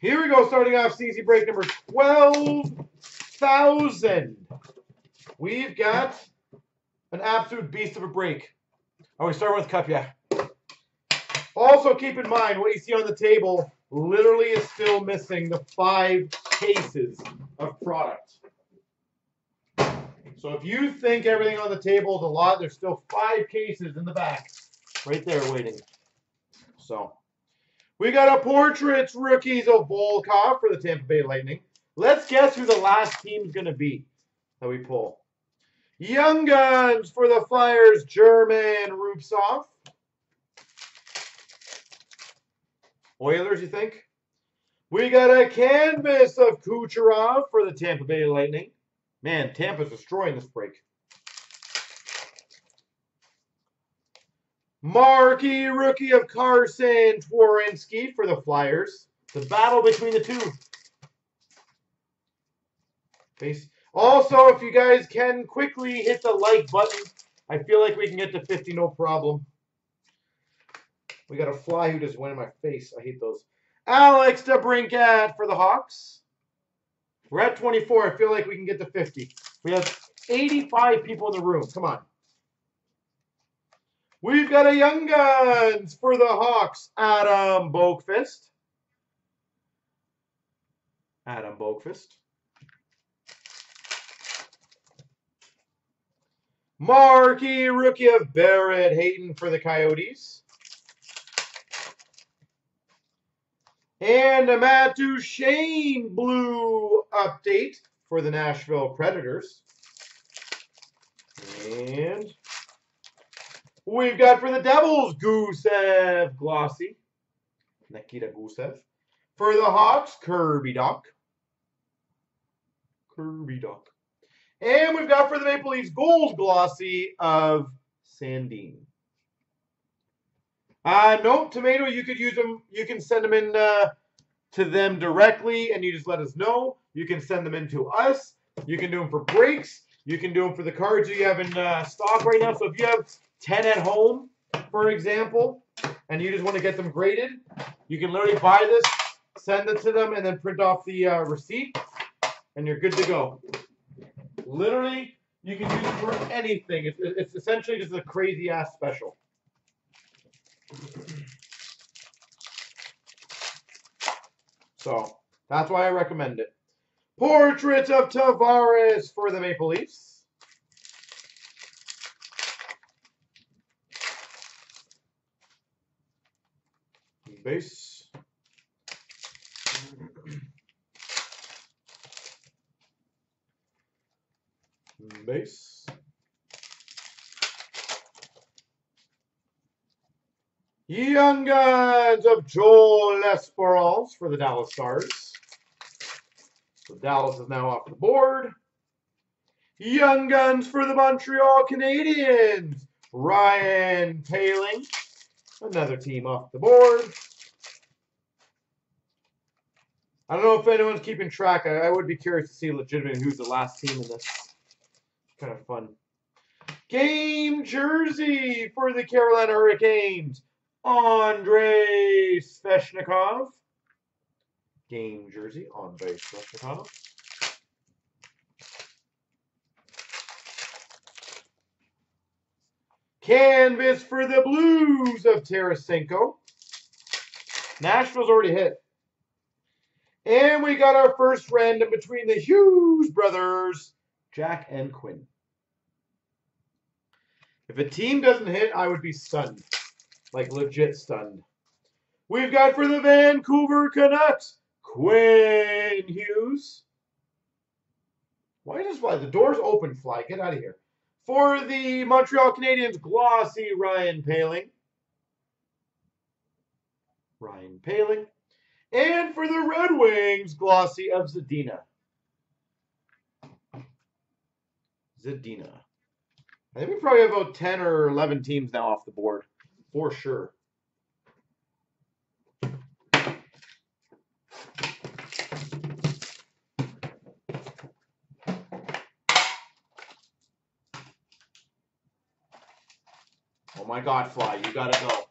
Here we go, starting off CZ break number 12,000. We've got an absolute beast of a break. Are we starting with cup? Yeah. Also, keep in mind what you see on the table literally is still missing the five cases of product. So if you think everything on the table is a lot, there's still five cases in the back right there waiting. So we got a Portraits Rookies of Volkov for the Tampa Bay Lightning. Let's guess who the last team's going to be that we pull. Young Guns for the Flyers, German Rubtsov. Oilers, you think? We got a canvas of Kucherov for the Tampa Bay Lightning. Man, Tampa's destroying this break. Marquee rookie of Carson Twarynski for the Flyers. The battle between the two. Also, if you guys can quickly hit the like button, I feel like we can get to 50 no problem. We got a fly who just went in my face. I hate those. Alex DeBrincat for the Hawks. We're at 24. I feel like we can get to 50. We have 85 people in the room. Come on. We've got a Young Guns for the Hawks. Adam Boqvist. Adam Boqvist. Marquee rookie of Barrett Hayton for the Coyotes. And a Matt Duchene blue update for the Nashville Predators. And we've got for the Devils, Gusev Glossy. Nikita Gusev. For the Hawks, Kirby Dach. Kirby Dach. And we've got for the Maple Leafs, Gold Glossy of Sandin. Uh, no, tomato, you could use them. You can send them in uh, to them directly and you just let us know. You can send them in to us. You can do them for breaks. You can do them for the cards you have in uh, stock right now. So if you have 10 at home, for example, and you just want to get them graded, you can literally buy this, send it to them, and then print off the uh, receipt, and you're good to go. Literally, you can use it for anything. It's, it's essentially just a crazy ass special. So that's why I recommend it. Portrait of Tavares for the Maple Leafs. Base. Base. Young Guns of Joel L'Esperance for the Dallas Stars. So Dallas is now off the board. Young Guns for the Montreal Canadiens. Ryan Poehling. Another team off the board. I don't know if anyone's keeping track. I, I would be curious to see legitimately who's the last team in this. Kind of fun. Game jersey for the Carolina Hurricanes. Andrei Svechnikov. Game jersey, Andrei Svechnikov. Canvas for the Blues of Tarasenko. Nashville's already hit. And we got our first random between the Hughes brothers, Jack and Quinn. If a team doesn't hit, I would be stunned. Like legit stunned. We've got for the Vancouver Canucks, Quinn Hughes. Why does fly? The door's open, fly. Get out of here. For the Montreal Canadiens, glossy Ryan Poehling. Ryan Poehling. And for the Red Wings, glossy of Zadina. Zadina. I think we probably have about 10 or 11 teams now off the board for sure. Oh my god, fly, you gotta go.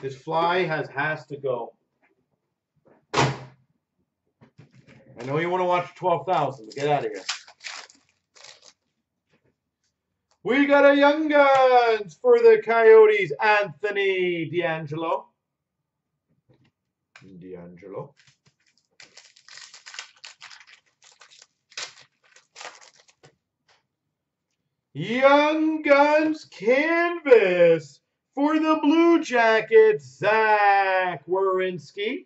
This fly has has to go. I know you want to watch 12,000, but get out of here. We got a Young Guns for the Coyotes, Anthony DeAngelo. DeAngelo. Young Guns Canvas for the Blue Jackets, Zach Werenski.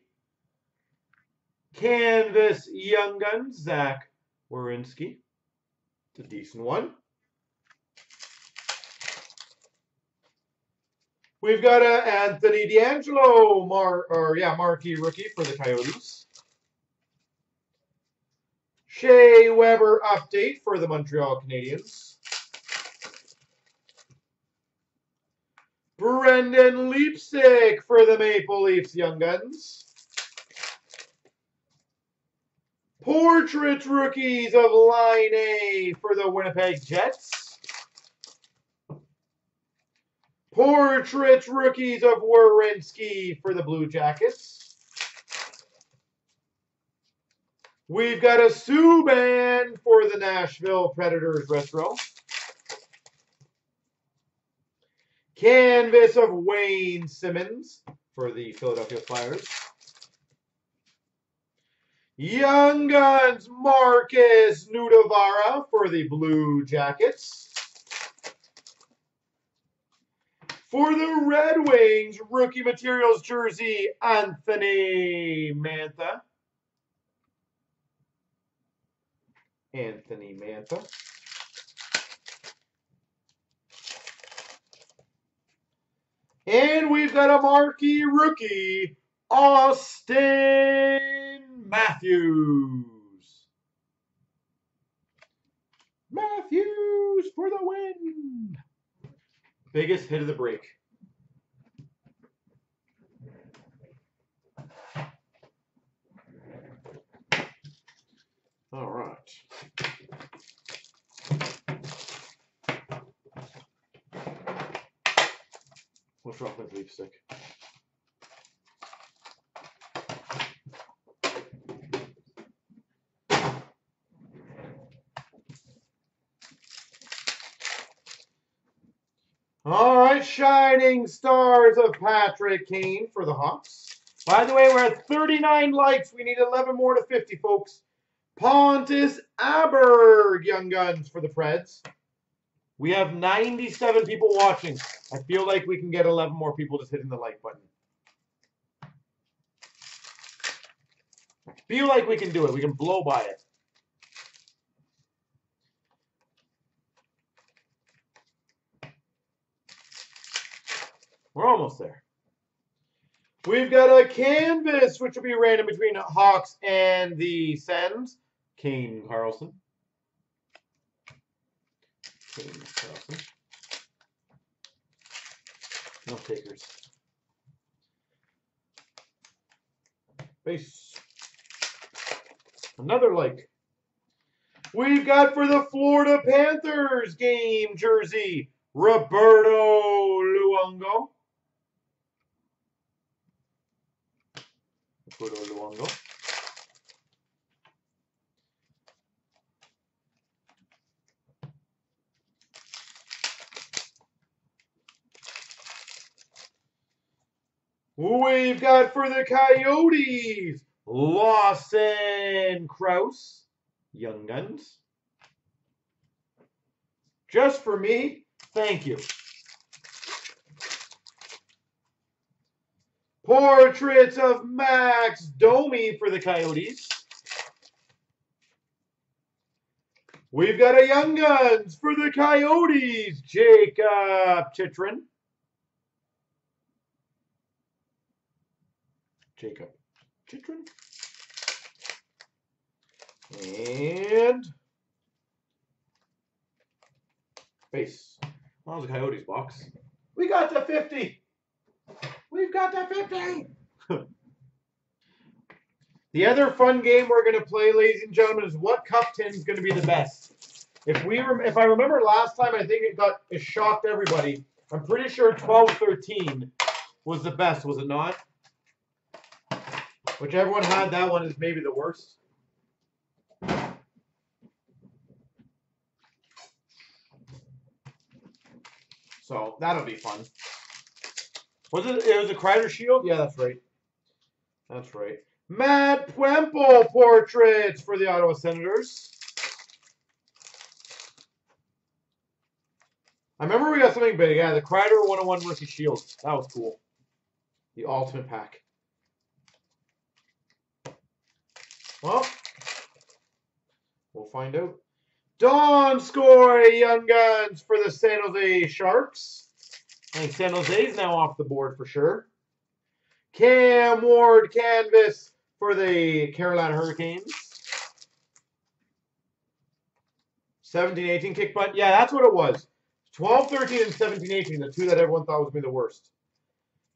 Canvas Young Guns, Zach Werenski. It's a decent one. We've got a Anthony DeAngelo, Mar or yeah, marquee rookie for the Coyotes. Shea Weber update for the Montreal Canadiens. Brendan Leipsic for the Maple Leafs Young Guns. Portrait rookies of Laine for the Winnipeg Jets. Portrait rookies of Werenski for the Blue Jackets. We've got a Subban for the Nashville Predators retro. Canvas of Wayne Simmonds for the Philadelphia Flyers. Young Guns Markus Nutivaara for the Blue Jackets. For the Red Wings, rookie materials jersey, Anthony Mantha. Anthony Mantha. And we've got a marquee rookie, Auston Matthews. Matthews for the win. Biggest hit of the break. All right. What's wrong with leaf stick? All right, shining stars of Patrick Kane for the Hawks. By the way, we're at 39 likes. We need 11 more to 50, folks. Pontus Aberg, Young Guns for the Preds. We have 97 people watching. I feel like we can get 11 more people just hitting the like button. I feel like we can do it. We can blow by it. We're almost there. We've got a canvas, which will be random between Hawks and the Sens. Kane Karlsson. Kane Karlsson. No takers. Base. Another like. We've got for the Florida Panthers game jersey, Roberto Luongo. We've got for the Coyotes, Lawson Crouse, Young Guns. Just for me, thank you. Portraits of Max Domi for the Coyotes. We've got a Young Guns for the Coyotes, Jacob Chychrun. Jacob Chychrun. And base. Well, a Coyotes box. We got the 50. We've got the 50! the other fun game we're going to play, ladies and gentlemen, is what cup tin is going to be the best. If we, if I remember last time, I think it got it shocked everybody. I'm pretty sure 12-13 was the best, was it not? Which everyone had that one is maybe the worst. So that'll be fun. Was it? It was a Kreider Shield. Yeah, that's right. That's right. Matt Puempel portraits for the Ottawa Senators. I remember we got something big. Yeah, the Kreider 101 Rookie Shield. That was cool. The Ultimate Pack. Well, we'll find out. Donskoy Young Guns for the San Jose Sharks. Think San Jose is now off the board for sure. Cam Ward Canvas for the Carolina Hurricanes. 17, 18 kick butt. Yeah, that's what it was. 12, 13, and 17, 18. The two that everyone thought was going to be the worst.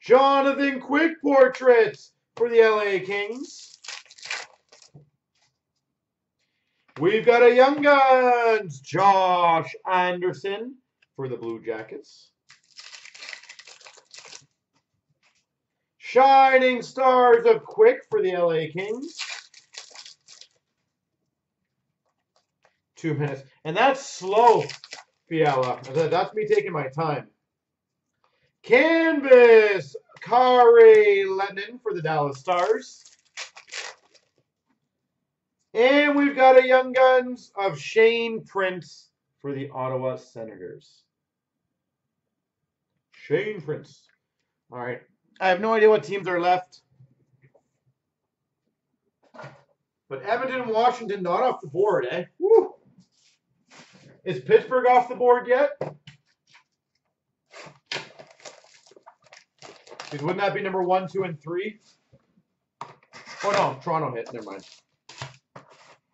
Jonathan Quick Portraits for the LA Kings. We've got a Young Guns, Josh Anderson for the Blue Jackets. Shining Stars of Quick for the LA Kings. Two minutes. And that's slow, Fiala. That's me taking my time. Canvas, Kari Lehtonen for the Dallas Stars. And we've got a Young Guns of Shane Prince for the Ottawa Senators. Shane Prince. All right. I have no idea what teams are left. But Edmonton and Washington not off the board, eh? Woo. Is Pittsburgh off the board yet? Because wouldn't that be number one, two, and three? Oh no, Toronto hit. Never mind.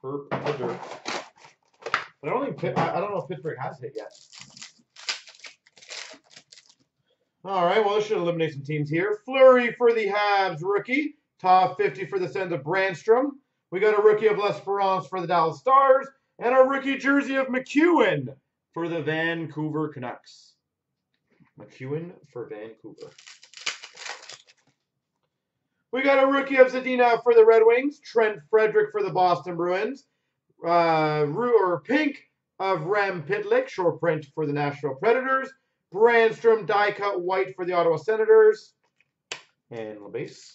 Herp. I don't think I don't know if Pittsburgh has hit yet. All right, well, this should eliminate some teams here. Fleury for the Habs rookie. Top 50 for the Sens of Brannstrom. We got a rookie of L'Esperance for the Dallas Stars. And a rookie jersey of MacEwen for the Vancouver Canucks. MacEwen for Vancouver. We got a rookie of Zadina for the Red Wings. Trent Frederic for the Boston Bruins. Uh, or pink of Rem Pitlick, short print for the Nashville Predators. Brannstrom die cut white for the Ottawa Senators. And LeBase.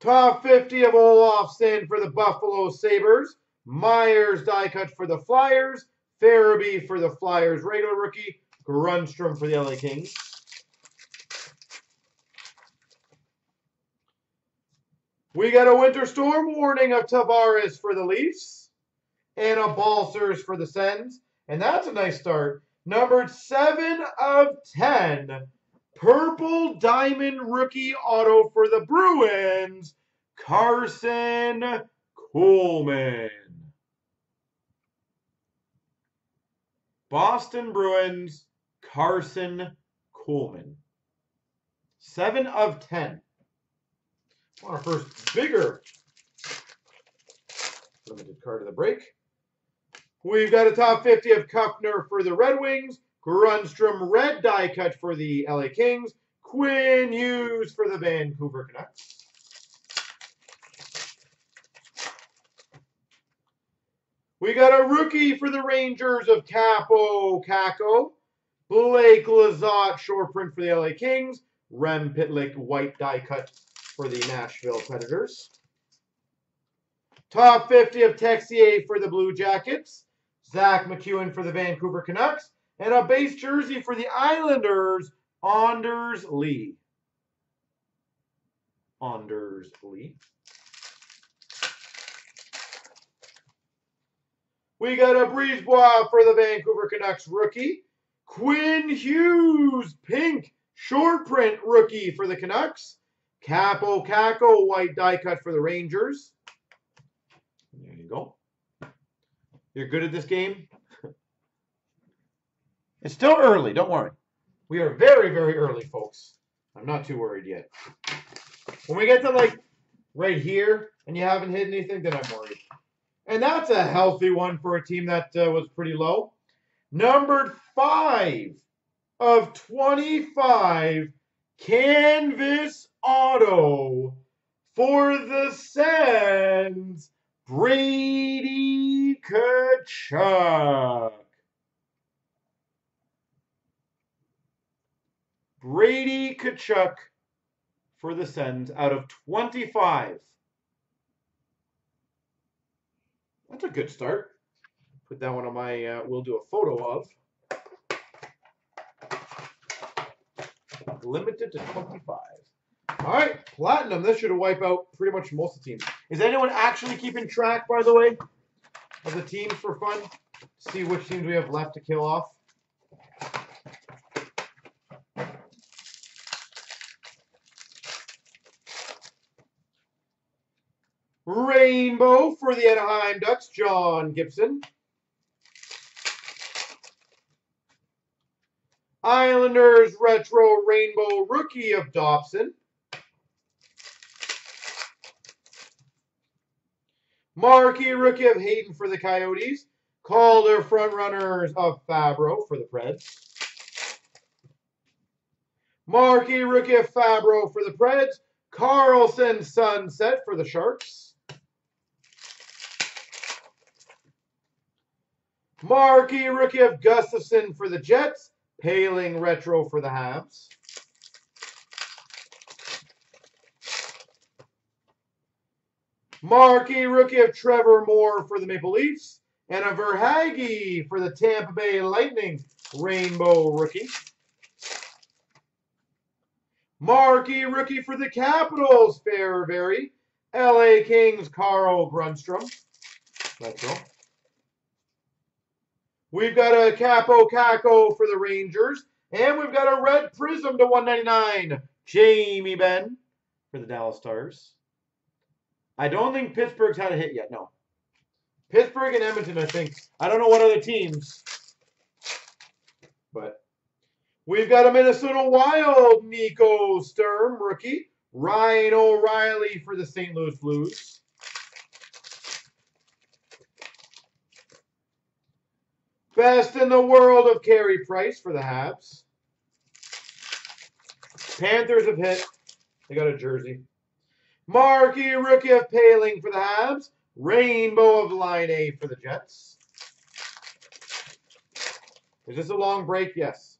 Top 50 of Olofsson for the Buffalo Sabres. Myers die cut for the Flyers. Farabee for the Flyers regular rookie. Grundstrom for the LA Kings. We got a winter storm warning of Tavares for the Leafs. And a Balcers for the Sens. And that's a nice start. Numbered 7 of 10. Purple Diamond Rookie Auto for the Bruins, Karson Kuhlman. Boston Bruins, Karson Kuhlman. 7 of 10. On our first bigger limited card of the break. We've got a top 50 of Kuffner for the Red Wings, Grundstrom red die cut for the LA Kings. Quinn Hughes for the Vancouver Canucks. We got a rookie for the Rangers of Kaapo Kakko. Blake Lizotte short print for the LA Kings. Rem Pitlick white die cut for the Nashville Predators. Top 50 of Texier for the Blue Jackets. Zack MacEwen for the Vancouver Canucks. And a base jersey for the Islanders, Anders Lee. Anders Lee. We got a Brisebois for the Vancouver Canucks rookie. Quinn Hughes, pink, short print rookie for the Canucks. Kaapo Kakko, white die cut for the Rangers. There you go. You're good at this game? It's still early, don't worry. We are very, very early, folks. I'm not too worried yet. When we get to like right here and you haven't hit anything, then I'm worried. And that's a healthy one for a team that uh, was pretty low. Numbered five of 25 canvas auto for the Sens, Brady Tkachuk. Brady Tkachuk for the Sens out of 25. That's a good start. Put that one on my, uh, we'll do a photo of. Limited to 25. All right, platinum. This should wipe out pretty much most of the teams. Is anyone actually keeping track, by the way, of the teams for fun? See which teams we have left to kill off. Rainbow for the Anaheim Ducks, John Gibson. Islanders Retro Rainbow Rookie of Dobson. Marquee Rookie of Hayton for the Coyotes. Calder Frontrunners of Fabbro for the Preds. Marquee Rookie of Fabbro for the Preds. Karlsson Sunset for the Sharks. Marquee Rookie of Gustafsson for the Jets. Poehling Retro for the Habs. Marquee rookie of Trevor Moore for the Maple Leafs. And a Verhaeghe for the Tampa Bay Lightning Rainbow rookie. Marquee rookie for the Capitals, Fehervary. LA Kings, Carl Grundstrom. Retro. We've got a Kaapo Kakko for the Rangers. And we've got a red prism to 199. Jamie Benn for the Dallas Stars. I don't think Pittsburgh's had a hit yet. No. Pittsburgh and Edmonton, I think. I don't know what other teams. But we've got a Minnesota Wild, Nico Sturm, rookie. Ryan O'Reilly for the St. Louis Blues. Best in the world of Carey Price for the Habs. Panthers have hit. They got a jersey. Marquee rookie of Poehling for the Habs. Rainbow of Laine for the Jets. Is this a long break? Yes.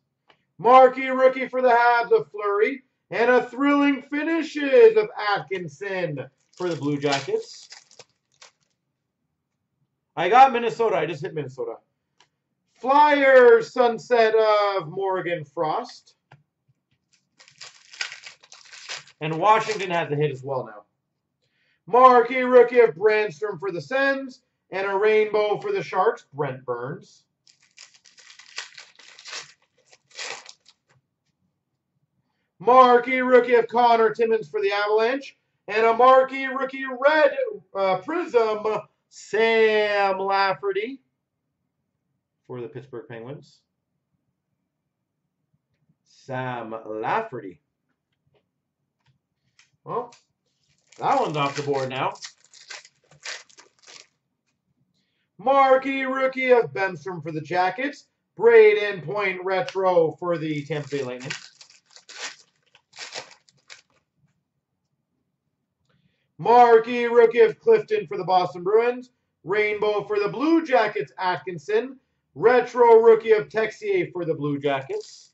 Marquee rookie for the Habs of Fleury. And a thrilling finishes of Atkinson for the Blue Jackets. I got Minnesota. I just hit Minnesota. Flyers sunset of Morgan Frost. And Washington has a hit as well now. Marquee rookie of Brannstrom for the Sens. And a rainbow for the Sharks, Brent Burns. Marquee rookie of Connor Timmins for the Avalanche. And a marquee rookie red uh, prism, Sam Lafferty for the Pittsburgh Penguins. Sam Lafferty. Well, that one's off the board now. Marquee rookie of Bemstrom for the Jackets. Brayden Point retro for the Tampa Bay Lightning. Marquee rookie of Clifton for the Boston Bruins. Rainbow for the Blue Jackets, Atkinson. Retro rookie of Texier for the Blue Jackets.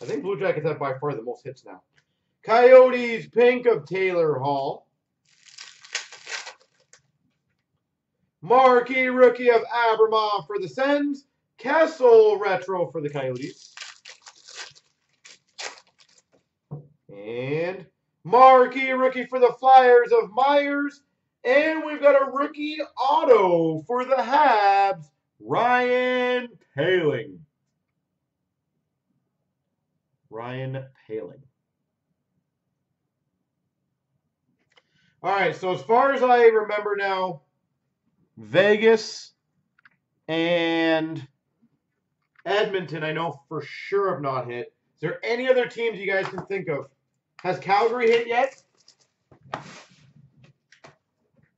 I think Blue Jackets have by far the most hits now. Coyotes pink of Taylor Hall. Marquee rookie of Abramov for the Sens. Kessel retro for the Coyotes. And marquee rookie for the Flyers of Myers. And we've got a rookie auto for the Habs, Ryan Poehling. Ryan Poehling. All right, so as far as I remember now, Vegas and Edmonton, I know for sure have not hit. Is there any other teams you guys can think of? Has Calgary hit yet?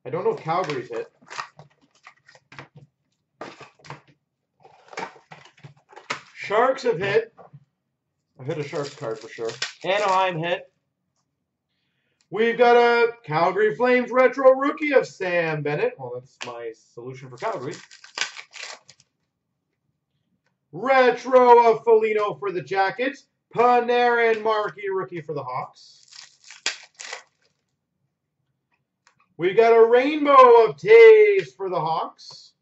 I don't know if Calgary's hit. Sharks have hit. I've hit a Sharks card for sure. Anaheim hit. We've got a Calgary Flames retro rookie of Sam Bennett. Well, that's my solution for Calgary. Retro of Foligno for the Jackets. Panarin Marquee rookie for the Hawks. We've got a rainbow of Toews for the Hawks.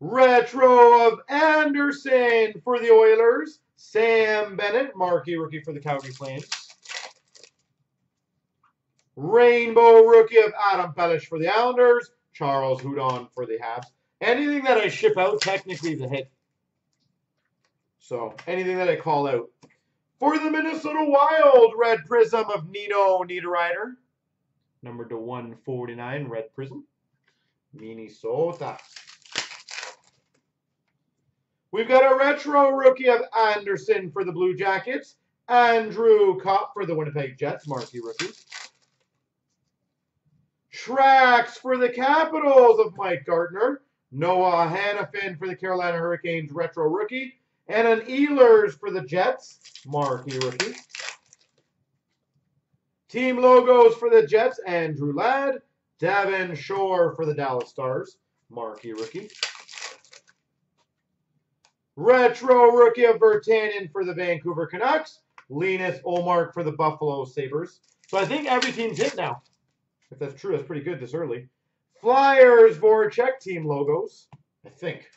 Retro of Anderson for the Oilers. Sam Bennett, marquee rookie for the Calgary Flames. Rainbow rookie of Adam Pelech for the Islanders. Charles Hudon for the Habs. Anything that I ship out technically is a hit. So anything that I call out. For the Minnesota Wild, red prism of Nino Niederreiter. Number to 149, red prism. Minnesota. We've got a retro rookie of Anderson for the Blue Jackets. Andrew Copp for the Winnipeg Jets, marquee rookie. Tracks for the Capitals of Mike Gartner. Noah Hanifin for the Carolina Hurricanes, retro rookie. And an Ehlers for the Jets, marquee rookie. Team logos for the Jets, Andrew Ladd. Devin Shore for the Dallas Stars, marquee rookie. Retro rookie of Virtanen for the Vancouver Canucks. Linus Ullmark for the Buffalo Sabres. So I think every team's hit now. If that's true, that's pretty good this early. Flyers Voracek team logos. I think.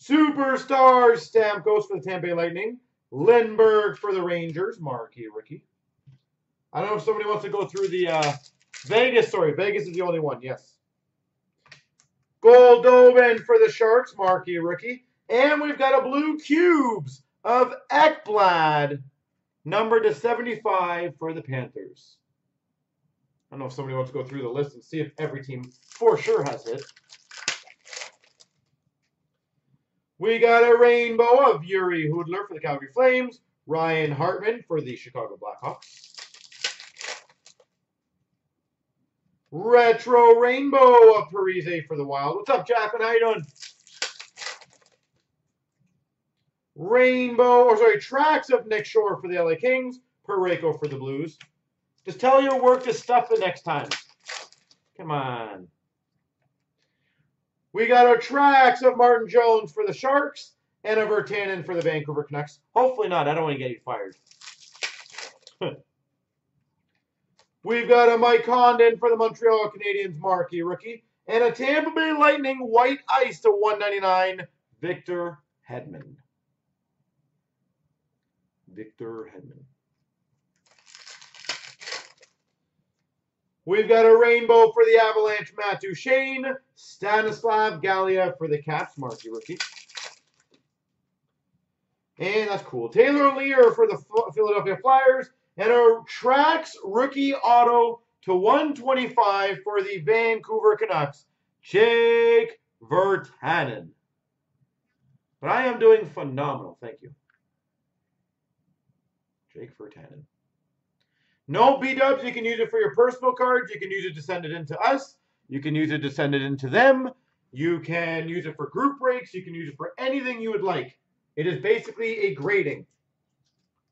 Superstars Stamkos for the Tampa Bay Lightning. Lindberg for the Rangers. Marquee rookie. I don't know if somebody wants to go through the uh, Vegas story. Vegas is the only one, yes. Goldobin for the Sharks, marquee rookie. And we've got a blue cubes of Ekblad, number to 75 for the Panthers. I don't know if somebody wants to go through the list and see if every team for sure has it. We got a rainbow of Jiri Hudler for the Calgary Flames, Ryan Hartman for the Chicago Blackhawks. Retro Rainbow of Parise for the Wild. What's up, Jacqueline? How you doing? Rainbow, or sorry, tracks of Nick Shore for the LA Kings. Parayko for the Blues. Just tell your work to stuff the next time. Come on. We got our tracks of Martin Jones for the Sharks and a Virtanen for the Vancouver Canucks. Hopefully not. I don't want to get you fired. We've got a Mike Condon for the Montreal Canadiens marquee rookie. And a Tampa Bay Lightning white ice to 199, Victor Hedman. Victor Hedman. We've got a rainbow for the Avalanche, Matt Duchene. Stanislav Galiev for the Caps, marquee rookie. And that's cool. Taylor Leier for the Philadelphia Flyers. And a Trax rookie auto to 125 for the Vancouver Canucks, Jake Virtanen. But I am doing phenomenal. Thank you. Jake Virtanen. No B-dubs. You can use it for your personal cards. You can use it to send it into us. You can use it to send it into them. You can use it for group breaks. You can use it for anything you would like. It is basically a grading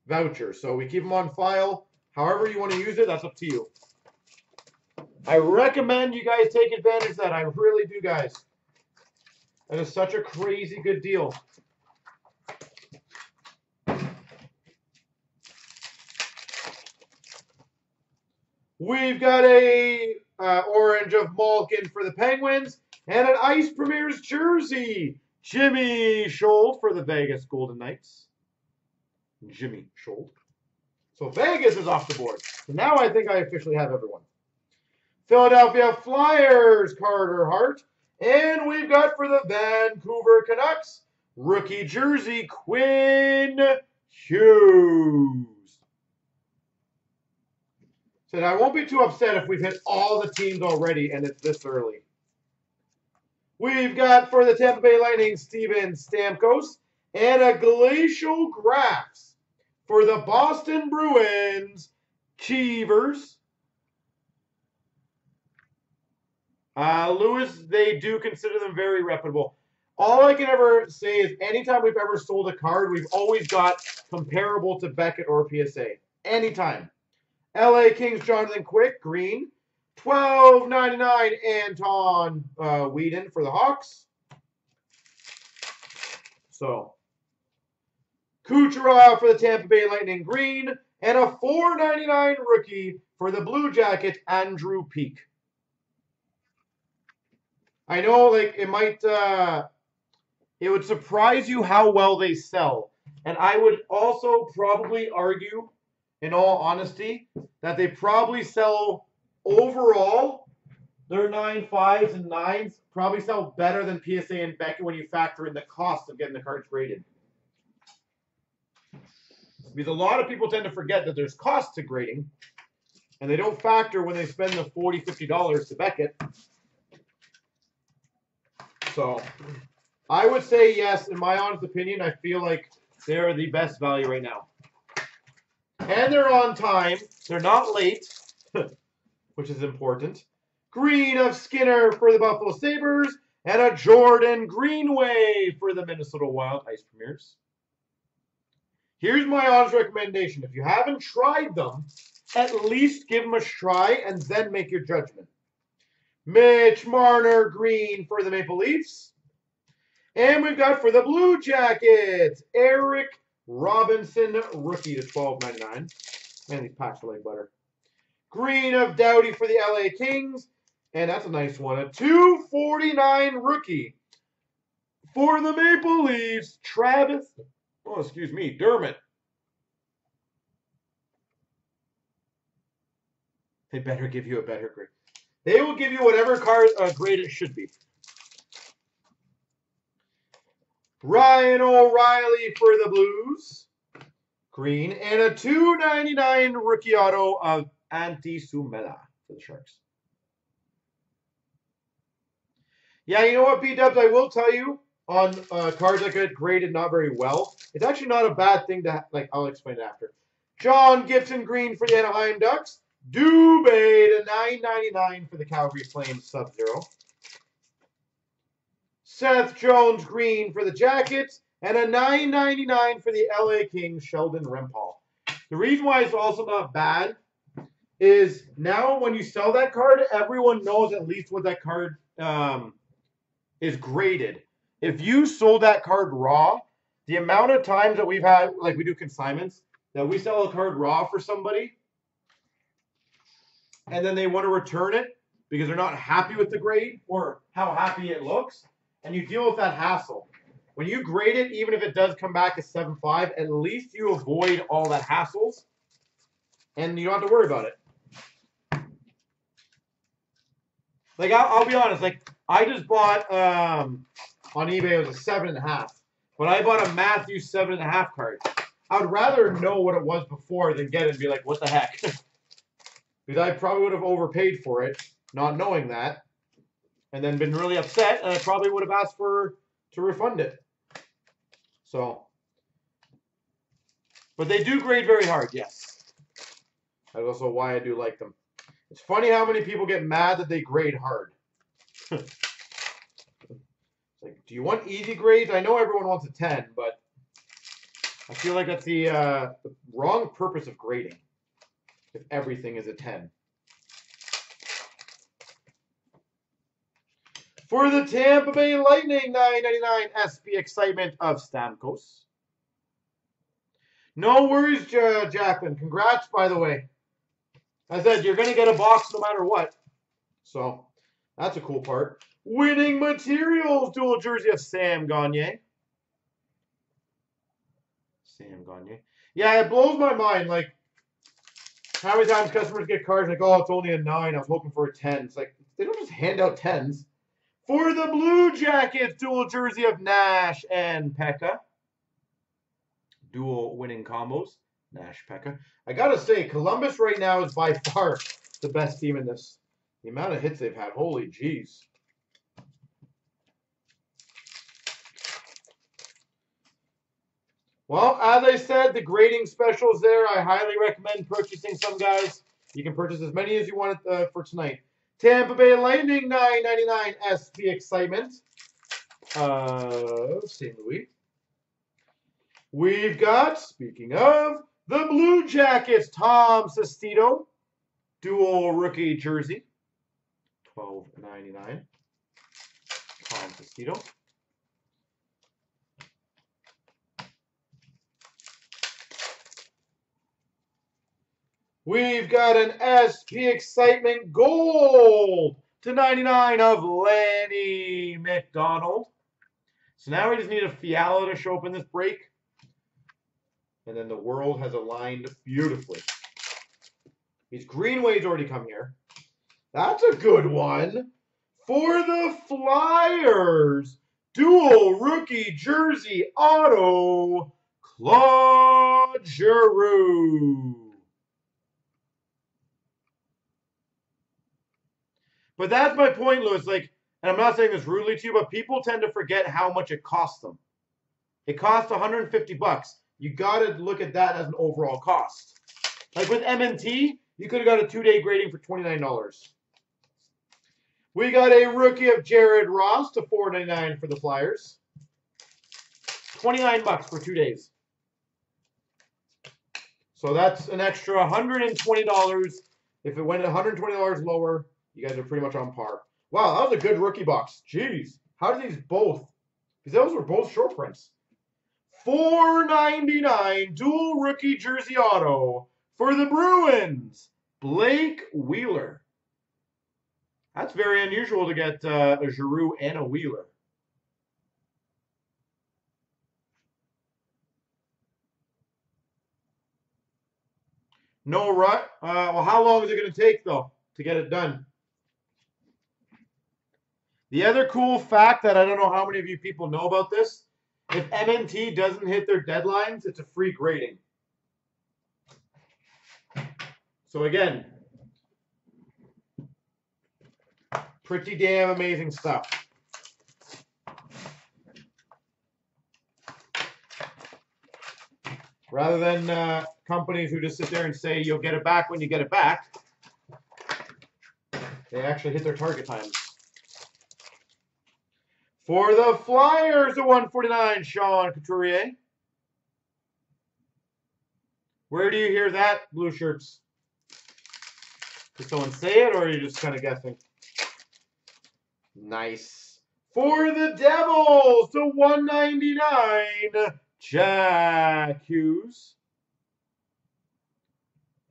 voucher. So we keep them on file. However you want to use it, that's up to you. I recommend you guys take advantage of that. I really do, guys. That is such a crazy good deal. We've got a uh, orange of Malkin for the Penguins and an Ice Premier's jersey. Jimmy Schuldt for the Vegas Golden Knights. Jimmy Schuldt. So Vegas is off the board. So now I think I officially have everyone. Philadelphia Flyers, Carter Hart. And we've got for the Vancouver Canucks, rookie jersey, Quinn Hughes. Said I won't be too upset if we've hit all the teams already and it's this early. We've got for the Tampa Bay Lightning, Steven Stamkos. And a Glacial Graphs for the Boston Bruins, Cheevers. Uh, Lewis, they do consider them very reputable. all I can ever say is anytime we've ever sold a card, we've always got comparable to Beckett or PSA. Anytime. LA Kings Jonathan Quick, green. Twelve ninety nine Anton uh, Wedin for the Hawks. So Kucherov for the Tampa Bay Lightning, green, and a four ninety nine rookie for the Blue Jackets, Andrew Peeke. I know, like it might, uh, it would surprise you how well they sell, and I would also probably argue, in all honesty, that they probably sell overall their nine fives and nines probably sell better than PSA and Beckett when you factor in the cost of getting the cards graded. Because a lot of people tend to forget that there's cost to grading, and they don't factor when they spend the $40, $50 to Beckett. So I would say yes, in my honest opinion, I feel like they're the best value right now. And they're on time. They're not late, which is important. Green of Skinner for the Buffalo Sabres, and a Jordan Greenway for the Minnesota Wild Ice Premiers. Here's my honest recommendation. If you haven't tried them, at least give them a try and then make your judgment. Mitch Marner green for the Maple Leafs. And we've got for the Blue Jackets, Eric Robinson, rookie to twelve ninety nine. Man, these packs are like butter. Green of Doughty for the LA Kings. And that's a nice one. A 249 rookie for the Maple Leafs, Travis. Oh, excuse me, Dermot. They better give you a better grade. They will give you whatever card uh, grade it should be. Ryan O'Reilly for the Blues. Green. And a 299 rookie auto of Antti Suomela for the Sharks. Yeah, you know what, B-Dubs, I will tell you, on uh, cards that get graded not very well, it's actually not a bad thing to, like, I'll explain it after. John Gibson Green for the Anaheim Ducks. Dubé to 9.99 for the Calgary Flames Sub-Zero. Seth Jones Green for the Jackets. And a 9.99 for the LA Kings Sheldon Rempal. The reason why it's also not bad is now when you sell that card, everyone knows at least what that card um, is graded. If you sold that card raw, the amount of times that we've had, like we do consignments, that we sell a card raw for somebody, and then they want to return it because they're not happy with the grade or how happy it looks, and you deal with that hassle. When you grade it, even if it does come back as 7.5, at least you avoid all that hassles, and you don't have to worry about it. Like, I'll, I'll be honest, like, I just bought, um, on eBay, it was a 7.5, but I bought a Matthew 7.5 card. I would rather know what it was before than get it and be like, what the heck? because I probably would have overpaid for it, not knowing that, and then been really upset, and I probably would have asked for to refund it. So, but they do grade very hard, yes. That's also why I do like them. It's funny how many people get mad that they grade hard. like, do you want easy grades? I know everyone wants a 10, but I feel like that's the, uh, the wrong purpose of grading if everything is a 10. For the Tampa Bay Lightning, 999 SP Excitement of Stamkos. No worries, J Jacqueline. Congrats, by the way. I said, you're going to get a box no matter what. So, that's a cool part. Winning Materials dual jersey of Sam Gagner. Sam Gagner. Yeah, it blows my mind. Like, how many times customers get cards like, oh, it's only a 9. I was hoping for a 10. It's like, they don't just hand out 10s. For the Blue Jackets, dual jersey of Nash and Pekka. Dual winning combos. Nash, Pekka. I got to say, Columbus right now is by far the best team in this. The amount of hits they've had, holy jeez. Well, as I said, the grading specials there. I highly recommend purchasing some, guys. You can purchase as many as you want uh, for tonight. Tampa Bay Lightning, 9.99 SP Excitement. of St. Louis. We've got, speaking of, the Blue Jackets, Tom Sestito, dual rookie jersey, twelve ninety nine. Tom Sestito. We've got an SP Excitement Gold to 99 of Lanny McDonald. So now we just need a Fiala to show up in this break. And then the world has aligned beautifully. These Greenway's already come here. That's a good one. For the Flyers, dual rookie jersey auto, Claude Giroux. But that's my point, Lewis. Like, and I'm not saying this rudely to you, but people tend to forget how much it costs them. It costs 150 bucks. You got to look at that as an overall cost. Like with MNT, you could have got a two-day grading for $29. We got a rookie of Jared Ross to 4.99 for the Flyers. 29 bucks for two days. So that's an extra $120. If it went $120 lower, you guys are pretty much on par. Wow, that was a good rookie box. Jeez. How did these both? Because those were both short prints. Four ninety nine dual rookie jersey auto for the Bruins. Blake Wheeler. That's very unusual to get uh, a Giroux and a Wheeler. No rut. Uh, well, how long is it going to take, though, to get it done? The other cool fact that I don't know how many of you people know about this, if MNT doesn't hit their deadlines, it's a free grading. So again, pretty damn amazing stuff. Rather than uh, companies who just sit there and say you'll get it back when you get it back, they actually hit their target times. For the Flyers, a 149, Sean Couturier. Where do you hear that, blue shirts? Did someone say it, or are you just kind of guessing? Nice. For the Devils, to 199, Jack Hughes.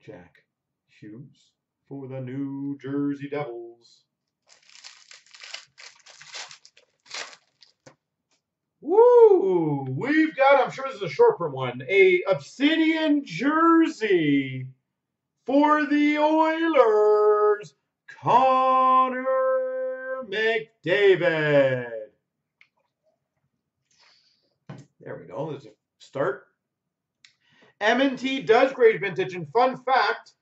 Jack Hughes for the New Jersey Devils. Woo! We've got, I'm sure this is a short print one, a Obsidian jersey for the Oilers, Connor McDavid. There we go. There's a start. M&T does grade vintage, and fun fact,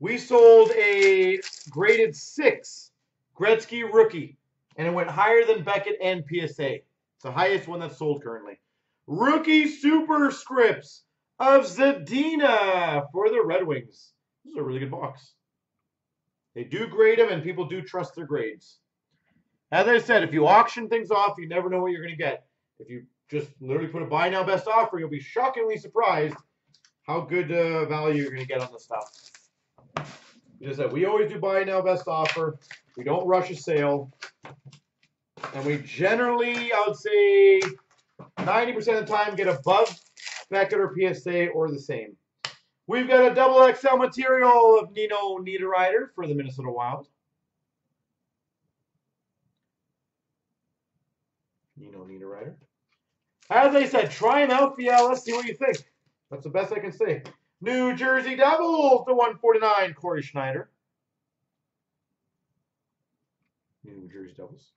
we sold a graded six Gretzky rookie, and it went higher than Beckett and PSA. It's the highest one that's sold currently. Rookie superscripts of Zadina for the Red Wings. This is a really good box. They do grade them, and people do trust their grades. As I said, if you auction things off, you never know what you're going to get. If you just literally put a buy now best offer, you'll be shockingly surprised how good uh, value you're going to get on the stuff. I said, we always do buy now best offer. We don't rush a sale. And we generally, I would say, 90% of the time get above Beckett or PSA or the same. We've got a double XL material of Nino Niederreiter for the Minnesota Wild. Nino Niederreiter. As I said, try them out, Fiala. See what you think. That's the best I can say. New Jersey Devils to 149, Cory Schneider. New Jersey Devils.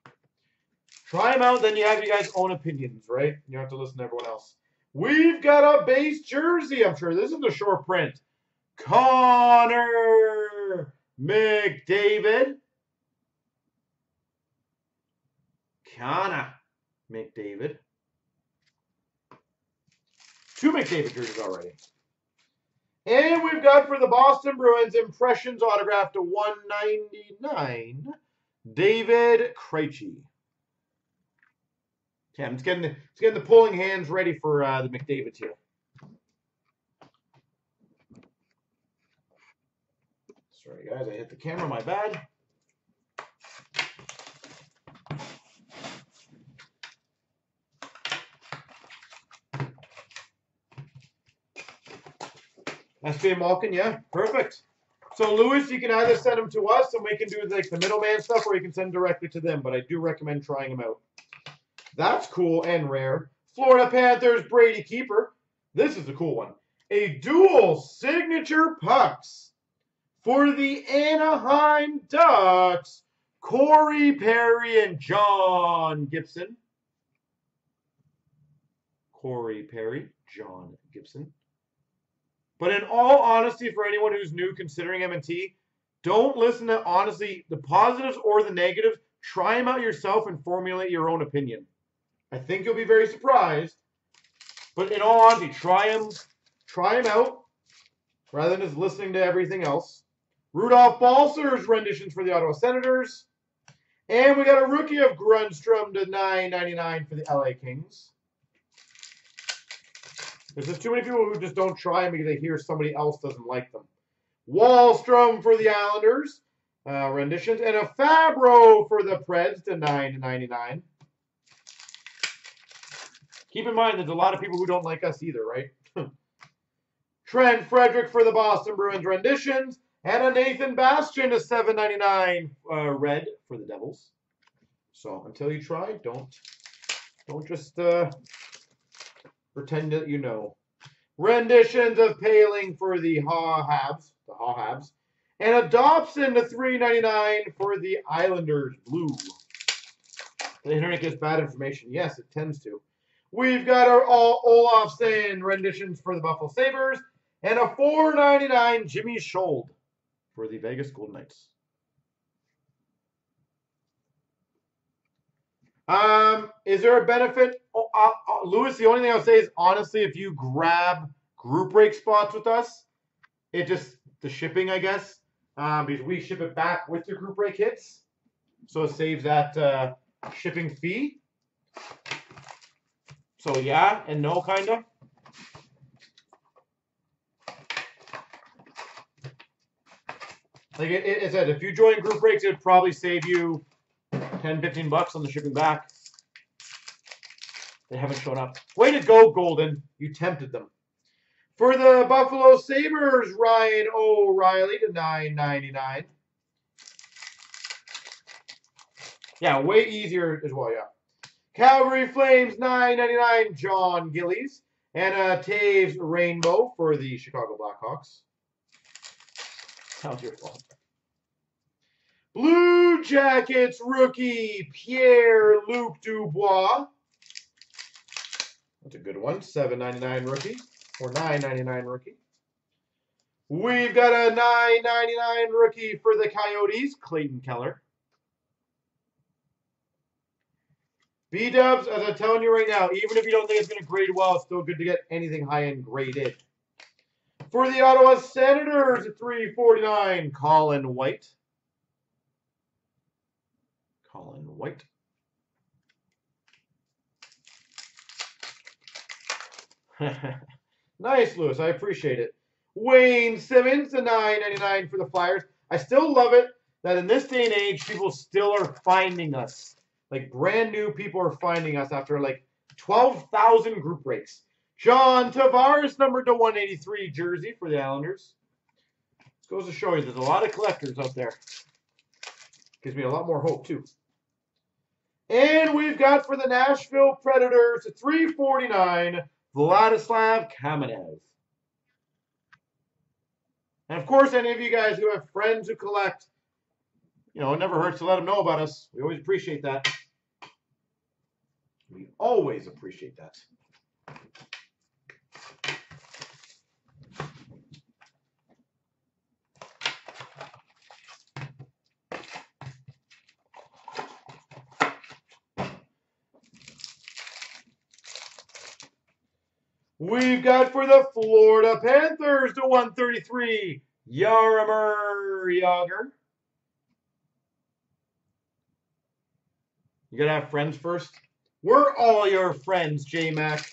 Try them out, then you have your guys' own opinions, right? You don't have to listen to everyone else. We've got a base jersey. I'm sure this is a short print. Connor McDavid. Connor McDavid. Two McDavid jerseys already. And we've got for the Boston Bruins impressions autograph to 199, David Krejci. Okay, I'm getting the, just getting the pulling hands ready for uh, the McDavid's here. Sorry, guys, I hit the camera. My bad. SJ Malkin, yeah, perfect. So Lewis, you can either send them to us and we can do like the middleman stuff, or you can send directly to them. But I do recommend trying them out. That's cool and rare. Florida Panthers Brady Keeper. This is a cool one. A dual signature pucks for the Anaheim Ducks. Corey Perry and John Gibson. Corey Perry, John Gibson. But in all honesty, for anyone who's new considering M&T, don't listen to honestly the positives or the negatives. Try them out yourself and formulate your own opinion. I think you'll be very surprised. But in all honesty, try them, try them out rather than just listening to everything else. Rudolfs Balcers renditions for the Ottawa Senators. And we got a rookie of Grundstrom to 9.99 for the LA Kings. There's just too many people who just don't try them because they hear somebody else doesn't like them. Wahlstrom for the Islanders uh, renditions, and a Fabbro for the Preds to 9.99. Keep in mind, there's a lot of people who don't like us either, right? Trent Frederic for the Boston Bruins renditions, and a Nathan Bastian to 7.99 uh, red for the Devils. So until you try, don't don't just uh, pretend that you know. Renditions of Poehling for the Ha Habs, the Ha Habs, and a Dobson to 3.99 for the Islanders blue. The internet gets bad information. Yes, it tends to. We've got our all Olofsson renditions for the Buffalo Sabres and a 4.99 Jimmy Schuldt for the Vegas Golden Knights. Um, is there a benefit? Oh, uh, uh, Lewis, the only thing I'll say is honestly, if you grab group break spots with us, it just the shipping, I guess, um, because we ship it back with your group break hits, so it saves that uh, shipping fee. So yeah and no, kinda. Like it, it, it said, if you join group breaks, it would probably save you 10, 15 bucks on the shipping back. They haven't shown up. Way to go, Golden. You tempted them. For the Buffalo Sabres, Ryan O'Reilly to 9.99. Yeah, way easier as well, yeah. Calgary Flames, 9.99, John Gillies. And uh, a Toews Rainbow for the Chicago Blackhawks. Was your fault. Blue Jackets rookie Pierre-Luc Dubois. That's a good one. 7.99 rookie or 9.99 rookie. We've got a 9.99 rookie for the Coyotes, Clayton Keller. B Dubs, as I'm telling you right now, even if you don't think it's going to grade well, it's still good to get anything high end graded. For the Ottawa Senators, 349, Colin White. Colin White. nice, Lewis. I appreciate it. Wayne Simmonds, the 9.99 for the Flyers. I still love it that in this day and age, people still are finding us. Like brand new people are finding us after like 12,000 group breaks. John Tavares, number to 183 jersey for the Islanders. This goes to show you there's a lot of collectors out there. Gives me a lot more hope, too. And we've got for the Nashville Predators, 349, Vladislav Kamenev. And of course, any of you guys who have friends who collect, you know, it never hurts to let them know about us. We always appreciate that. We always appreciate that. We've got for the Florida Panthers to 133, Jaromir Jagr. You gotta have friends first. We're all your friends, J Mac.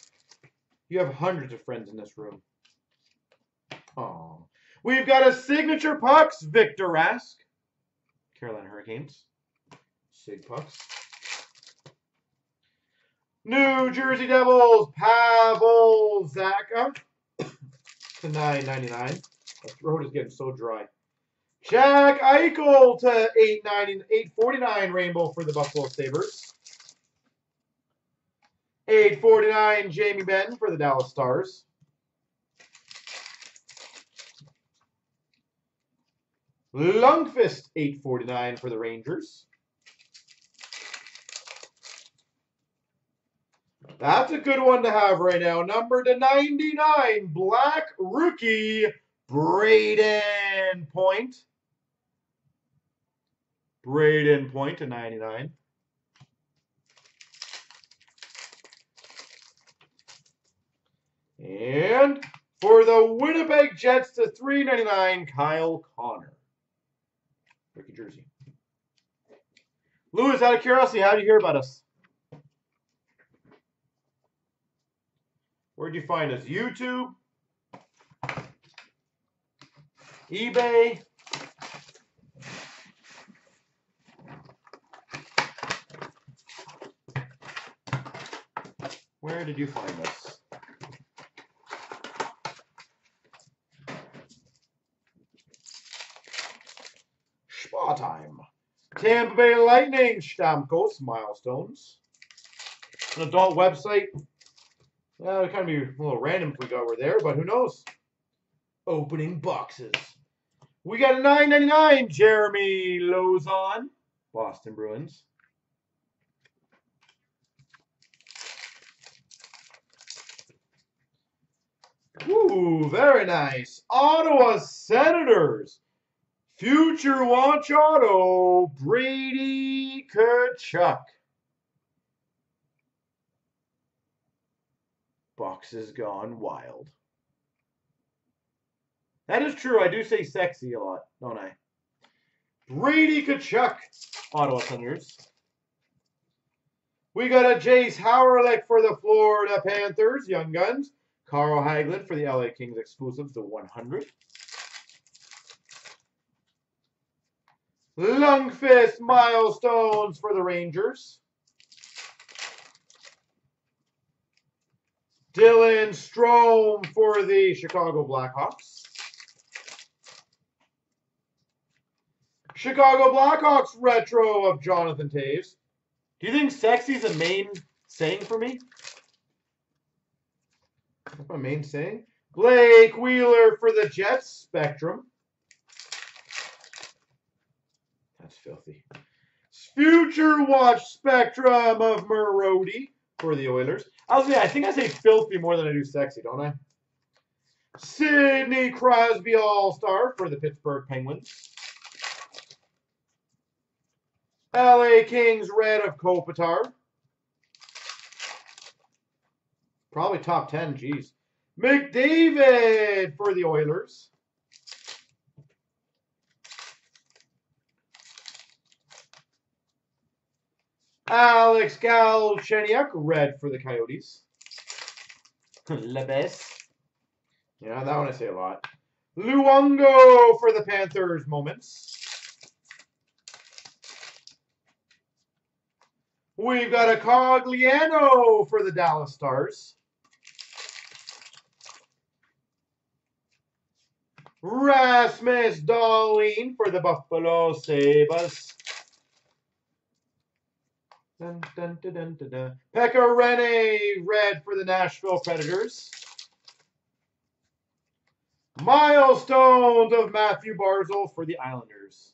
You have hundreds of friends in this room. Oh. We've got a signature pucks, Victor Rask. Carolina Hurricanes. Sig pucks. New Jersey Devils, Pavel Zacha to 9.99. My throat is getting so dry. Jack Eichel to 8.49 Rainbow for the Buffalo Sabres. 8.49 Jamie Benn for the Dallas Stars. Lundqvist 8.49 for the Rangers. That's a good one to have right now. Number to 99, Black Rookie, Brayden Point. Brayden Point to 99. And for the Winnipeg Jets to 399, Kyle Connor. Rookie jersey. Lewis, out of curiosity, how did you hear about us? Where'd you find us? YouTube? eBay? Where did you find this? Spa time. Tampa Bay Lightning, Stamkos, milestones. An adult website. Uh, well, it'd kind of be a little random if we got over there, but who knows? Opening boxes. We got a 9.99 Jeremy Lauzon, Boston Bruins. Ooh, very nice. Ottawa Senators. Future Watch Auto, Brady Tkachuk. Box Boxes gone wild. That is true. I do say sexy a lot, don't I? Brady Tkachuk, Ottawa Senators. We got a Jayce Hawryluk for the Florida Panthers, Young Guns. Carl Hagelin for the LA Kings exclusive the 100. Lundqvist milestones for the Rangers. Dylan Strome for the Chicago Blackhawks. Chicago Blackhawks retro of Jonathan Toews. Do you think sexy is a main saying for me? That's my main saying. Blake Wheeler for the Jets Spectrum. That's filthy. Future Watch Spectrum of Marody for the Oilers. I was I think I say filthy more than I do sexy, don't I? Sidney Crosby All-Star for the Pittsburgh Penguins. LA Kings Red of Kopitar. Probably top 10, geez. McDavid for the Oilers. Alex Galchenyuk, red for the Coyotes. Lebes. Yeah, that one I say a lot. Luongo for the Panthers moments. We've got a Cogliano for the Dallas Stars. Rasmus Dahlin for the Buffalo Sabres. Dun, dun, dun, dun. Pekka Rinne, red for the Nashville Predators. Milestones of Matthew Barzal for the Islanders.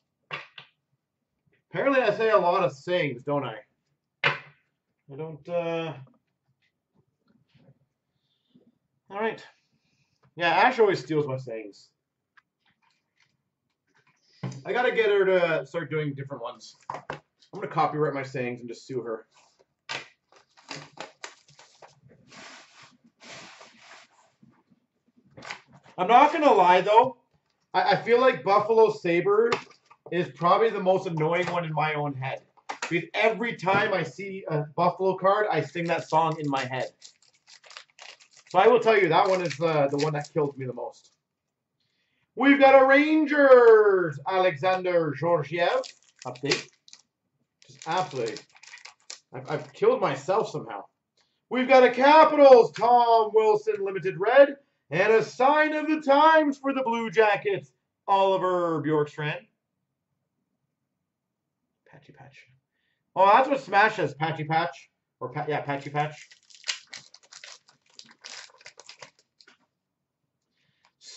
Apparently I say a lot of things, don't I? I don't, uh... Alright. Yeah, Ash always steals my sayings. I gotta get her to start doing different ones. I'm gonna copyright my sayings and just sue her. I'm not gonna lie though. I, I feel like Buffalo Saber is probably the most annoying one in my own head Because every time I see a Buffalo card, I sing that song in my head. So I will tell you, that one is the, the one that killed me the most. We've got a Rangers, Alexander Georgiev update. Just absolutely. I've, I've killed myself somehow. We've got a Capitals, Tom Wilson Limited Red, and a sign of the times for the Blue Jackets, Oliver Bjorkstrand. Patchy Patch. Oh, that's what Smash says, Patchy Patch. Or, pa yeah, Patchy Patch.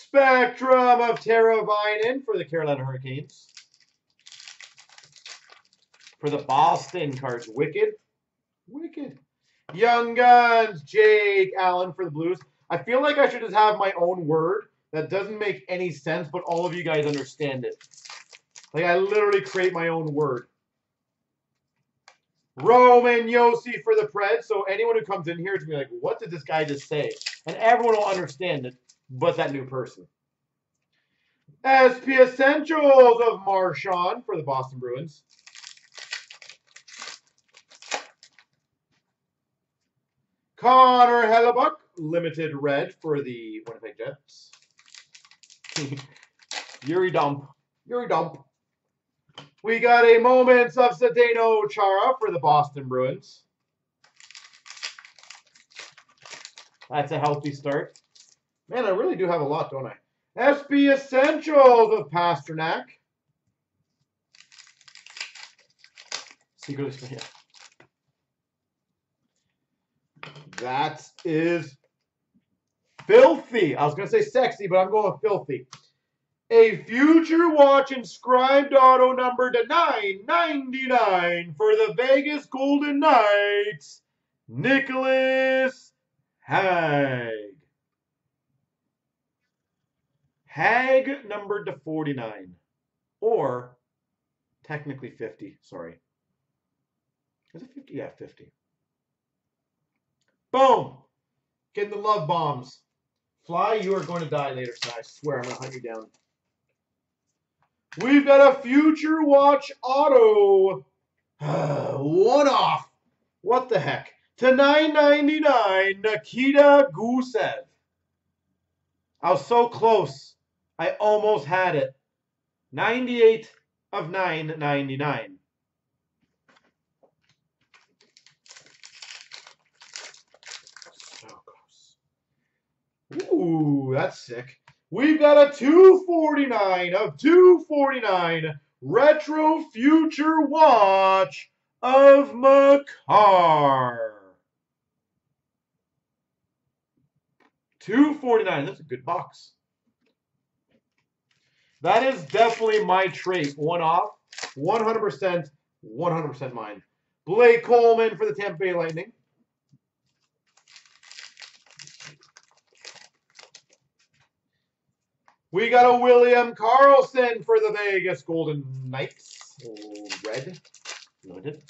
Spectrum of Teravainen for the Carolina Hurricanes. For the Boston cards, Wicked. Wicked. Young Guns, Jake Allen for the Blues. I feel like I should just have my own word that doesn't make any sense, but all of you guys understand it. Like, I literally create my own word. Roman Josi for the Preds. So anyone who comes in here is going to be like, what did this guy just say? And everyone will understand it, but that new person. SP Essentials of Marchand for the Boston Bruins. Connor Hellebuyck, limited red for the Winnipeg Jets. Yuri Dump. Yuri Dump. We got a Moments of Zdeno Chara for the Boston Bruins. That's a healthy start. Man, I really do have a lot, don't I? SP Essentials of Pastrnak. Secret yeah. That is filthy. I was going to say sexy, but I'm going with filthy. A future watch inscribed auto number to 999 for the Vegas Golden Knights, Nicholas Hague. Hague numbered to 49. Or technically 50, sorry. Is it 50? Yeah, 50. Boom! Getting the love bombs. Fly, you are going to die later, I swear I'm going to hunt you down. We've got a Future Watch Auto. One off. What the heck? To 9.99, Nikita Gusev. I was so close. I almost had it. 98 of 9.99. So close. Ooh, that's sick. We've got a 249 of 249 Retro Future Watch of Makar. 249. That's a good box. That is definitely my trait. One off. 100%. 100% mine. Blake Coleman for the Tampa Bay Lightning. We got a William Karlsson for the Vegas Golden Knights. Red. Limited.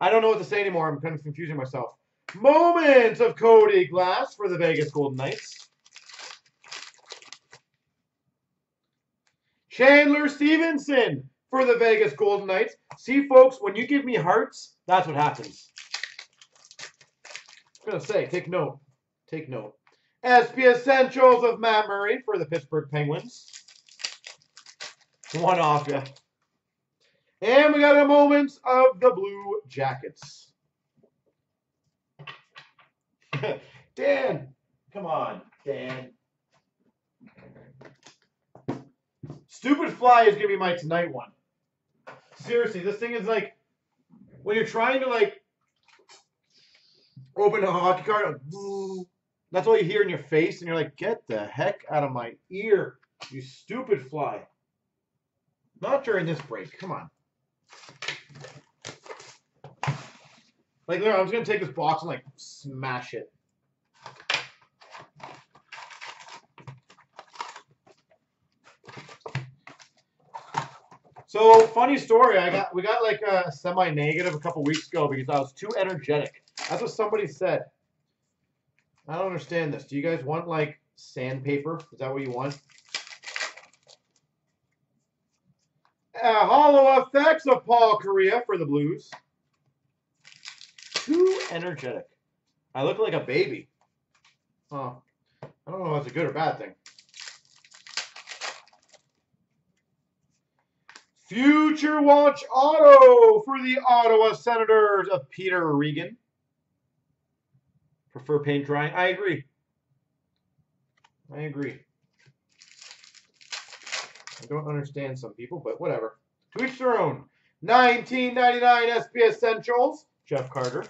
I don't know what to say anymore. I'm kind of confusing myself. Moments of Cody Glass for the Vegas Golden Knights. Chandler Stephenson for the Vegas Golden Knights. See, folks, when you give me hearts, that's what happens. I'm going to say, take note. Take note. SP Essentials of Matt Murray for the Pittsburgh Penguins. One off, yeah. And we got a moments of the Blue Jackets. Dan, come on, Dan. Stupid Fly is to be my tonight one. Seriously, this thing is like, when you're trying to like open a hockey card, that's all you hear in your face, and you're like, get the heck out of my ear, you stupid fly. Not during this break. Come on. Like, I'm just going to take this box and, like, smash it. So, funny story. I got we got like a semi-negative a couple weeks ago because I was too energetic. That's what somebody said. I don't understand this. Do you guys want like sandpaper? Is that what you want? Uh, hollow effects of Paul Korea for the Blues. Too energetic. I look like a baby. Huh. I don't know if that's a good or bad thing. Future Watch Auto for the Ottawa Senators of Peter Regin. Prefer paint drying? I agree. I agree. I don't understand some people, but whatever. To each their own. 1999 SP Essentials, Jeff Carter.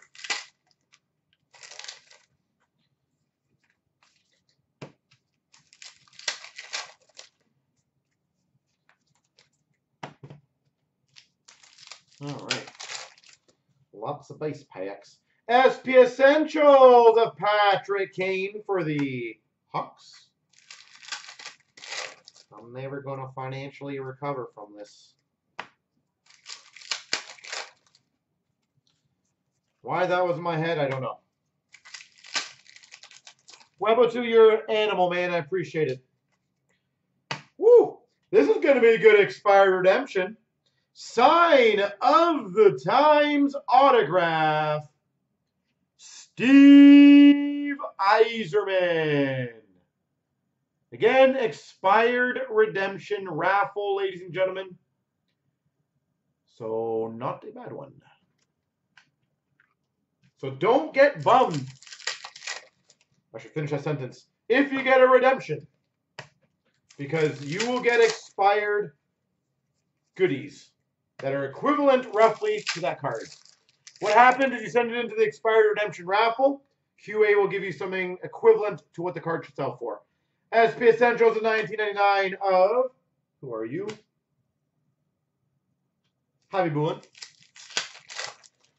All right. Of base packs. SP Essentials of Patrick Kane for the Hawks. I'm never going to financially recover from this. Why that was in my head, I don't know. you're an animal, man. I appreciate it. Woo! This is going to be a good expired redemption. Sign of the Times autograph. Steve Yzerman. Again, expired redemption raffle, ladies and gentlemen. So, not a bad one. So, don't get bummed. I should finish that sentence. If you get a redemption, because you will get expired goodies that are equivalent roughly to that card. What happened is you send it into the expired redemption raffle. QA will give you something equivalent to what the card should sell for. SP Essentials in 1999 of, who are you? Javi Bullen.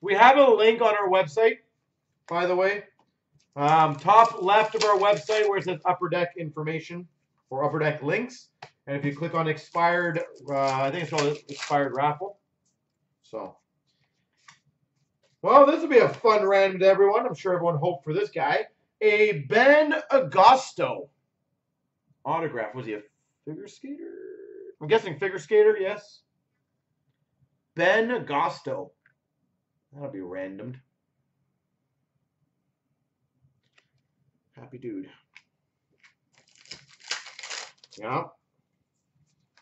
We have a link on our website, by the way. Um, top left of our website where it says Upper Deck information or Upper Deck links. And if you click on expired, uh, I think it's called expired raffle. So, well, this will be a fun random to everyone. I'm sure everyone hoped for this guy. A Ben Agosto autograph. Was he a figure skater? I'm guessing figure skater, yes. Ben Agosto. That'll be randomed. Happy dude. Yeah.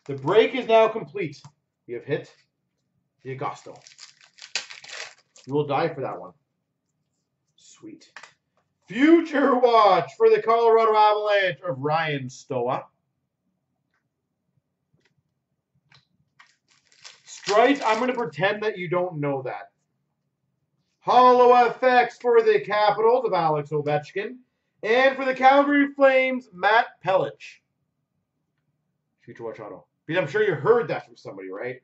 The break is now complete. You have hit the Agosto. You will die for that one. Sweet. Future Watch for the Colorado Avalanche of Ryan Stoa. Strike, I'm going to pretend that you don't know that. Hollow effects for the Capitals of Alex Ovechkin. And for the Calgary Flames, Matt Pelech. Future Watch Auto. Because I'm sure you heard that from somebody, right?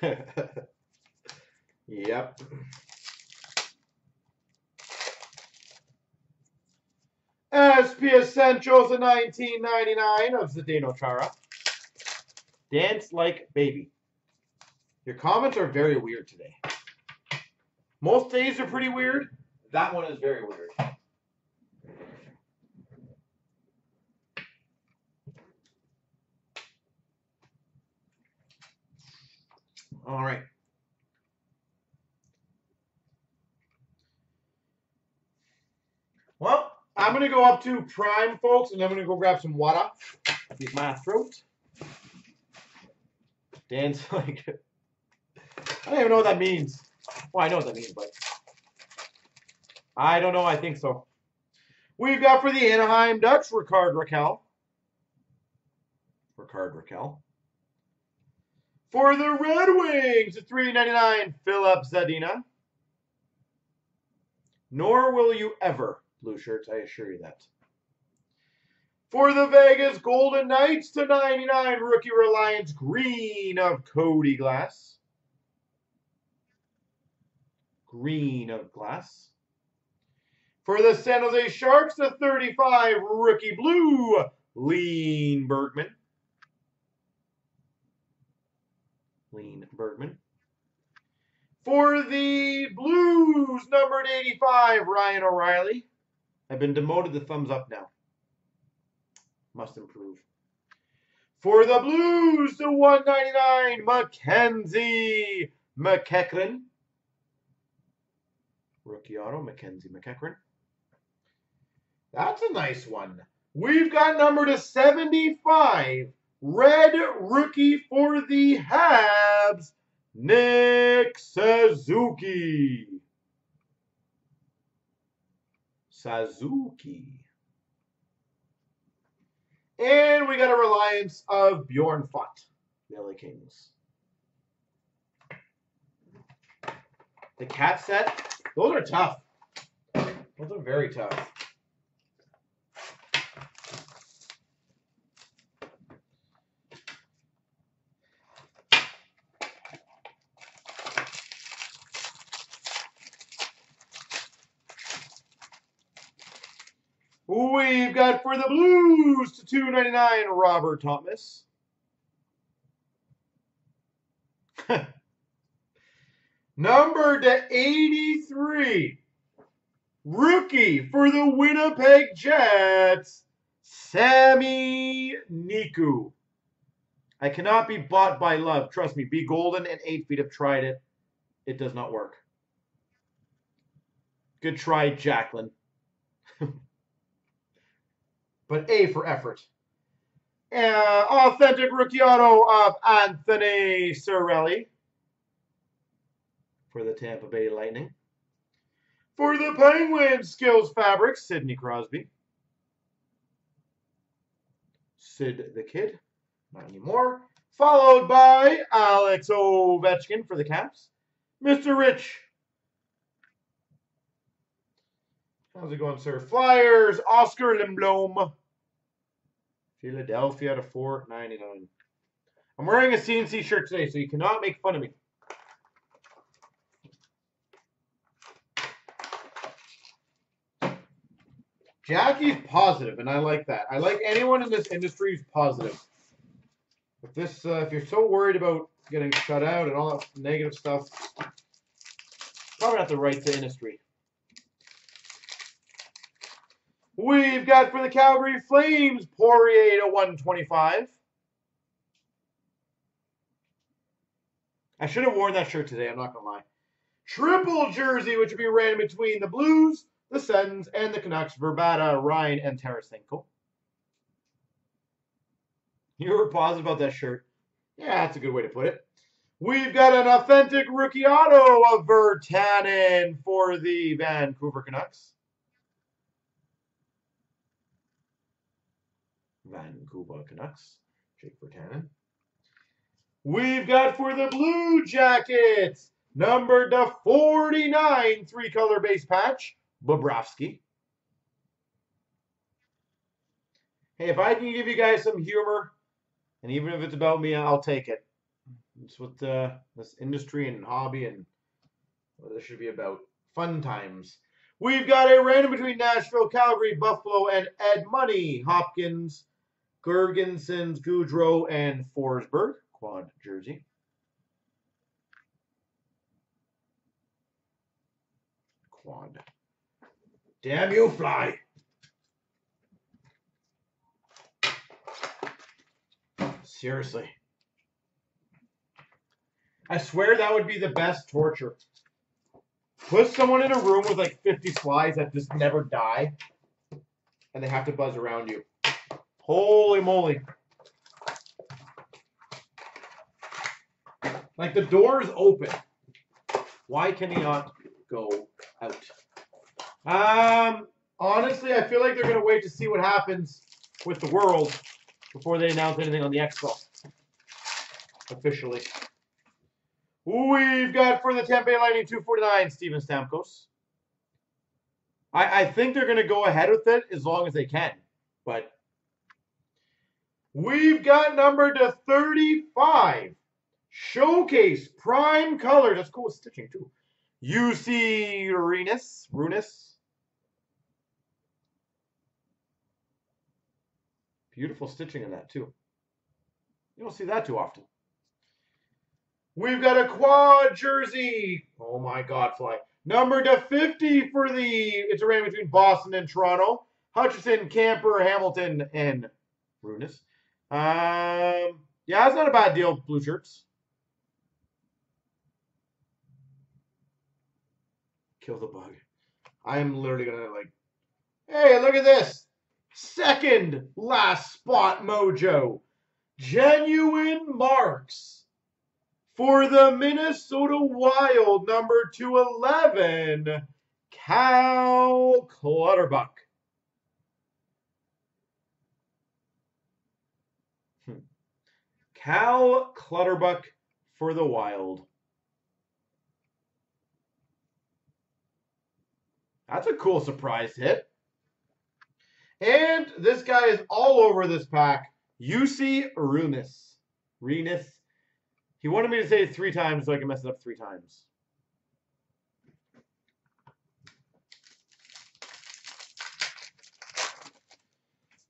yep. SP Essentials of 1999 of Zdeno Chara. Dance like baby. Your comments are very weird today. Most days are pretty weird. That one is very weird. All right. Well, I'm going to go up to Prime, folks, and I'm going to go grab some water. Get my throat. Dan's like, I don't even know what that means. Well, I know what that means, but I don't know. I think so. We've got for the Anaheim Ducks, Rickard Rakell. Rickard Rakell. For the Red Wings, a 3.99 Filip Zadina. Nor will you ever, blue shirts, I assure you that. For the Vegas Golden Knights, to 99 Rookie Reliance Green of Cody Glass. Green of Glass. For the San Jose Sharks, the 35 Rookie Blue, Lean Bergmann. Lean Bergmann. For the Blues, numbered 85, Ryan O'Reilly. I've been demoted to thumbs up now. Must improve. For the Blues, the 199, Mackenzie MacEachern. Rookie auto, Mackenzie MacEachern. That's a nice one. We've got number to 75, red rookie for the Habs, Nick Suzuki. Suzuki. And we got a reliance of Bjornfot, the LA Kings. The cat set, those are tough. Those are very tough. We've got for the Blues to 299, Robert Thomas. Number to 83, rookie for the Winnipeg Jets, Sammy Niku. I cannot be bought by love. Trust me, Be Golden and 8 Feet have tried it. It does not work. Good try, Jacqueline. but A for effort. Uh, authentic rookie auto of Anthony Cirelli for the Tampa Bay Lightning. For the Penguins, Skills Fabrics, Sidney Crosby. Sid the Kid, not anymore. Followed by Alex Ovechkin for the Caps. Mr. Rich. How's it going, sir? Flyers, Oscar Lindblom. Philadelphia to 4.99. I'm wearing a CNC shirt today, so you cannot make fun of me. Jackie's positive, and I like that. I like anyone in this industry who's positive. If this, uh, if you're so worried about getting shut out and all that negative stuff, probably not the right industry. We've got for the Calgary Flames, Poirier to 125. I should have worn that shirt today, I'm not going to lie. Triple jersey, which would be ran between the Blues, the Sens, and the Canucks, Vrbata, Ryan, and Tarasenko. You were positive about that shirt. Yeah, that's a good way to put it. We've got an authentic rookie auto of Virtanen for the Vancouver Canucks. Vancouver Canucks, Jake Virtanen. We've got for the Blue Jackets, number to 49, three-color base patch, Bobrovsky. Hey, if I can give you guys some humor, and even if it's about me, I'll take it. It's what uh, this industry and hobby and what this should be about. Fun times. We've got a random between Nashville, Calgary, Buffalo, and Ed Money, Hopkins, Girgensons, Gaudreau, and Forsberg. Quad jersey. Quad. Damn you, fly. Seriously. I swear that would be the best torture. Put someone in a room with like 50 flies that just never die, and they have to buzz around you. Holy moly. Like the door is open. Why can he not go out? Um, honestly, I feel like they're going to wait to see what happens with the world before they announce anything on the Expo. Officially. We've got for the Tampa Bay Lightning 249, Steven Stamkos. I, I think they're going to go ahead with it as long as they can. But we've got number to 35. Showcase Prime Color. That's cool stitching, too. UC Runis. Runis. Beautiful stitching in that, too. You don't see that too often. We've got a quad jersey. Oh my God, fly. Number to 50 for the, it's a random between Boston and Toronto. Hutchinson, Camper, Hamilton, and Runas. Um, yeah, that's not a bad deal, blue shirts. Kill the bug. I am literally gonna like, hey, look at this. Second last spot mojo. Genuine marks for the Minnesota Wild, number 211, Cal Clutterbuck. Hmm. Cal Clutterbuck for the Wild. That's a cool surprise hit. And this guy is all over this pack. Jussi Runas. Renus. He wanted me to say it three times so I can mess it up three times.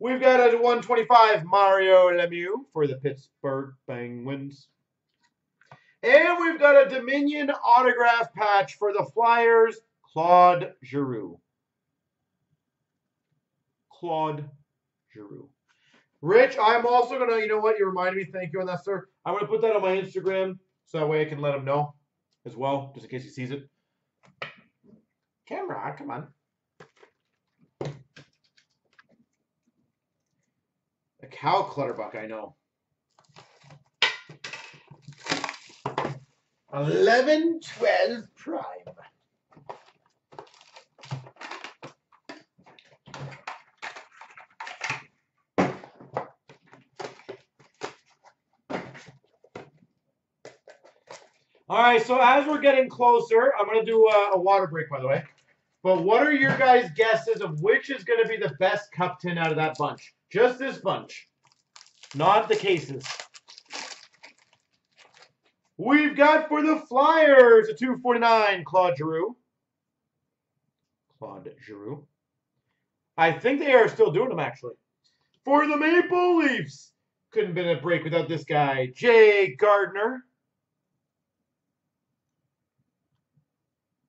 We've got a 125 Mario Lemieux for the Pittsburgh Penguins. And we've got a Dominion autograph patch for the Flyers, Claude Giroux. Claude Giroux. Rich, I'm also gonna, you know what? You reminded me. Thank you on that, sir. I'm gonna put that on my Instagram so that way I can let him know as well, just in case he sees it. Camera, come on. A Cal Clutterbuck, I know. 11, 12 prime. All right, so as we're getting closer, I'm going to do a, a, water break, by the way. But what are your guys' guesses of which is going to be the best cup tin out of that bunch? Just this bunch, not the cases. We've got for the Flyers a 249 Claude Giroux. Claude Giroux. I think they are still doing them, actually. For the Maple Leafs, couldn't have been a break without this guy, Jake Gardiner.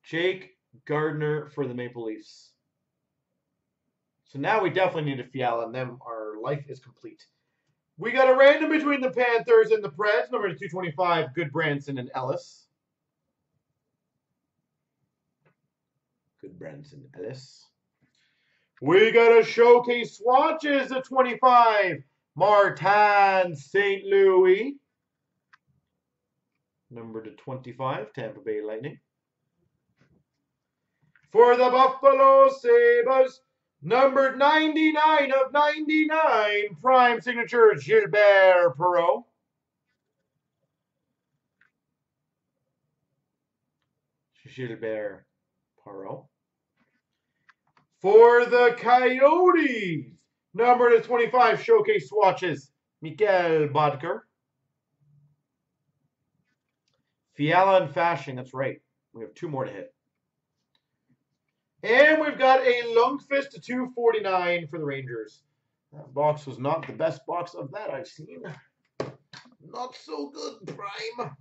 Jake Gardiner for the Maple Leafs. So now we definitely need a Fiala, and then our life is complete. We got a random between the Panthers and the Preds, number 225, Gudbranson and Ellis. Gudbranson Ellis. We got a showcase swatches at 25, Martin St. Louis. Number to 25, Tampa Bay Lightning. For the Buffalo Sabres, numbered 99 of 99, prime signature Gilbert Perreault. Gilbert Perreault. For the Coyotes, number to 25 showcase swatches, Mikael Boedker. Fiala and Fasching, that's right. We have two more to hit. And we've got a Lundqvist to 249 for the Rangers. That box was not the best box of that I've seen. Not so good, Prime.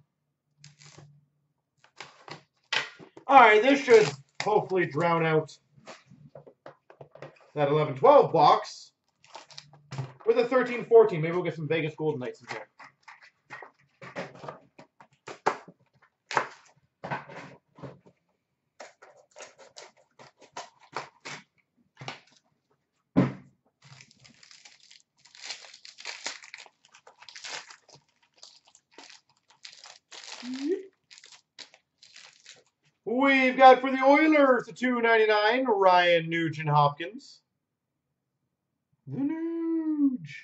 All right, this should hopefully drown out that 11-12 box with a 13-14. Maybe we'll get some Vegas Golden Knights in here. We've got for the Oilers the 299 Ryan Nugent Hopkins. The Nuge.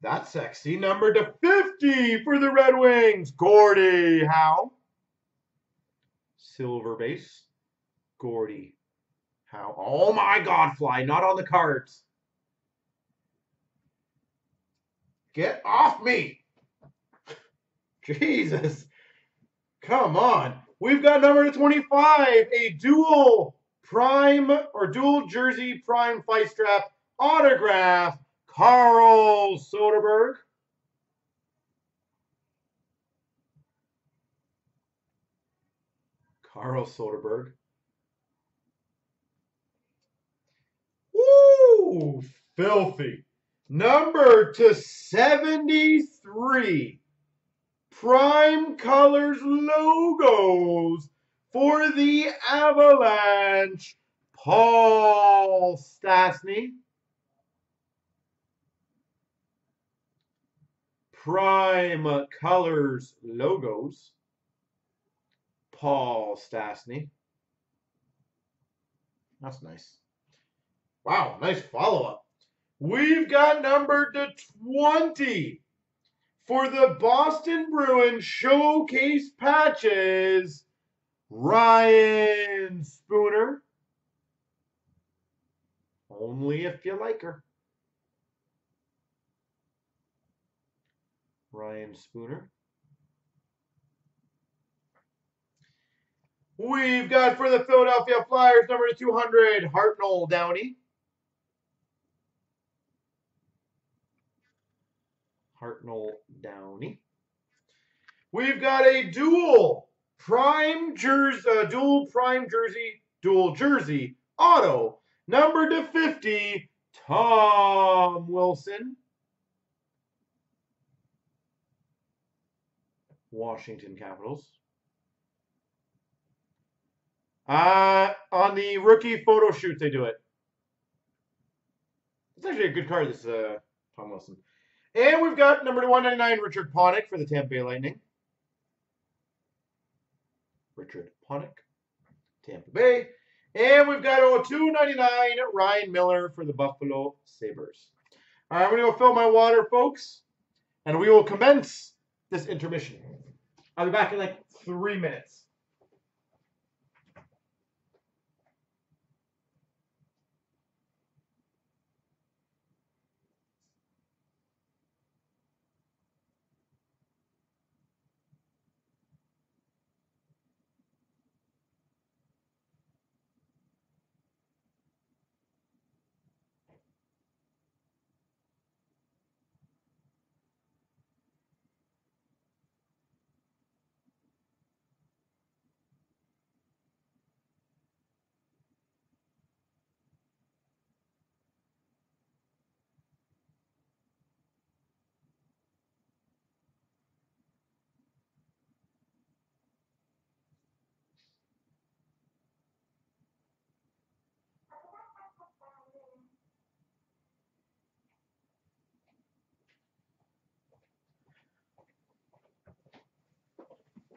That's sexy. Number to 50 for the Red Wings, Gordie Howe. Silver base, Gordie Howe. Oh my God, Fly, not on the cards. Get off me. Jesus. Come on. We've got number 25, a dual prime or dual jersey prime fight strap autograph, Carl Soderberg. Carl Soderberg. Woo! Filthy. Number to 73. Prime Colors logos for the Avalanche. Paul Stastny. Prime Colors logos. Paul Stastny. That's nice. Wow, nice follow up. We've got number to 20 for the Boston Bruins showcase patches. Ryan Spooner. Only if you like her. Ryan Spooner. We've got for the Philadelphia Flyers number 200, Hartnell Downey. Hartnell Downey. We've got a dual prime jersey, uh, dual prime jersey, dual jersey auto number to 50, Tom Wilson. Washington Capitals. Uh, on the rookie photo shoot, they do it. It's actually a good card, this uh, Tom Wilson. And we've got number 199, Richard Panik for the Tampa Bay Lightning. Richard Panik, Tampa Bay. And we've got oh, 299, Ryan Miller for the Buffalo Sabres. All right, I'm going to go fill my water, folks. And we will commence this intermission. I'll be back in like three minutes.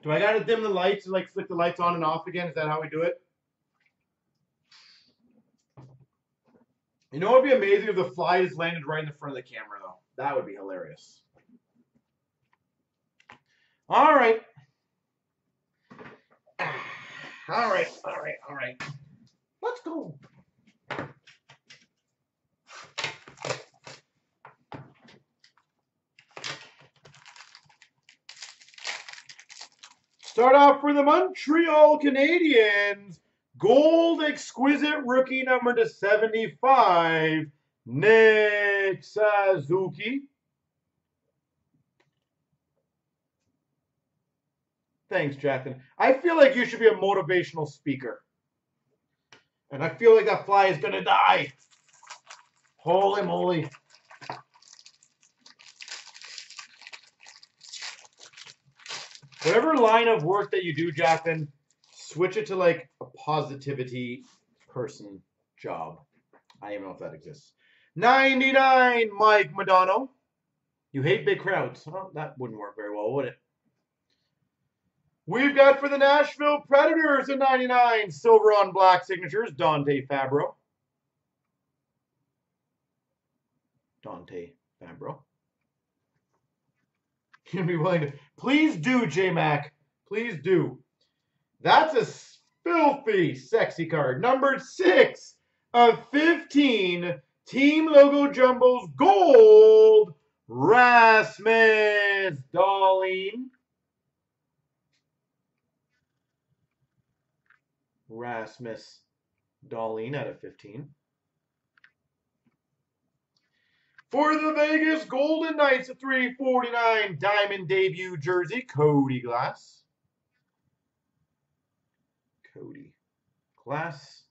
Do I gotta dim the lights and like flick the lights on and off again? Is that how we do it? You know what would be amazing if the fly just landed right in the front of the camera though? That would be hilarious. All right. All right, all right, all right. Let's go. Start off for the Montreal Canadiens. Gold exquisite rookie number to 75, Nick Suzuki. Thanks, Jacqueline. I feel like you should be a motivational speaker. And I feel like that fly is going to die. Holy moly. Whatever line of work that you do, Jacqueline, switch it to like a positivity person job. I don't even know if that exists. 99, Mike Modano. You hate big crowds. Well, that wouldn't work very well, would it? We've got for the Nashville Predators a 99, silver on black signatures, Dante Fabbro. Dante Fabbro. You'd be willing to. Please do, J Mac. Please do. That's a filthy sexy card. Number six of 15. Team logo jumbos gold. Rasmus Dahlin. Rasmus Dahlin out of 15. For the Vegas Golden Knights, a 349 diamond debut jersey, Cody Glass. Cody Glass.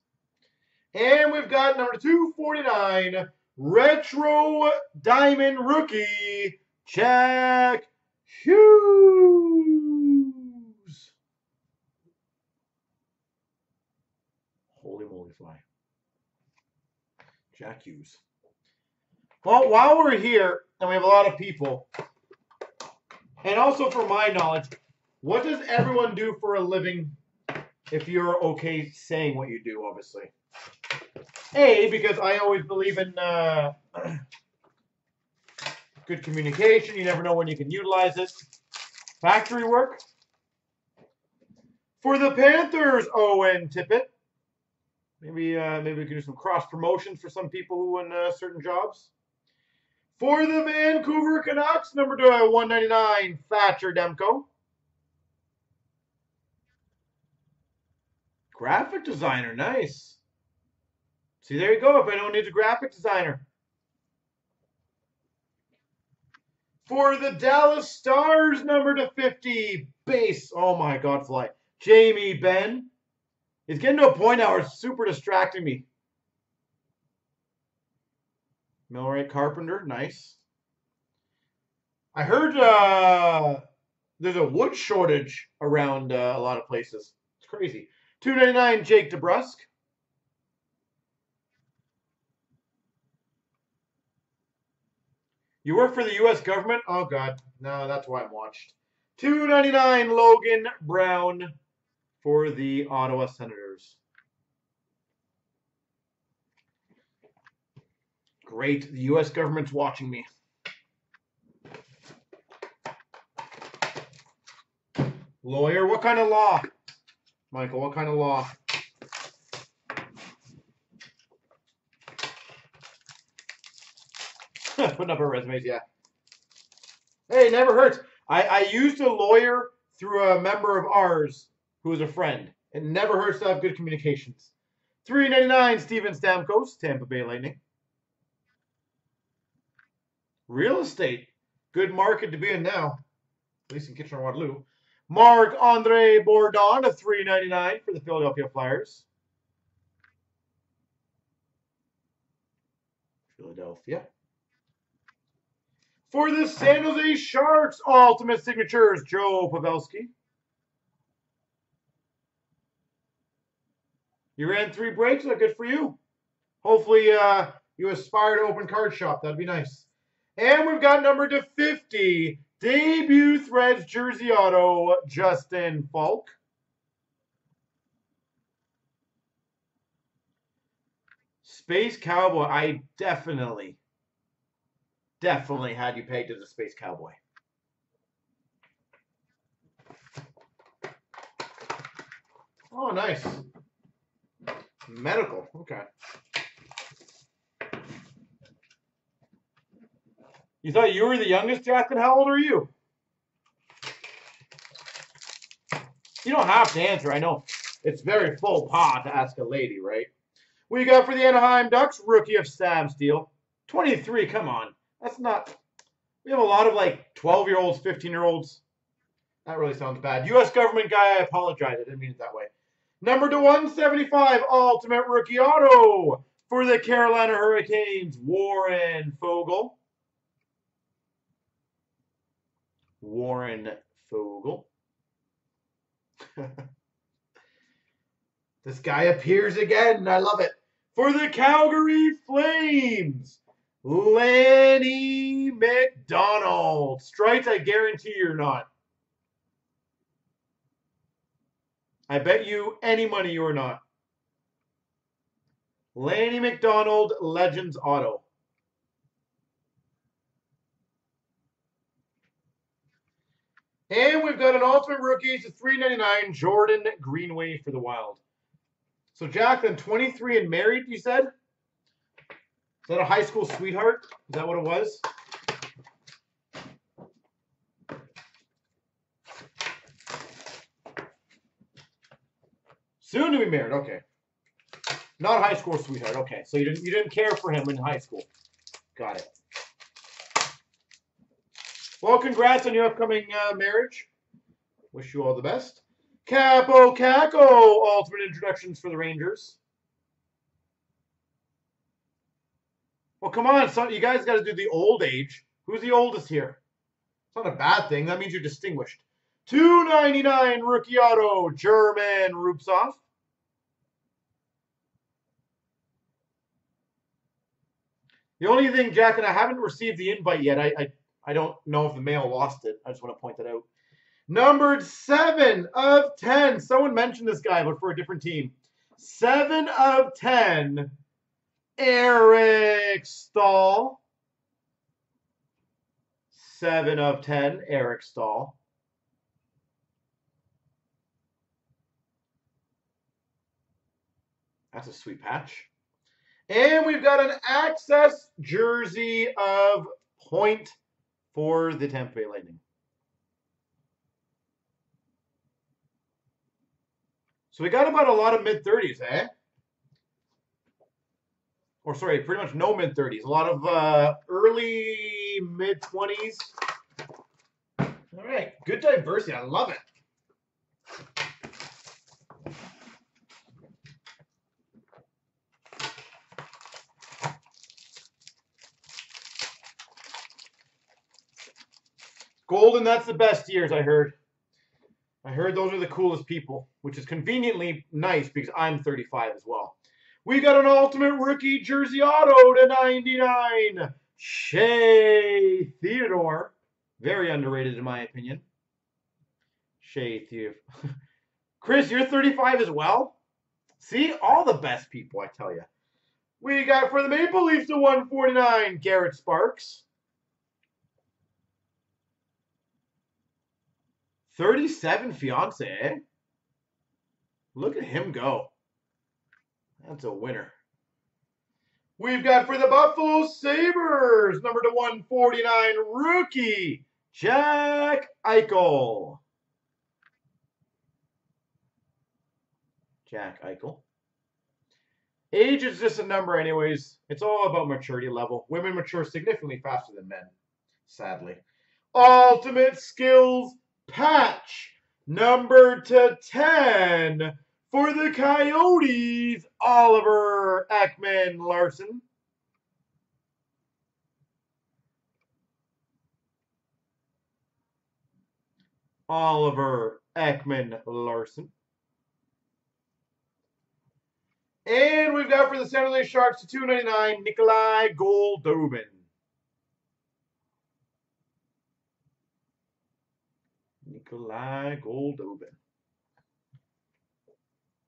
And we've got number 249, Retro Diamond Rookie, Jack Hughes. Holy moly fly. Jack Hughes. Well, while we're here, and we have a lot of people, and also for my knowledge, what does everyone do for a living if you're okay saying what you do, obviously? A, because I always believe in uh, good communication. You never know when you can utilize it. Factory work. For the Panthers, Owen Tippett. Maybe uh, maybe we can do some cross promotions for some people who in uh, certain jobs. For the Vancouver Canucks, number two 199, Thatcher Demko. Graphic designer, nice. See, there you go. If anyone needs a graphic designer. For the Dallas Stars, number to 50, base. Oh my God, fly. Jamie Benn. It's getting to a point now where it's super distracting me. Millwright Carpenter, nice. I heard uh, there's a wood shortage around uh, a lot of places. It's crazy. 299 Jake DeBrusk. You work for the U.S. government? Oh, God. No, that's why I'm watched. 299 Logan Brown for the Ottawa Senators. Great. The U.S. government's watching me. Lawyer, what kind of law? Michael, what kind of law? Putting up our resumes, yeah. Hey, never hurts. I, I used a lawyer through a member of ours who was a friend. It never hurts to have good communications. 399 Steven Stamkos, Tampa Bay Lightning. Real estate. Good market to be in now. At least in Kitchener Waterloo. Marc Andre Bourdon of 399 for the Philadelphia Flyers. Philadelphia. For the San Jose Sharks, Ultimate Signatures, Joe Pavelski. You ran three breaks. That's good for you. Hopefully, uh, you aspire to open card shop. That'd be nice. And we've got number to 50, debut Threads jersey auto, Justin Falk. Space Cowboy, I definitely, definitely had you pegged as a Space Cowboy. Oh, nice. Medical, okay. You thought you were the youngest, Jackson? How old are you? You don't have to answer. I know it's very full pot to ask a lady, right? We got for the Anaheim Ducks, rookie of Sam Steele. 23, come on. That's not... We have a lot of like 12-year-olds, 15-year-olds. That really sounds bad. U.S. government guy, I apologize. I didn't mean it that way. Number to 175, Ultimate Rookie Auto for the Carolina Hurricanes, Warren Foegele. Warren Foegele. this guy appears again. I love it. For the Calgary Flames, Lanny McDonald. Stripes, I guarantee you're not. I bet you any money you are not. Lanny McDonald, Legends Auto. And we've got an Ultimate Rookies to 399 Jordan Greenway for the Wild. So, Jacqueline, 23 and married, you said? Is that a high school sweetheart? Is that what it was? Soon to be married. Okay. Not a high school sweetheart. Okay. So you didn't you didn't care for him in high school. Got it. Well, congrats on your upcoming uh, marriage. Wish you all the best. Kaapo Kakko, ultimate introductions for the Rangers. Well, come on, son. You guys got to do the old age. Who's the oldest here? It's not a bad thing. That means you're distinguished. 299 rookie auto, German Rubtsov. The only thing, Jack, and I haven't received the invite yet. I, I, I don't know if the mail lost it. I just want to point that out. Numbered 7 of 10. Someone mentioned this guy, but for a different team. 7 of 10. Eric Staal. 7 of 10. Eric Staal. That's a sweet patch. And we've got an access jersey of point for the Tampa Bay Lightning. So we got about a lot of mid 30s, eh? Or sorry, pretty much no mid 30s. A lot of uh, early mid 20s. All right, good diversity. I love it. Golden, that's the best years, I heard. I heard those are the coolest people, which is conveniently nice because I'm 35 as well. We got an ultimate rookie jersey auto to 99. Shea Theodore. Very underrated in my opinion. Shea Theodore. Chris, you're 35 as well? See, all the best people, I tell you. We got for the Maple Leafs to 149, Garrett Sparks. 37 fiance, eh? Look at him go. That's a winner. We've got for the Buffalo Sabres, number to 149, rookie, Jack Eichel. Jack Eichel. Age is just a number anyways. It's all about maturity level. Women mature significantly faster than men, sadly. Ultimate skills patch number to 10 for the Coyotes, Oliver Ekman-Larsson. Oliver Ekman-Larsson. And we've got for the San Jose Sharks to 299, Nikolai Goldobin. Nikolai Goldobin.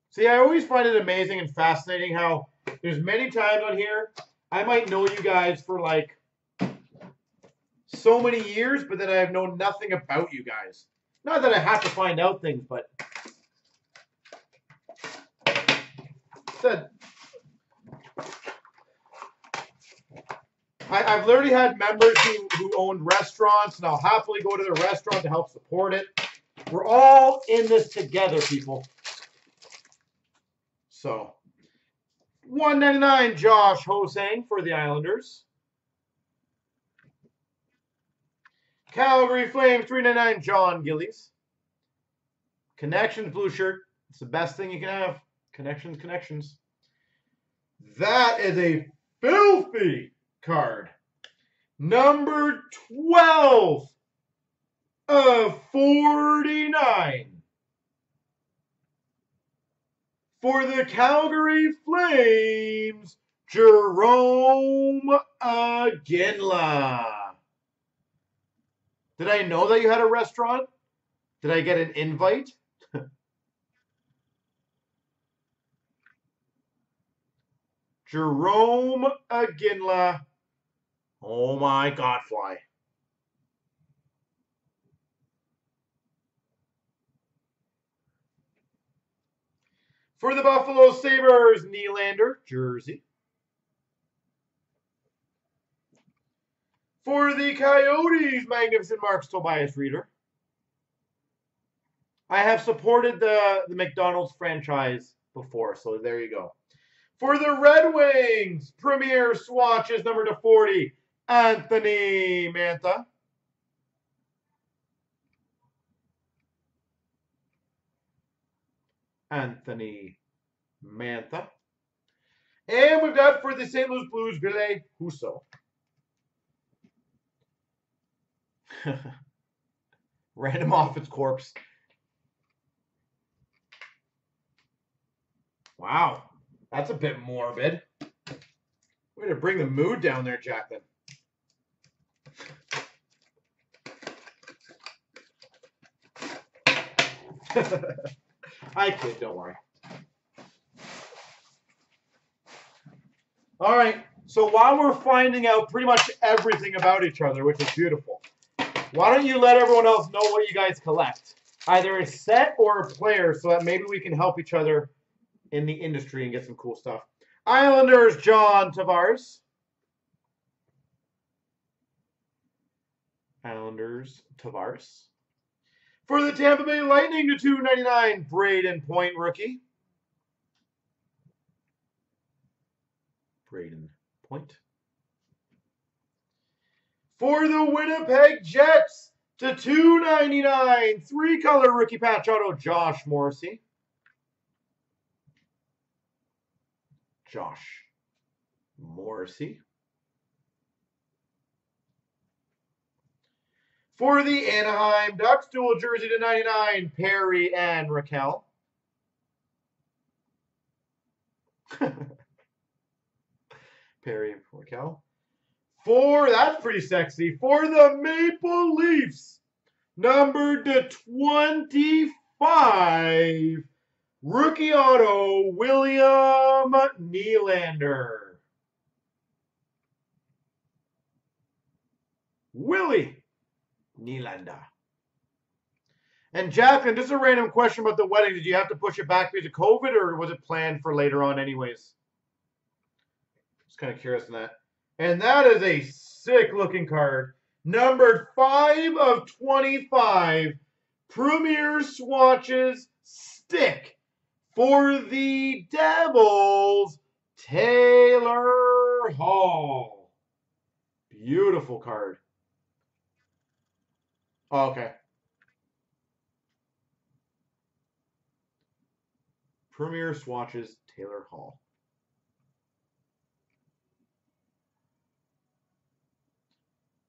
See, I always find it amazing and fascinating how there's many times on here I might know you guys for like so many years, but then I have known nothing about you guys. Not that I have to find out things, but said I, have literally had members who, who owned restaurants, and I'll happily go to their restaurant to help support it. We're all in this together, people. So, 199 Josh Ho-Sang for the Islanders. Calgary Flames 399 Jon Gillies. Connections blue shirt. It's the best thing you can have. Connections, connections. That is a filthy card. Number 12 of 49 for the Calgary Flames, Jarome Iginla. Did I know that you had a restaurant? Did I get an invite? Jarome Iginla. Oh my God, fly. For the Buffalo Sabres, Nylander, jersey. For the Coyotes, Magnificent Marks, Tobias Rieder. I have supported the, the McDonald's franchise before, so there you go. For the Red Wings, Premier Swatches, number to 40, Anthony Mantha. Anthony Mantha. And we've got for the St. Louis Blues, Ville Husso. Random off its corpse. Wow, that's a bit morbid. Way to bring the mood down there, Jacqueline. I kid, don't worry. All right, so while we're finding out pretty much everything about each other, which is beautiful, why don't you let everyone else know what you guys collect? Either a set or a player so that maybe we can help each other in the industry and get some cool stuff. Islanders, John Tavares. Islanders, Tavares. For the Tampa Bay Lightning to 299, Brayden Point rookie. Brayden Point. For the Winnipeg Jets to 299, three color rookie patch auto, Josh Morrissey. Josh Morrissey. For the Anaheim Ducks, dual jersey to 99, Perry and Rakell. Perry and Rakell. For, that's pretty sexy, for the Maple Leafs, number to 25, rookie auto, William Nylander. Willie Nylander. And Jacqueline, is a random question about the wedding. Did you have to push it back because of COVID, or was it planned for later on anyways? Just kind of curious on that. And that is a sick looking card. Numbered 5 of 25. Premier Swatches Stick. For the Devils, Taylor Hall. Beautiful card. Oh, okay. Premier Swatches, Taylor Hall.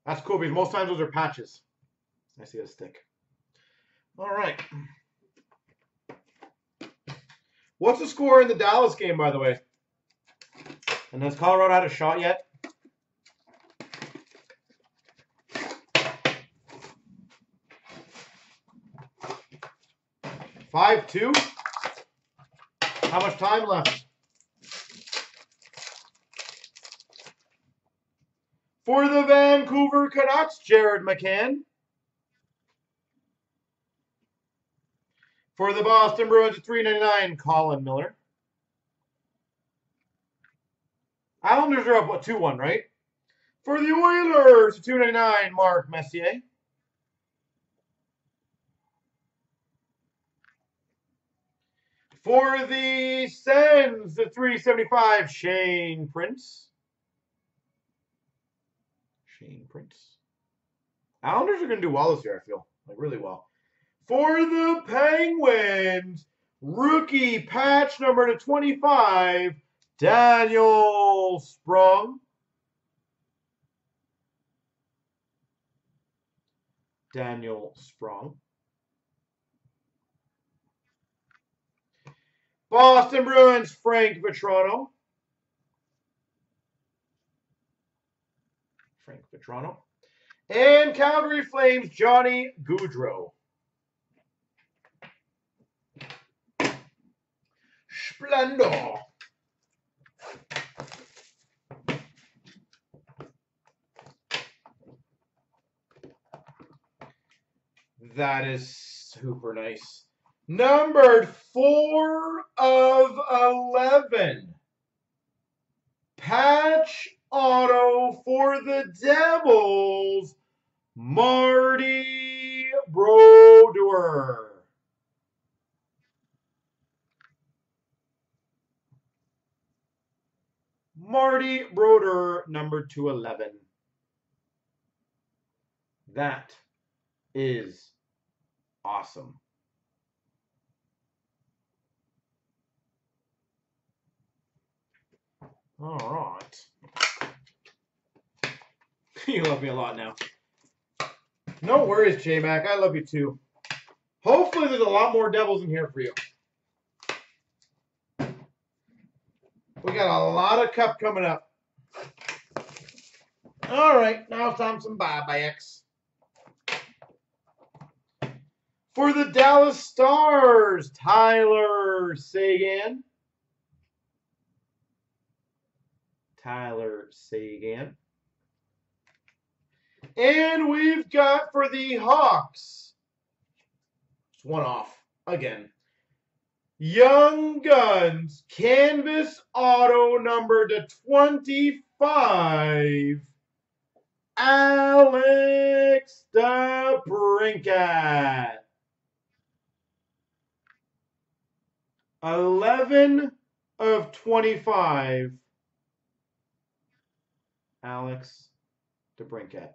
That's cool because most times those are patches. I see a stick. All right. What's the score in the Dallas game, by the way? And has Colorado had a shot yet? Five two. How much time left? For the Vancouver Canucks, Jared McCann. For the Boston Bruins 399, Colin Miller. Islanders are up, what, 2-1, right? For the Oilers, 299, Mark Messier. For the Sens, the 375, Shane Prince. Shane Prince. Islanders are going to do well this year, I feel. Like, really well. For the Penguins, rookie patch number to 25, Daniel Sprong. Daniel Sprong. Boston Bruins, Frank Vatrano. Frank Vatrano. And Calgary Flames, Johnny Gaudreau. Splendor. That is super nice. Numbered 4 of 11. Patch auto for the Devils, Marty Brodeur. Marty Brodeur, number 211. That is awesome. All right. you love me a lot now. No worries, J Mac. I love you too. Hopefully, there's a lot more devils in here for you. We got a lot of cup coming up. All right, now it's time for some buybacks. For the Dallas Stars, Tyler Seguin. Tyler Seguin. And we've got for the Hawks, it's one off again. Young Guns, canvas auto number to 25, Alex DeBrincat. 11 of 25, Alex DeBrincat.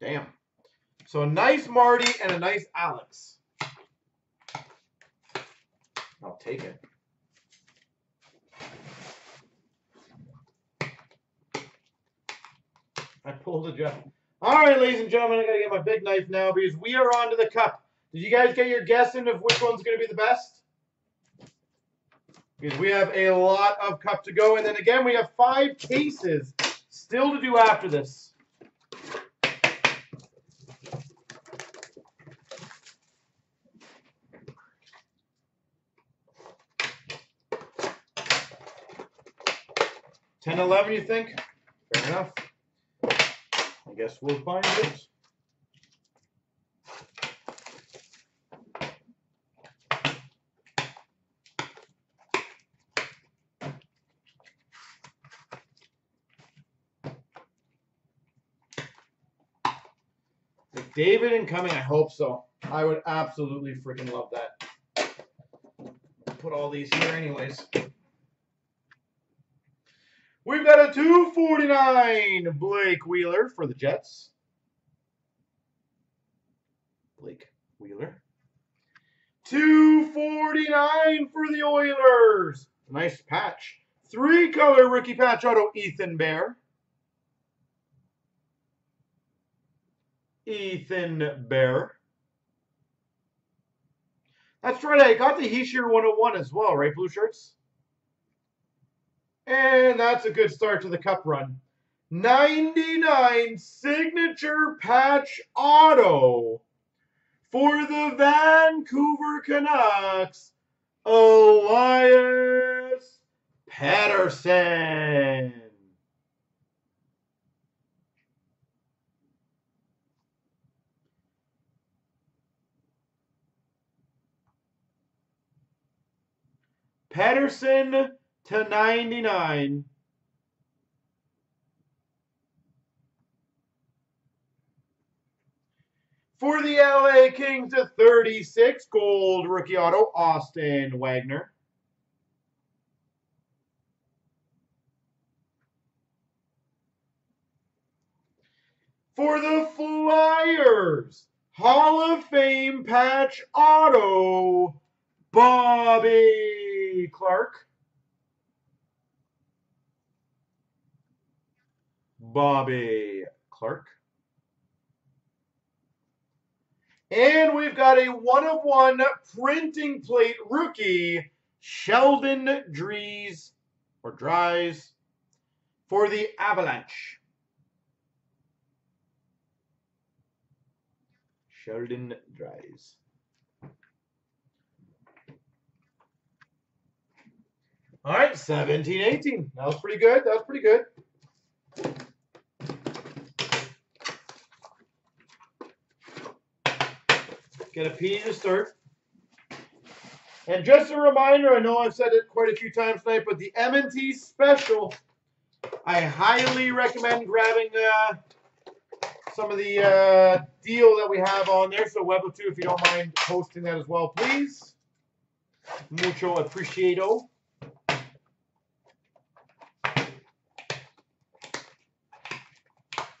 Damn. So a nice Marty and a nice Alex. I'll take it. I pulled a job. All right, ladies and gentlemen, I gotta get my big knife now because we are on to the cup. Did you guys get your guess in of which one's gonna be the best? Because we have a lot of cup to go, and then again we have five cases still to do after this. Ten, eleven, you think? Fair enough. I guess we'll find it. David incoming, I hope so. I would absolutely freaking love that. Put all these here anyways. We've got a 249 Blake Wheeler for the Jets. Blake Wheeler. 249 for the Oilers. Nice patch. Three color rookie patch auto Ethan Bear. Ethan Bear. That's right, I got the Hischier 101 as well, right, Blue Shirts? And that's a good start to the cup run. 99 signature patch auto for the Vancouver Canucks, Elias Pettersson. Pettersson to 99. For the LA Kings, a 36 gold rookie auto, Austin Wagner. For the Flyers, Hall of Fame patch auto, Bobby Clarke. Bobby Clarke. And we've got a one of one printing plate rookie, Sheldon Dries or Dries for the Avalanche. Sheldon Dries. All right, 17, 18. That was pretty good. That was pretty good. Get a a P to start. And just a reminder, I know I've said it quite a few times tonight, but the M&T special, I highly recommend grabbing uh, some of the uh, deal that we have on there. So Webber 2, if you don't mind posting that as well, please. Mucho appreciado.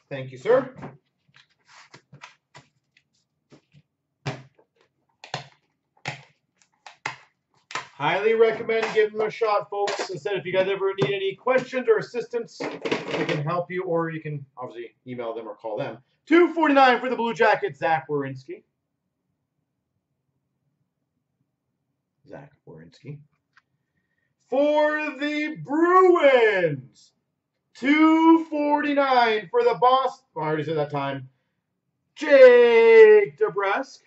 Thank you, sir. Highly recommend giving them a shot, folks. Instead, if you guys ever need any questions or assistance, we can help you, or you can obviously email them or call them. 249 for the Blue Jackets, Zach Werenski. Zach Werenski. For the Bruins, 249 for the Boston. I already said that time. Jake DeBrusk.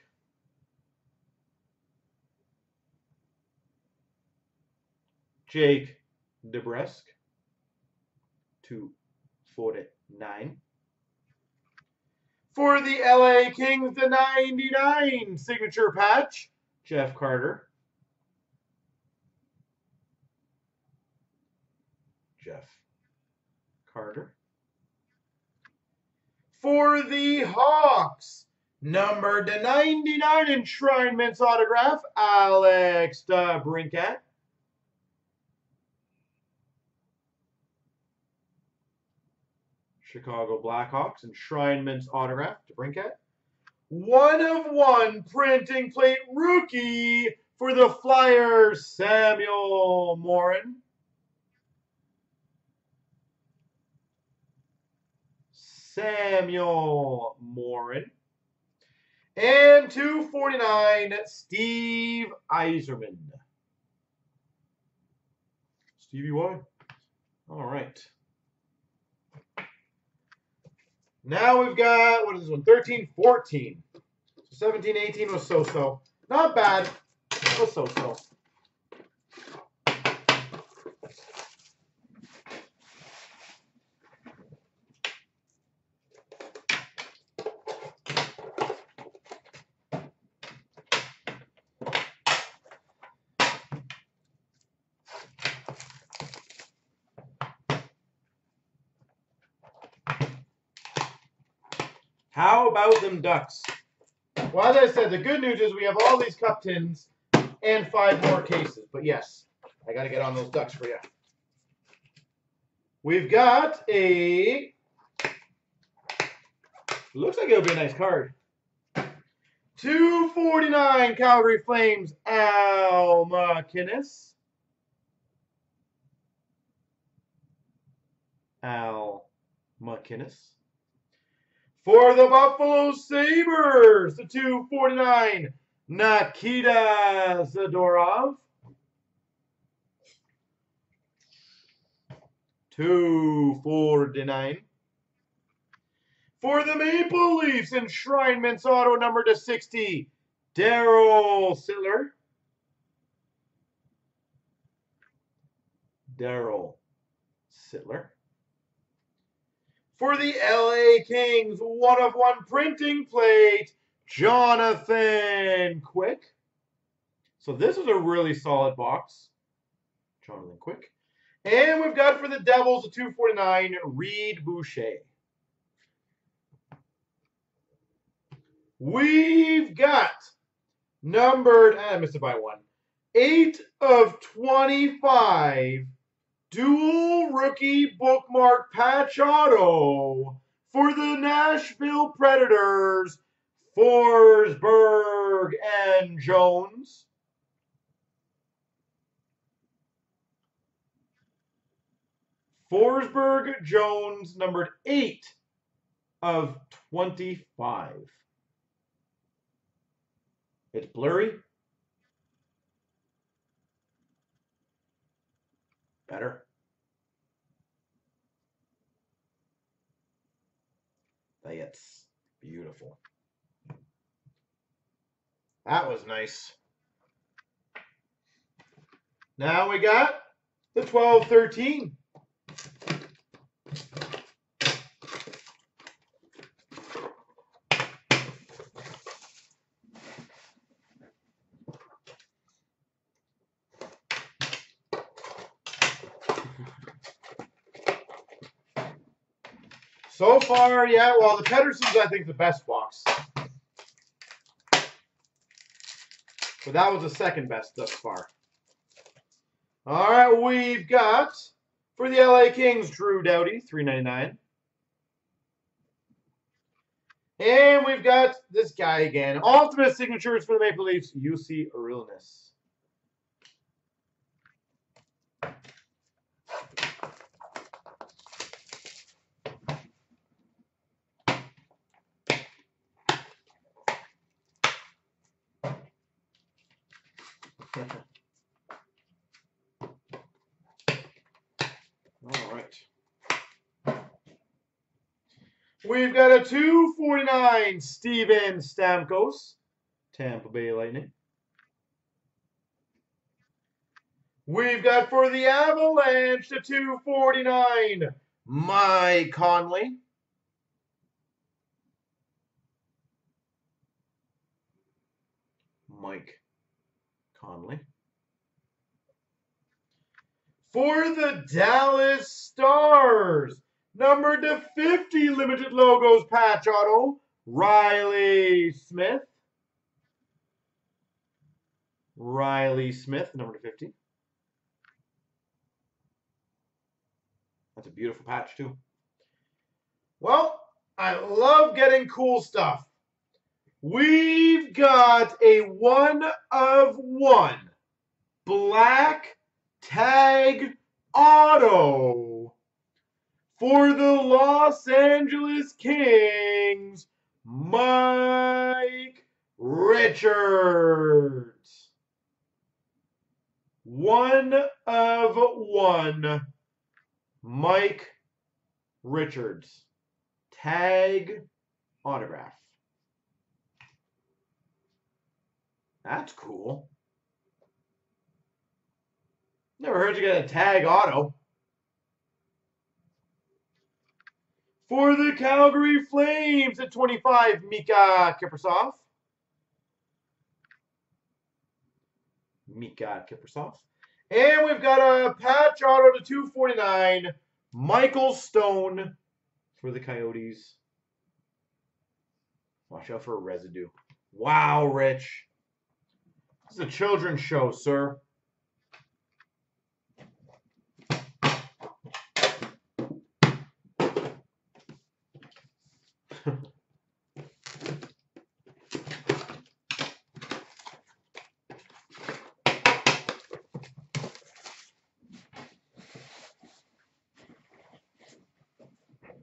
Jake DeBrusk. 249. For the LA Kings, the 99 signature patch, Jeff Carter. Jeff Carter. For the Hawks, number to 99 enshrinements autograph, Alex DeBrincat. Chicago Blackhawks enshrinements autograph DeBrincat. One of one printing plate rookie for the Flyers, Samuel Morin. Samuel Morin. And 249, Steve Yzerman. Stevie Y. All right. Now we've got, what is this one? 13, 14. 17, 18 was so-so. Not bad. It was so-so. About them ducks? Well, as I said, the good news is we have all these cup tins and five more cases. But yes, I got to get on those ducks for you. We've got a. Looks like it'll be a nice card. 249 Calgary Flames, Al MacInnis. Al MacInnis. For the Buffalo Sabres, the 249, Nikita Zadorov. 249. For the Maple Leafs, enshrinements auto number to 60, Daryl Sittler. Daryl Sittler. For the LA Kings, one of one printing plate, Jonathan Quick. So this is a really solid box. Jonathan Quick. And we've got for the Devils, a 249, Reid Boucher. We've got numbered, I missed it by one, 8 of 25 dual rookie bookmark patch auto for the Nashville Predators, Forsberg and Jones. Forsberg Jones, numbered 8 of 25. It's blurry. Better. That's beautiful. That was nice. Now we got the 12-13. So far, yeah, well, the Pedersons, I think, the best box. But that was the second best thus far. All right, we've got, for the LA Kings, Drew Doughty, three ninety nine, And we've got this guy again. Ultimate signatures for the Maple Leafs, Jussi Rynnas. All right. We've got a 249 Steven Stamkos, Tampa Bay Lightning. We've got for the Avalanche the 249 Mike Connolly. Mike Connolly. For the Dallas Stars, number to 50 limited logos patch auto, Reilly Smith. Reilly Smith, number to 50. That's a beautiful patch, too. Well, I love getting cool stuff. We've got a one of one black tag auto for the Los Angeles Kings, Mike Richards. One of one, Mike Richards. Tag autograph. That's cool. Never heard you get a tag auto. For the Calgary Flames at 25, Miikka Kiprusoff. Miikka Kiprusoff. And we've got a patch auto to 249, Michael Stone for the Coyotes. Watch out for a residue. Wow, Rich. This is a children's show, sir.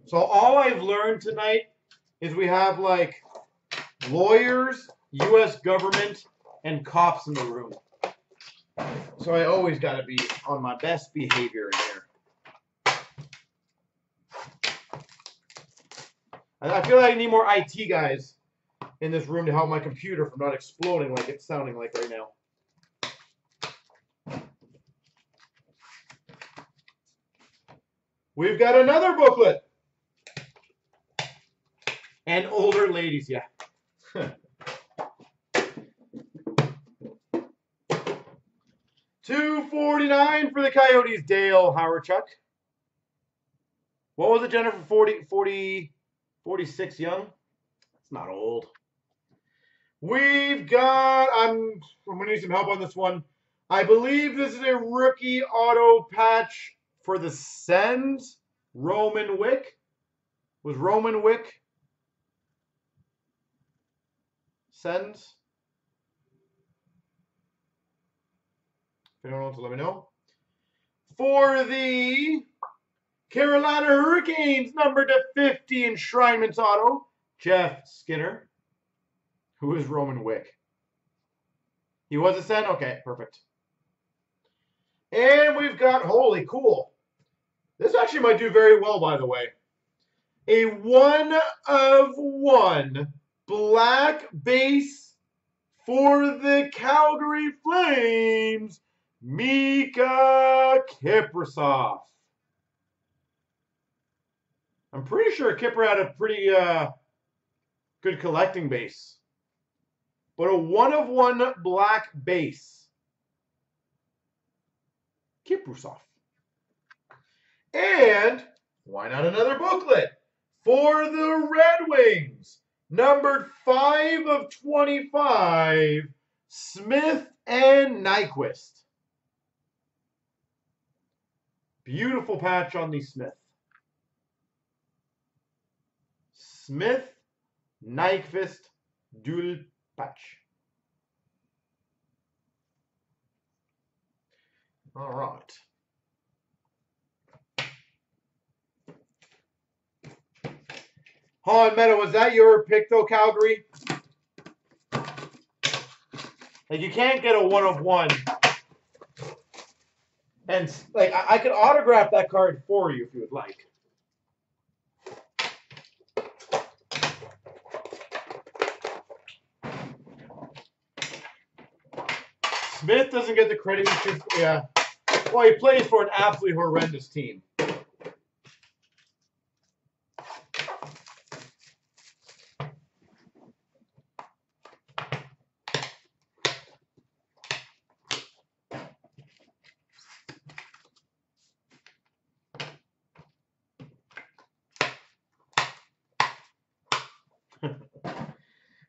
so all I've learned tonight is we have like lawyers, U.S. government, and cops in the room. So I always got to be on my best behavior here. I feel like I need more IT guys in this room to help my computer from not exploding like it's sounding like right now. We've got another booklet. And older ladies, yeah. Two forty nine for the Coyotes, Dale Hawerchuk. What was it, Jennifer? 40, 40, 46 young? That's not old. We've got, I'm, I'm going to need some help on this one. I believe this is a rookie auto patch for the Sens. Roman Wick. Was Roman Wick Sens? If anyone wants to let me know. For the Carolina Hurricanes, number to 50 enshrinements auto, Jeff Skinner. Who is Roman Wick? He was a Sen? Okay, perfect. And we've got, holy cool. This actually might do very well, by the way. A one of one black base for the Calgary Flames, Miikka Kiprusoff. I'm pretty sure Kipper had a pretty uh, good collecting base. But a one of one black base. Kiprasov. And why not another booklet? For the Red Wings, numbered 5 of 25, Smith and Nyquist. Beautiful patch on the Smith. Smith, Nyquist, dual patch. All right. Han Meta, was that your pick though, Calgary? Like you can't get a one of one. And like I, I could autograph that card for you if you would like. Smith doesn't get the credit. He should, yeah. Well, he plays for an absolutely horrendous team.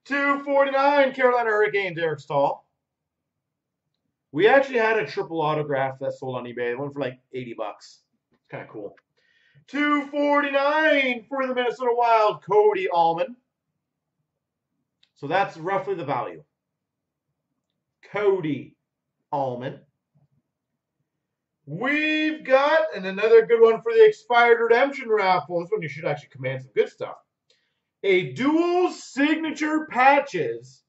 Two forty nine Carolina Hurricanes, Eric Staal. We actually had a triple autograph that sold on eBay. It went for like 80 bucks. It's kind of cool. 249 for the Minnesota Wild, Cody Almond. So that's roughly the value. Cody Almond. We've got, and another good one for the expired redemption raffle. This one you should actually command some good stuff. A dual signature patches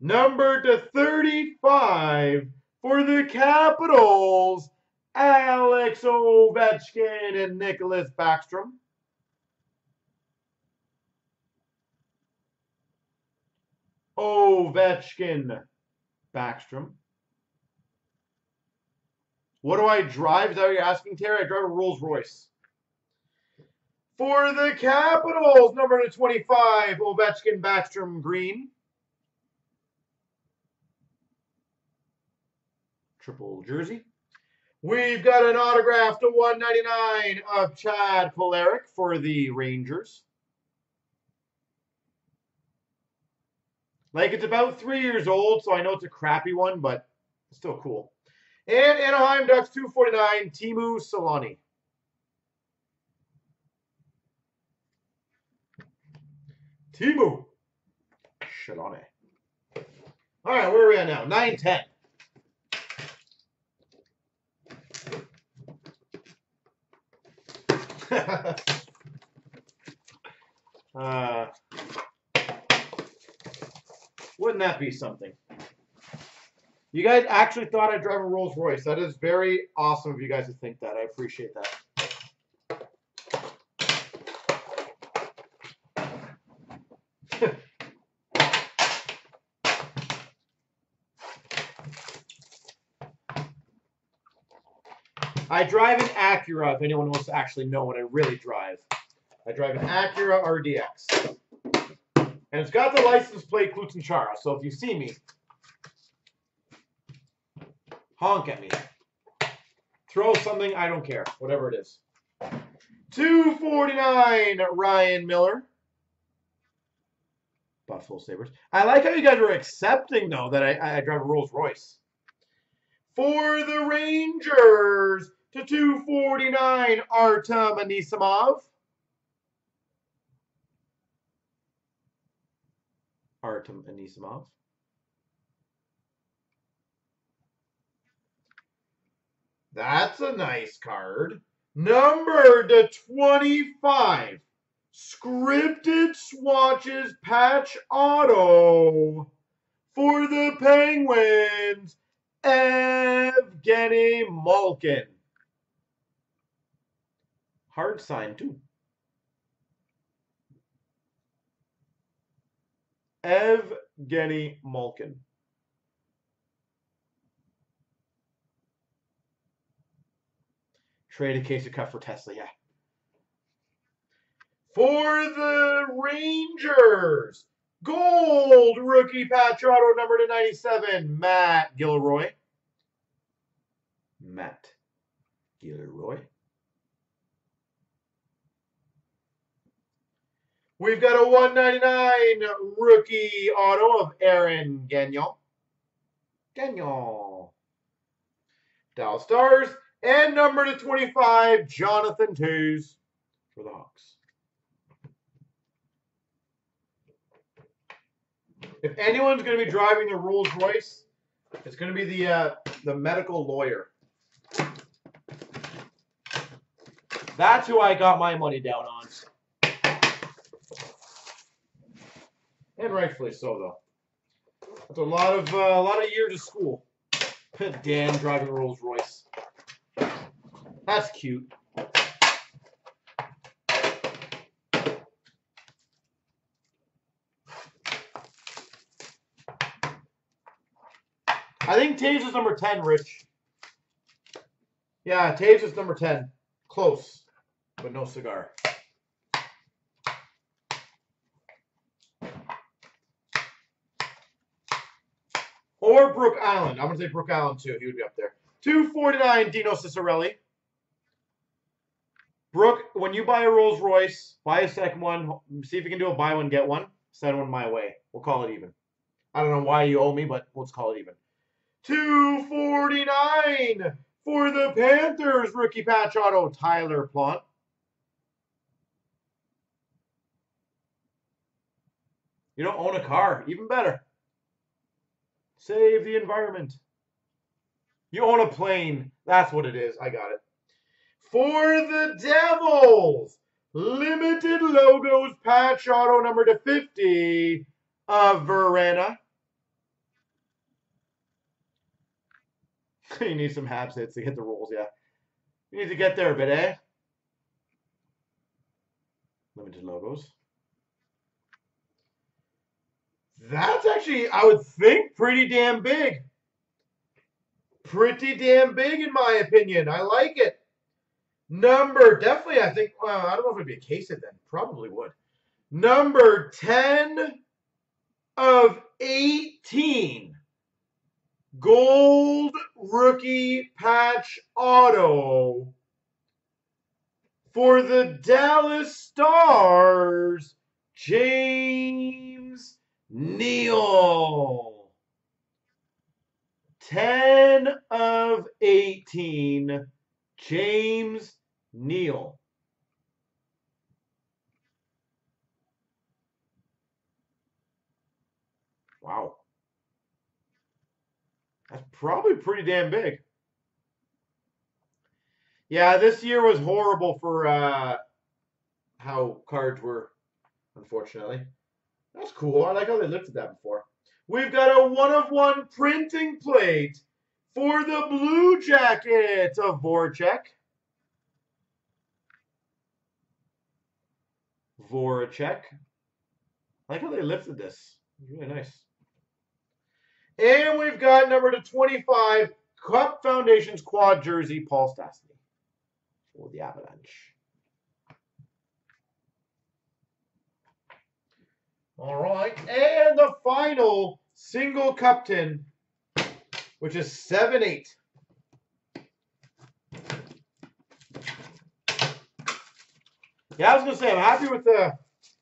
number to 35 for the Capitals, Alex Ovechkin and Nicklas Backstrom. Ovechkin, Backstrom. What do I drive? Is that what you're asking, Terry? I drive a Rolls Royce. For the Capitals, number to 25, Ovechkin, Backstrom, Green. Triple jersey. We've got an autograph to 199 of Chad Kolarik for the Rangers. Like, it's about three years old, so I know it's a crappy one, but it's still cool. And Anaheim Ducks 249, Teemu Selanne. Teemu Selanne. All right, where are we at now? 910. Uh, wouldn't that be something? You guys actually thought I'd drive a Rolls Royce. That is very awesome of you guys to think that. I appreciate that. I drive an Acura, if anyone wants to actually know what I really drive. I drive an Acura RDX. And it's got the license plate Chara. so if you see me, honk at me. Throw something, I don't care, whatever it is. 249 Ryan Miller. Buffalo Sabres. I like how you guys are accepting, though, that I, I drive a Rolls Royce. For the Rangers, to 249, Artem Anisimov. Artem Anisimov. That's a nice card. Number to 25. Scripted swatches patch auto for the Penguins. Evgeny Malkin. Hard sign, too. Evgeny Malkin. Trade a case of cut for Tesla, yeah. For the Rangers, gold rookie patch auto number to 97, Matt Gilroy. Matt Gilroy. We've got a 199 rookie auto of Aaron Gagnon. Gagnon. Dallas Stars. And number to 25, Jonathan Toews for the Hawks. If anyone's going to be driving the Rolls Royce, it's going to be the uh, the medical lawyer. That's who I got my money down on. And rightfully so, though. That's a lot of uh, a lot of years of school. Dan driving Rolls Royce. That's cute. I think Tage is number 10, Rich. Yeah, Tage is number 10. Close, but no cigar. Or Brooke Allen. I'm going to say Brook Island, too. He would be up there. 249 Dino Ciccarelli. Brooke, when you buy a Rolls Royce, buy a second one. See if you can do a buy one, get one. Send one my way. We'll call it even. I don't know why you owe me, but let's call it even. 249 for the Panthers rookie patch auto, Tyler Plante. You don't own a car, even better. Save the environment. You own a plane. That's what it is. I got it. For the Devils, limited logos patch auto number to 50 of Verena. you need some Habs hits to hit the rules, yeah. You need to get there a bit, eh? Limited logos. That's actually, I would think, pretty damn big. Pretty damn big, in my opinion. I like it. Number, definitely, I think, well, I don't know if it'd be a case of then. Probably would. Number 10 of 18 gold rookie patch auto for the Dallas Stars, James Neal. 10 of 18, James Neal. Wow. That's probably pretty damn big. Yeah, this year was horrible for uh, how cards were, unfortunately. That's cool. I like how they lifted that before. We've got a one-of-one -one printing plate for the Blue Jackets of Voracek. Voracek. I like how they lifted this. Really nice. And we've got number to 25, Cup Foundations quad jersey, Paul Stastny for the Avalanche. All right, and the final single cup tin, which is 7-8. Yeah, I was going to say, I'm happy with the...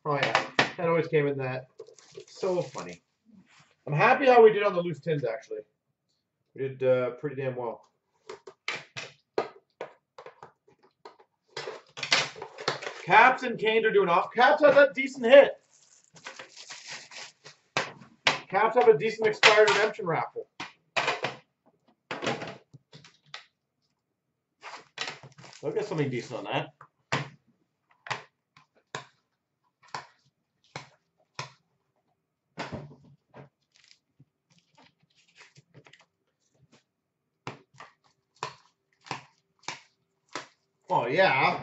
Oh, yeah. That always came in that. So funny. I'm happy how we did on the loose tins, actually. We did uh, pretty damn well. Caps and Kane are doing off. Caps has that decent hit. Caps have a decent expired redemption raffle. I'll get something decent on that. Oh, yeah.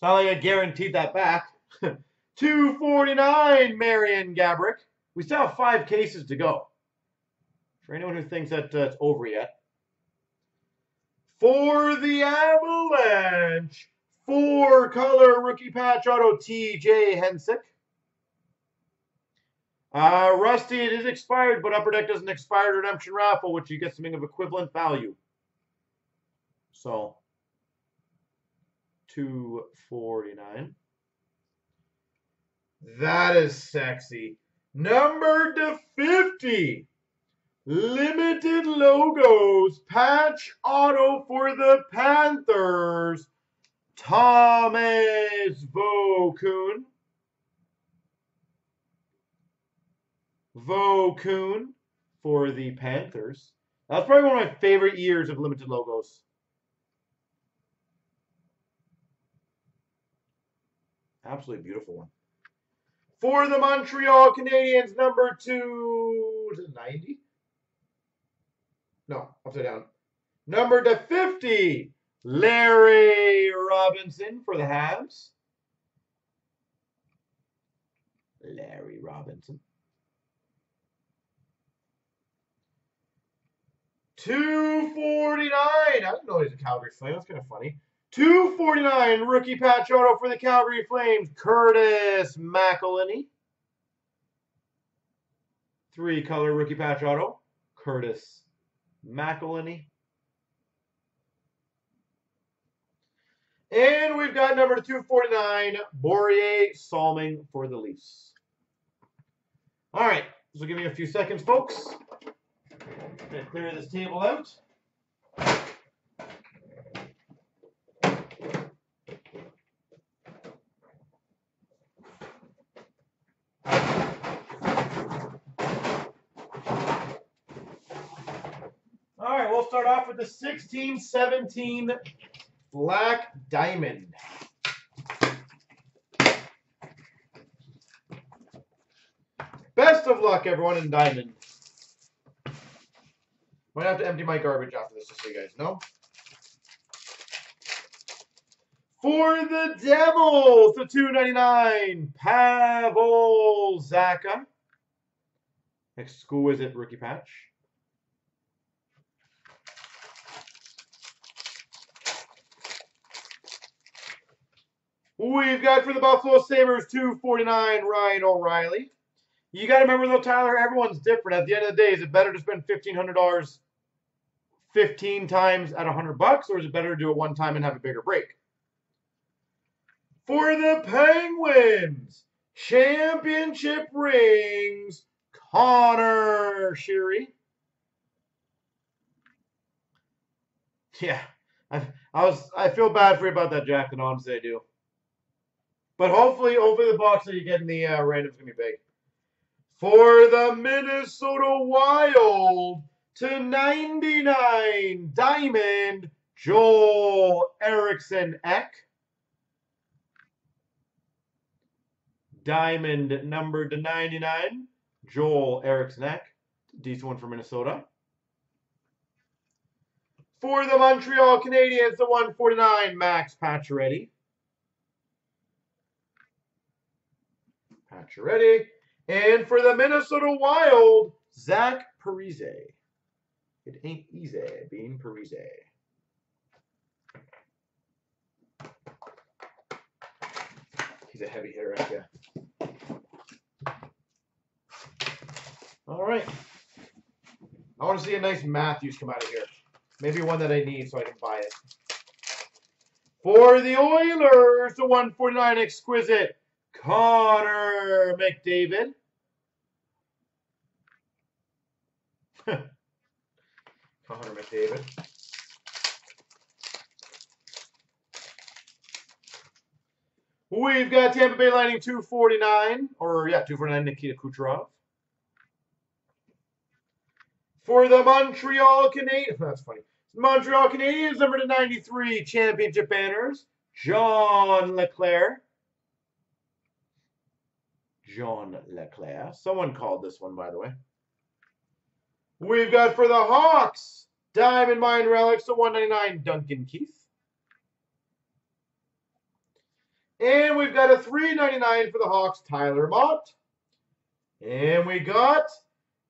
Not like I guaranteed that back. 249, Marian Gaborik. We still have five cases to go. For anyone who thinks that uh, it's over yet. For the Avalanche, four color rookie patch auto TJ Hensick. Uh, Rusty, it is expired, but Upper Deck does an expired redemption raffle, which you get something of equivalent value. So, 249. That is sexy. Number to 50. Limited logos. Patch auto for the Panthers. Tomas Vokoun. Vokoun for the Panthers. That's probably one of my favorite years of limited logos. Absolutely beautiful one. For the Montreal Canadiens, number two to 90. No, upside down. Number to 50, Larry Robinson for the Habs. Larry Robinson. 249. I didn't know he's a Calgary Flame. That's kind of funny. 249 rookie patch auto for the Calgary Flames, Curtis McElhinney. Three color rookie patch auto, Curtis McElhinney. And we've got number 249, Borje Salming for the Leafs. All right, so give me a few seconds, folks. I'm going to clear this table out. All right, we'll start off with the 1617 Black Diamond. Best of luck, everyone, in Diamond. Might have to empty my garbage after this, just so you guys know. For the Devils, the 299, Pavel Zacha. Exquisite rookie patch. We've got for the Buffalo Sabres 249 Ryan O'Reilly. You got to remember though, Tyler, everyone's different. At the end of the day, is it better to spend $1,500 15 times at 100 bucks, or is it better to do it one time and have a bigger break? For the Penguins, championship rings, Conor Sheary. Yeah, I, I was I feel bad for you about that, Jack, and honestly I do. But hopefully, hopefully the box that you get in the uh, random's gonna be big. For the Minnesota Wild to 99 Diamond Joel Eriksson Ek. Diamond number to 99 Joel Eriksson Ek. Decent one for Minnesota. For the Montreal Canadiens, the 149 Max Pacioretty. Pacioretty. And for the Minnesota Wild, Zach Parise. It ain't easy being Parise. He's a heavy hitter, I you. All right. I want to see a nice Matthews come out of here. Maybe one that I need so I can buy it. For the Oilers, the 149 exquisite Connor McDavid. Connor McDavid. We've got Tampa Bay Lightning 249, or yeah, 249 Nikita Kucherov. For the Montreal Canadiens, that's funny. Montreal Canadiens, number to 93, championship banners, John LeClair. John LeClair. Someone called this one, by the way. We've got for the Hawks, Diamond Mine Relics to 199, Duncan Keith. And we've got a 399 for the Hawks, Tyler Motte. And we got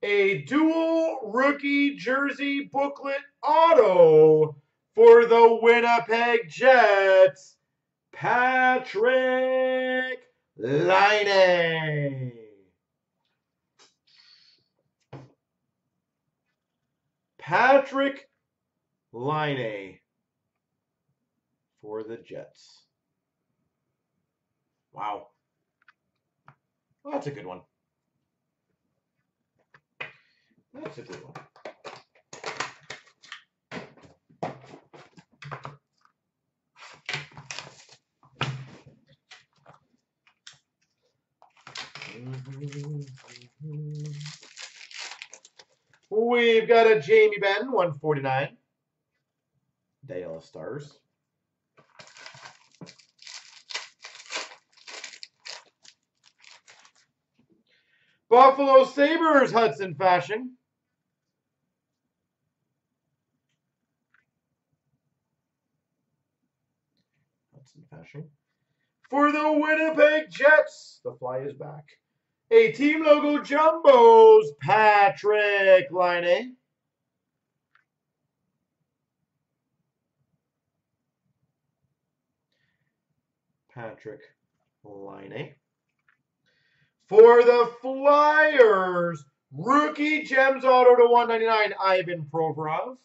a dual rookie jersey booklet auto for the Winnipeg Jets, Patrik Laine. Patrik Laine for the Jets. Wow. Well, that's a good one. That's a good one. We've got a Jamie Benn, 149. Dale Stars. Buffalo Sabres Hudson Fasching. Hudson Fasching. For the Winnipeg Jets, the fly is back. A team logo jumbos, Patrik Laine. Patrik Laine. For the Flyers, rookie gems auto to 199, Ivan Provorov.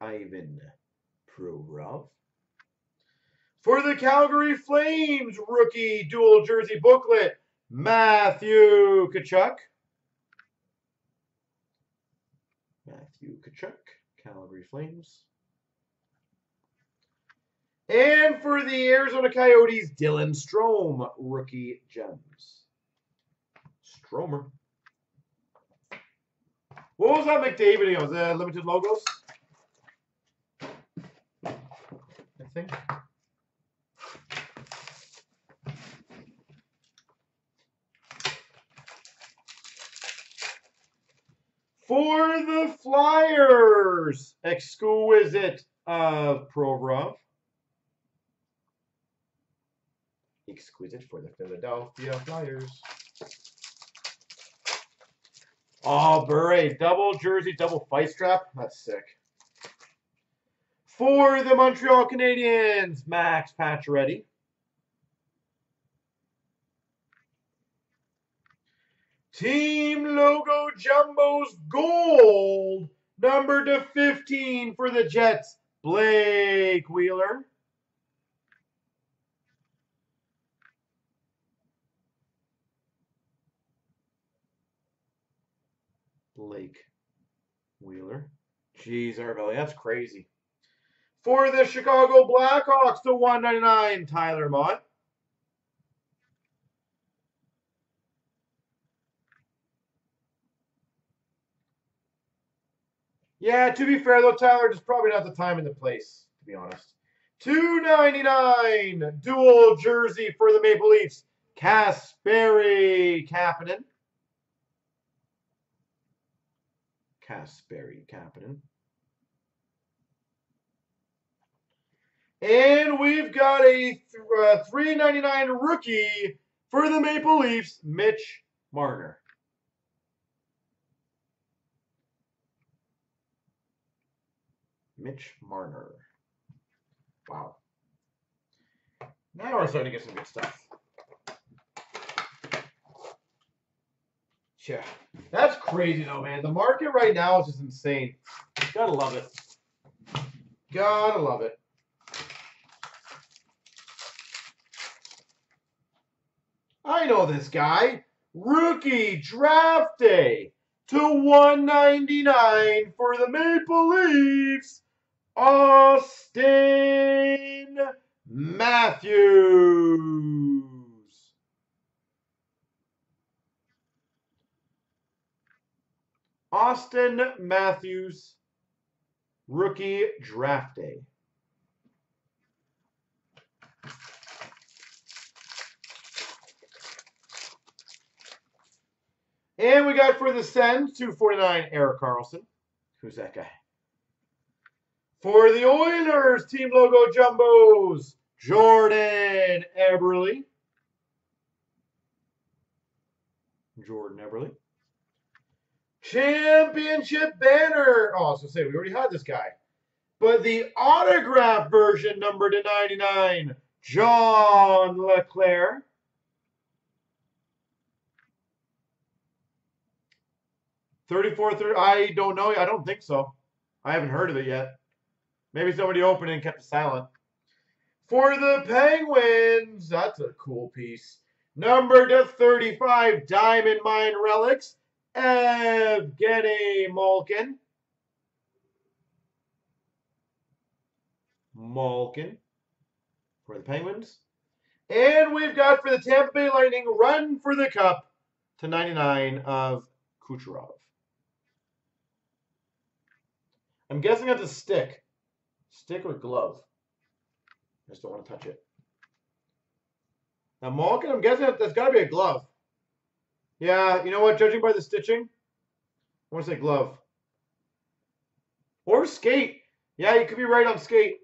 Ivan Provorov. For the Calgary Flames, rookie dual jersey booklet, Matthew Tkachuk. Matthew Tkachuk, Calgary Flames. And for the Arizona Coyotes, Dylan Strome, rookie gems. Stromer. What was that McDavid? Was that limited logos? I think. For the Flyers, exquisite uh, of Provorov. Exquisite for the Philadelphia Flyers. Oh, Bure, double jersey, double fight strap. That's sick. For the Montreal Canadiens, Max Pacioretty. Team logo jumbos gold, number to 15 for the Jets, Blake Wheeler. Blake Wheeler. Jeez, Arvelli, that's crazy. For the Chicago Blackhawks to 199, Tyler Motte. Yeah, to be fair though, Tyler, just probably not the time and the place, to be honest. 299 dual jersey for the Maple Leafs. Kasperi Kapanen. Kasperi Kapanen. And we've got a uh, 399 rookie for the Maple Leafs, Mitch Marner. Mitch Marner. Wow. Now we're starting to get some good stuff. Yeah. That's crazy though, man. The market right now is just insane. Gotta love it. Gotta love it. I know this guy. Rookie draft day to 199 for the Maple Leafs. Auston Matthews. Auston Matthews, rookie draft day. And we got for the send 249, Erik Karlsson. Who's that guy? For the Oilers, team logo jumbos, Jordan Eberle. Jordan Eberle. Championship banner. Oh, I was going to say, we already had this guy. But the autograph version, number to 99, John LeClair. Thirty-four, 30, I don't know. I don't think so. I haven't heard of it yet. Maybe somebody opened it and kept it silent. For the Penguins, that's a cool piece. Number to 35, Diamond Mine Relics, Evgeny Malkin. Malkin for the Penguins. And we've got for the Tampa Bay Lightning, Run for the Cup to 99 of Kucherov. I'm guessing that's a stick. Stick or glove. I just don't want to touch it. Now, Malkin, I'm guessing that, that's got to be a glove. Yeah, you know what? Judging by the stitching, I want to say glove. Or skate. Yeah, you could be right on skate.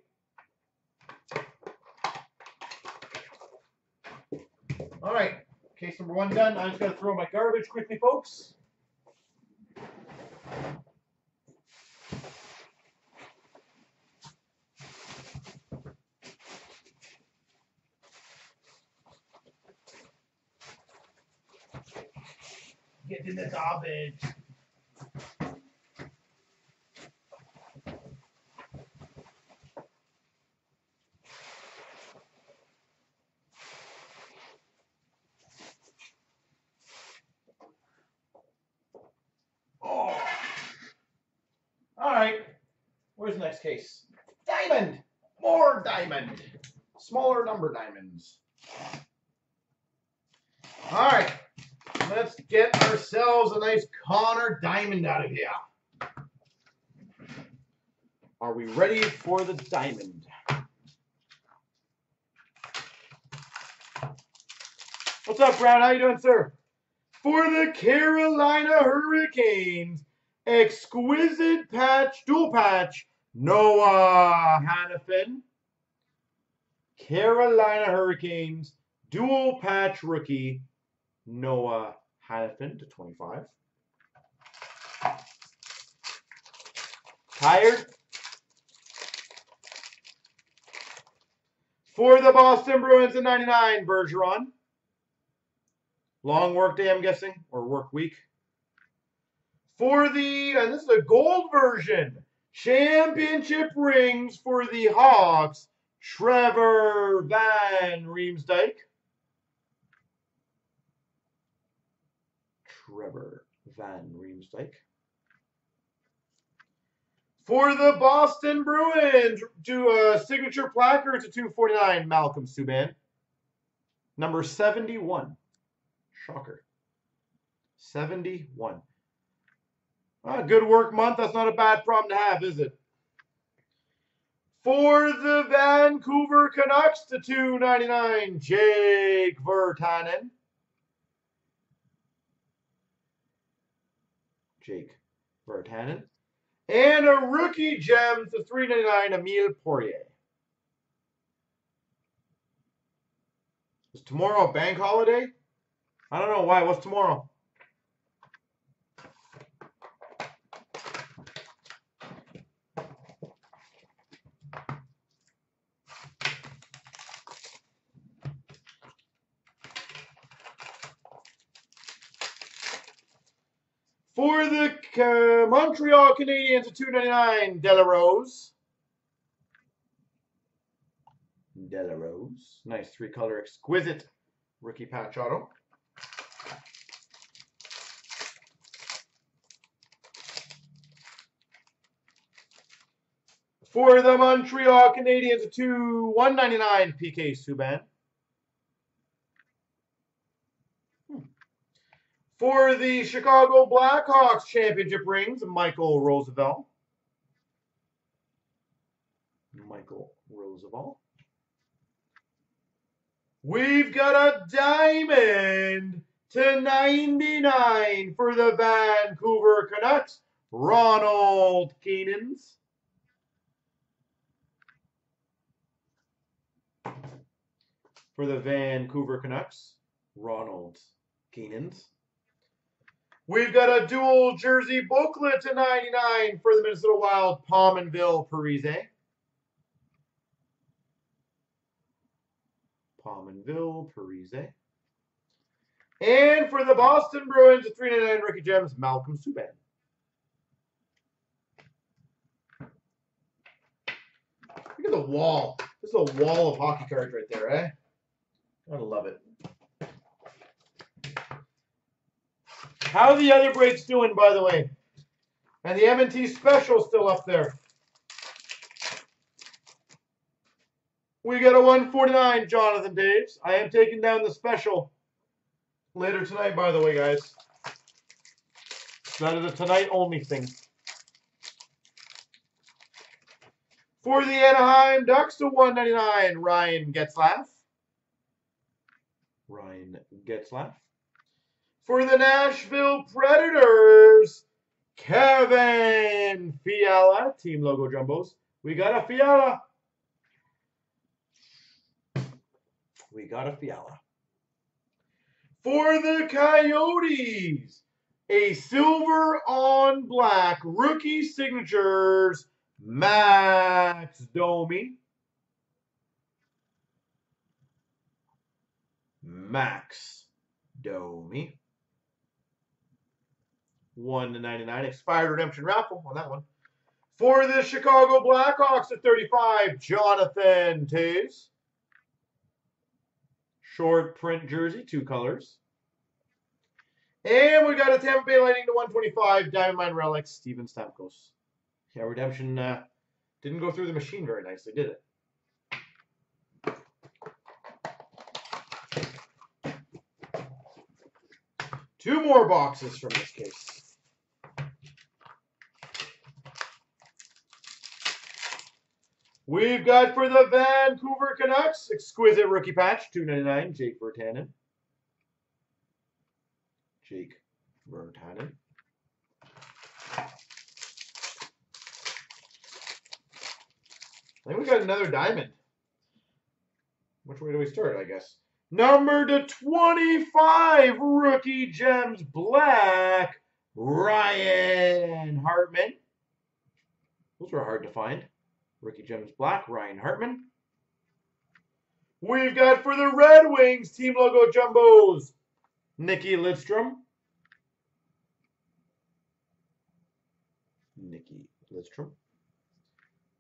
All right, case number one done. I'm just going to throw my garbage quickly, folks. Get in the garbage. Oh. All right. Where's the next case? Diamond. More diamond. Smaller number diamonds. All right. Let's get ourselves a nice Connor Diamond out of here. Are we ready for the diamond? What's up, Brown? How you doing, sir? For the Carolina Hurricanes, exquisite patch, dual patch, Noah Hanifin. Carolina Hurricanes, dual patch rookie, Noah Hanifin to 25. Tired? For the Boston Bruins in 99, Bergeron. Long work day, I'm guessing, or work week. For the, and this is a gold version, championship rings for the Hawks, Trevor Van Riemsdyk. Trevor Van Riemsdyk. For the Boston Bruins, do a signature placard to 249, Malcolm Subban. Number 71. Shocker. 71. Ah, good work month. That's not a bad problem to have, is it? For the Vancouver Canucks to 299, Jake Virtanen. Jake Virtanen. And a rookie gem to 399, Emile Poirier. Is tomorrow a bank holiday? I don't know why. What's tomorrow? For the uh, Montreal Canadiens at 299, Delarose. Delarose. Nice three color exquisite rookie patch auto. For the Montreal Canadiens, a 2 199 PK Subban. For the Chicago Blackhawks championship rings, Michael Rozsival. Michael Rozsival. We've got a diamond to 99 for the Vancouver Canucks, Ronald Kenins. For the Vancouver Canucks, Ronald Kenins. We've got a dual jersey booklet to 99 for the Minnesota Wild, Pominville Parise. Pominville Parise. And for the Boston Bruins, a 399 rookie gems, Malcolm Subban. Look at the wall. This is a wall of hockey cards right there, eh? Gotta love it. How are the other breaks doing, by the way? And the M&T special still up there. We got a 149, Jonathan Daves. I am taking down the special later tonight, by the way, guys. That is a tonight only thing. For the Anaheim Ducks to 199, Ryan Getzlaf. Ryan Getzlaf. For the Nashville Predators, Kevin Fiala, team logo jumbos. We got a Fiala. We got a Fiala. For the Coyotes, a silver on black rookie signatures, Max Domi. Max Domi. 1 to 99. Expired redemption raffle on that one. For the Chicago Blackhawks at 35, Jonathan Toews. Short print jersey, two colors. And we got a Tampa Bay Lightning to 125, Diamond Mine Relics, Steven Stamkos. Yeah, redemption uh, didn't go through the machine very nicely, did it? Two more boxes from this case. We've got for the Vancouver Canucks, exquisite rookie patch, 299, Jake Virtanen. Jake Virtanen. I think we got another diamond. Which way do we start, I guess? Number to 25, rookie gems black, Ryan Hartman. Those were hard to find. Rookie gems black, Ryan Hartman. We've got for the Red Wings team logo jumbos, Nikki Lidstrom. Nikki Lidstrom.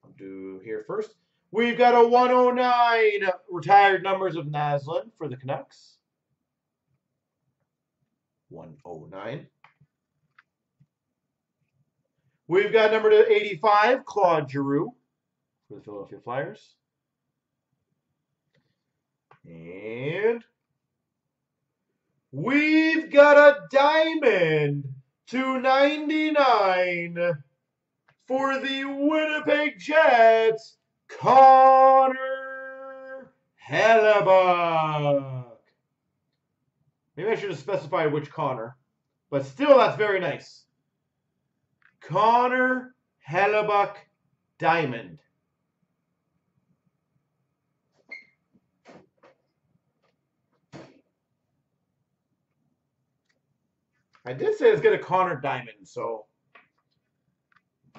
I'll do here first. We've got a 109 retired numbers of Naslund for the Canucks. 109. We've got number to 85, Claude Giroux for the Philadelphia Flyers. And we've got a diamond to 99 for the Winnipeg Jets, Connor Hellebuyck. Maybe I should have specified which Connor, but still, that's very nice. Connor Hellebuyck Diamond. I did say let's get a Connor Diamond, so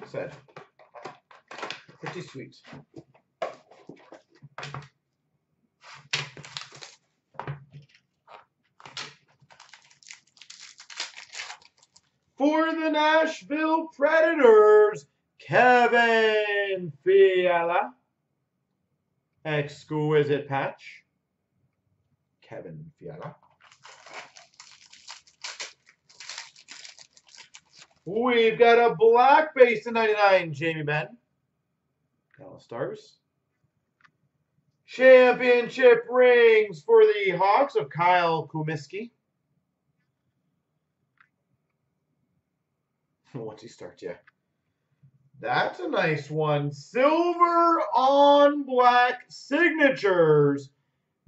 I said pretty sweet. For the Nashville Predators, Kevin Fiala. Exquisite patch. Kevin Fiala. We've got a black base to 99, Jamie Benn. Dallas Stars. Championship rings for the Hawks of Kyle Cumiskey. Once he starts, yeah. That's a nice one. Silver on black signatures.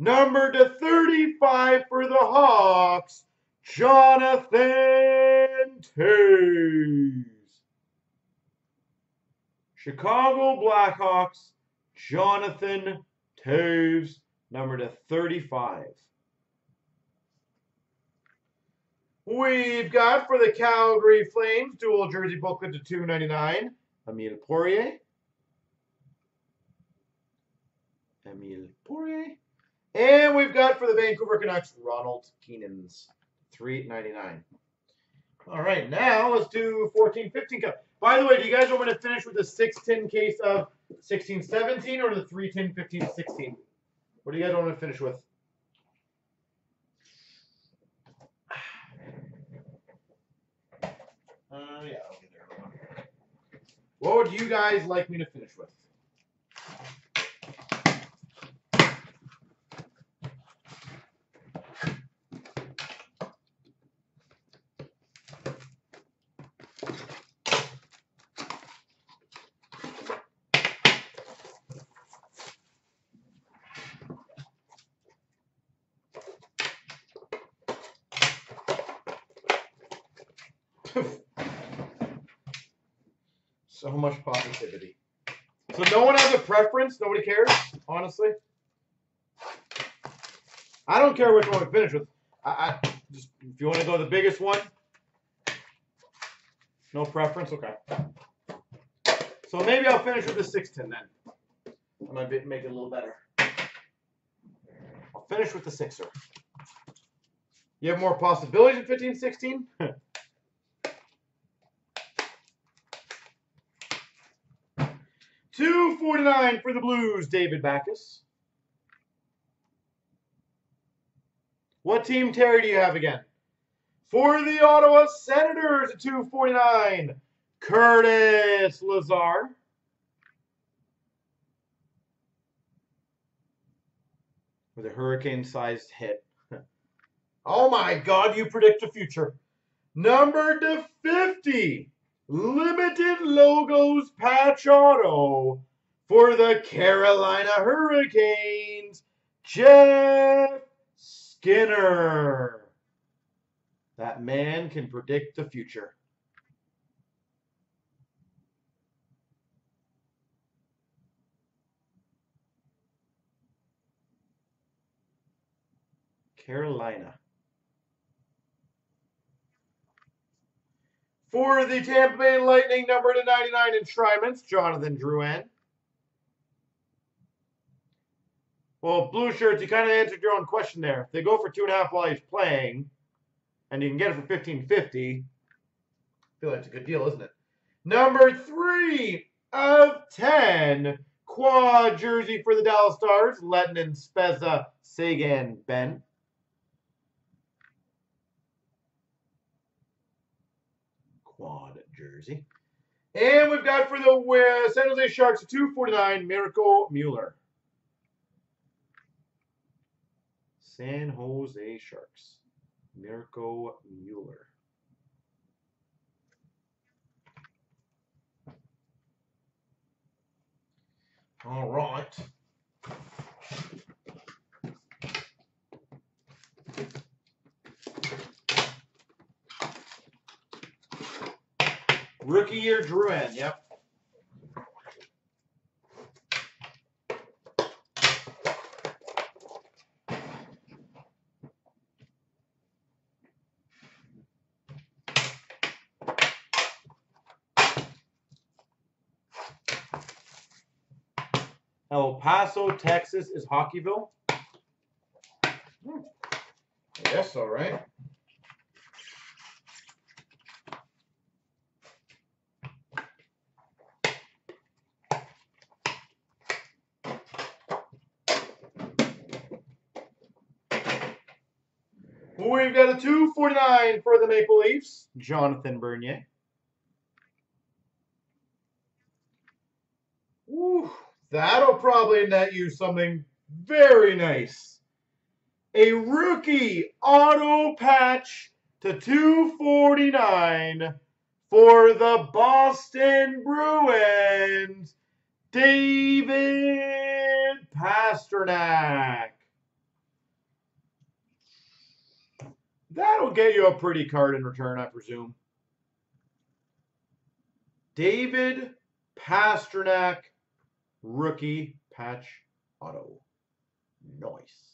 Number to 35 for the Hawks, Jonathan Toews. Chicago Blackhawks, Jonathan Toews, number to 35. We've got for the Calgary Flames, dual jersey booklet to 299, Emile Poirier. Emile Poirier. And we've got for the Vancouver Canucks, Ronald Kenins, 399. All right, now let's do 14, 15 cup. By the way, do you guys want me to finish with the 610 case of 16, 17 or the 310, 15, 16? What do you guys want to finish with? Uh, yeah. What would you guys like me to finish with? So much positivity. So no one has a preference. Nobody cares, honestly. I don't care which one we finish with. I, I just if you want to go the biggest one. No preference. Okay. So maybe I'll finish with the 610 then. I might make it a little better. I'll finish with the sixer. You have more possibilities in 15, 16? 249 for the Blues, David Backes. What team, Terry, do you have again? For the Ottawa Senators, at 249, Curtis Lazar. With a hurricane-sized hit. oh my God, you predict the future. Number to 50, limited logos patch auto for the Carolina Hurricanes, Jeff Skinner. That man can predict the future. Carolina. For the Tampa Bay Lightning, number to 99 enshrinements, Jonathan Drouin. Well, blue shirts, you kind of answered your own question there. If they go for two and a half while he's playing, and you can get it for fifteen fifty, I feel like it's a good deal, isn't it? Number three of ten, quad jersey for the Dallas Stars, Lehtonen Spezza Seguin Benn. quad jersey. And we've got for the San Jose Sharks, 249, Mirco Mueller. San Jose Sharks, Mirco Mueller. All right. Rookie year Drouin, yep. El Paso, Texas is Hockeyville. Guess so, right? We've got a 249 for the Maple Leafs, Jonathan Bernier. Ooh, that'll probably net you something very nice. A rookie auto patch to 249 for the Boston Bruins, David Pastrnak. That'll get you a pretty card in return, I presume. David Pastrnak, rookie patch auto. Nice.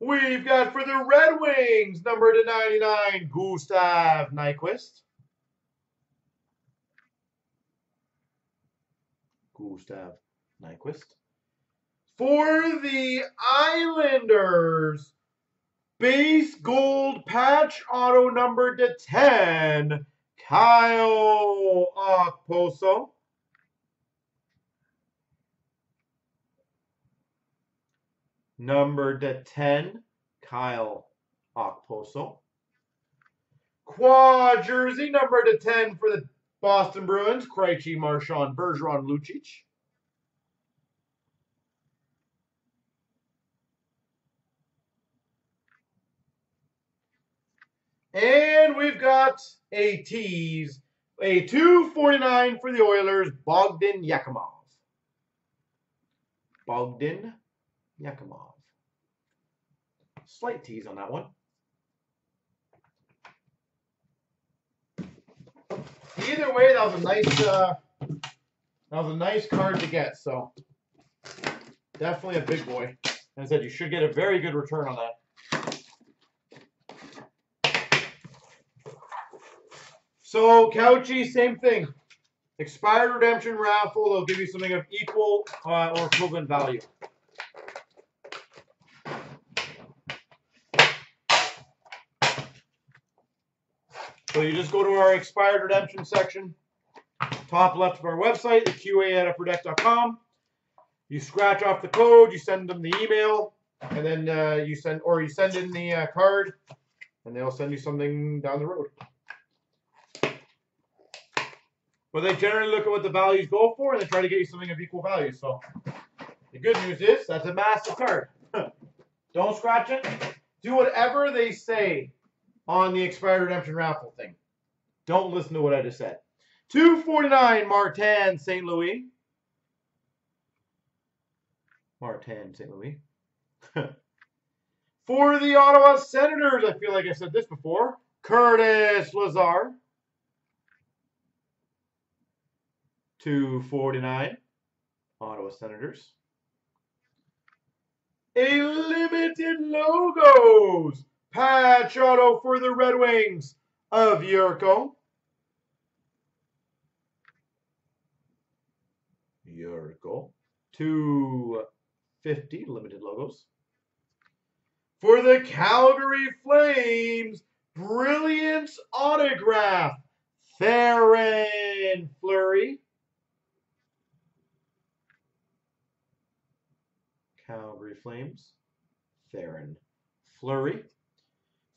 We've got for the Red Wings, number to 99, Gustav Nyquist. Gustav Nyquist. For the Islanders, base gold patch auto number to 10, Kyle Okposo. Number to 10, Kyle Okposo. Quad jersey number to 10 for the Boston Bruins, Krejci, Marchand, Bergeron, Lucic. we've got a tease, a 249 for the Oilers, Bogdan Yakimov. Bogdan Yakimov. Slight tease on that one. Either way, that was a nice uh, that was a nice card to get. So definitely a big boy. As I said, you should get a very good return on that. So Couchy, same thing. Expired redemption raffle. They'll give you something of equal uh, or equivalent value. So you just go to our expired redemption section, top left of our website, the QA at upperdeck.com. You scratch off the code, you send them the email, and then uh, you send or you send in the uh, card, and they'll send you something down the road. But they generally look at what the values go for, and they try to get you something of equal value. So the good news is that's a massive card. Don't scratch it. Do whatever they say on the expired redemption raffle thing. Don't listen to what I just said. 249 Martin St. Louis. Martin St. Louis. For the Ottawa Senators, I feel like I said this before. Curtis Lazar. 249 Ottawa Senators. A limited logos patch auto for the Red Wings of Jurco. Jurco. 250 limited logos. For the Calgary Flames, Brilliance Autograph, Theoren Fleury. Calgary Flames, Theoren Fleury.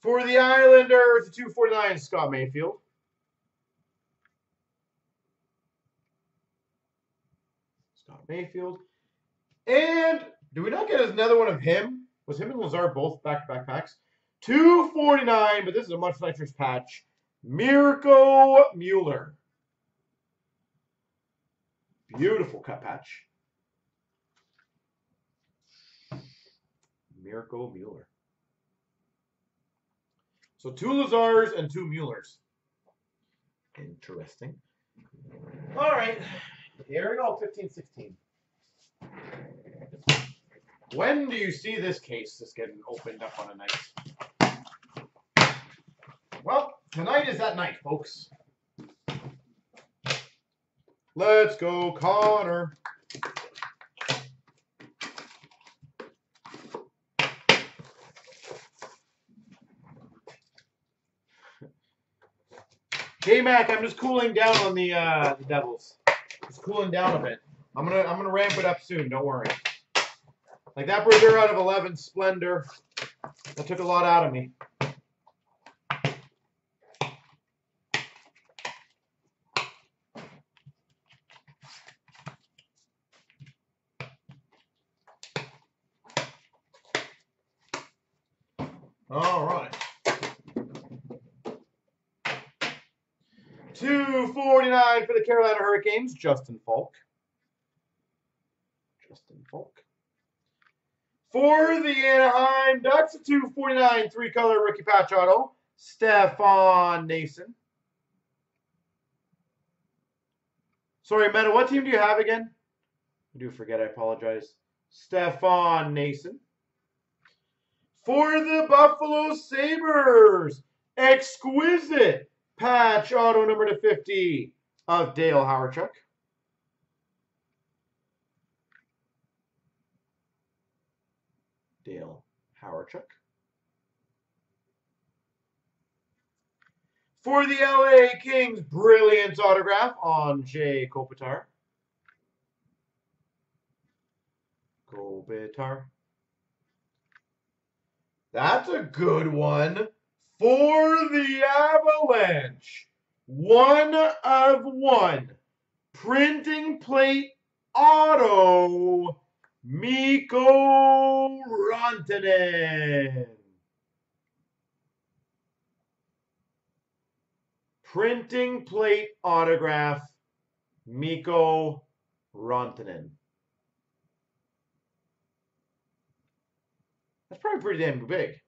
For the Islanders, 249, Scott Mayfield. Scott Mayfield. And do we not get another one of him? Was him and Lazar both back-to-back packs? 249, but this is a much nicer patch. Mirco Mueller. Beautiful cut patch. Mirco Mueller. So two Lazars and two Muellers. Interesting. All right. Here we go, 1516. When do you see this case just getting opened up on a night? Well, tonight is that night, folks. Let's go, Connor. J-Mac, I'm just cooling down on the uh, the Devils. Just cooling down a bit. I'm gonna I'm gonna ramp it up soon. Don't worry. Like that Brazil out of 11 Splendor, that took a lot out of me. All right. 249 for Carolina Hurricanes, Justin Falk. Justin Falk. For the Anaheim Ducks, a 249 three-color rookie patch auto, Stefan Noesen. Sorry, Meta, what team do you have again? I do forget, I apologize. Stefan Noesen. For the Buffalo Sabres, exquisite patch auto number to 50 of Dale Hawerchuk. Dale Hawerchuk. For the LA Kings, brilliant autograph on Jay Kopitar. Kopitar. That's a good one for the Avalanche. One of one. Printing plate auto Mikko Rantanen. Printing plate autograph, Mikko Rantanen. That's probably pretty damn big.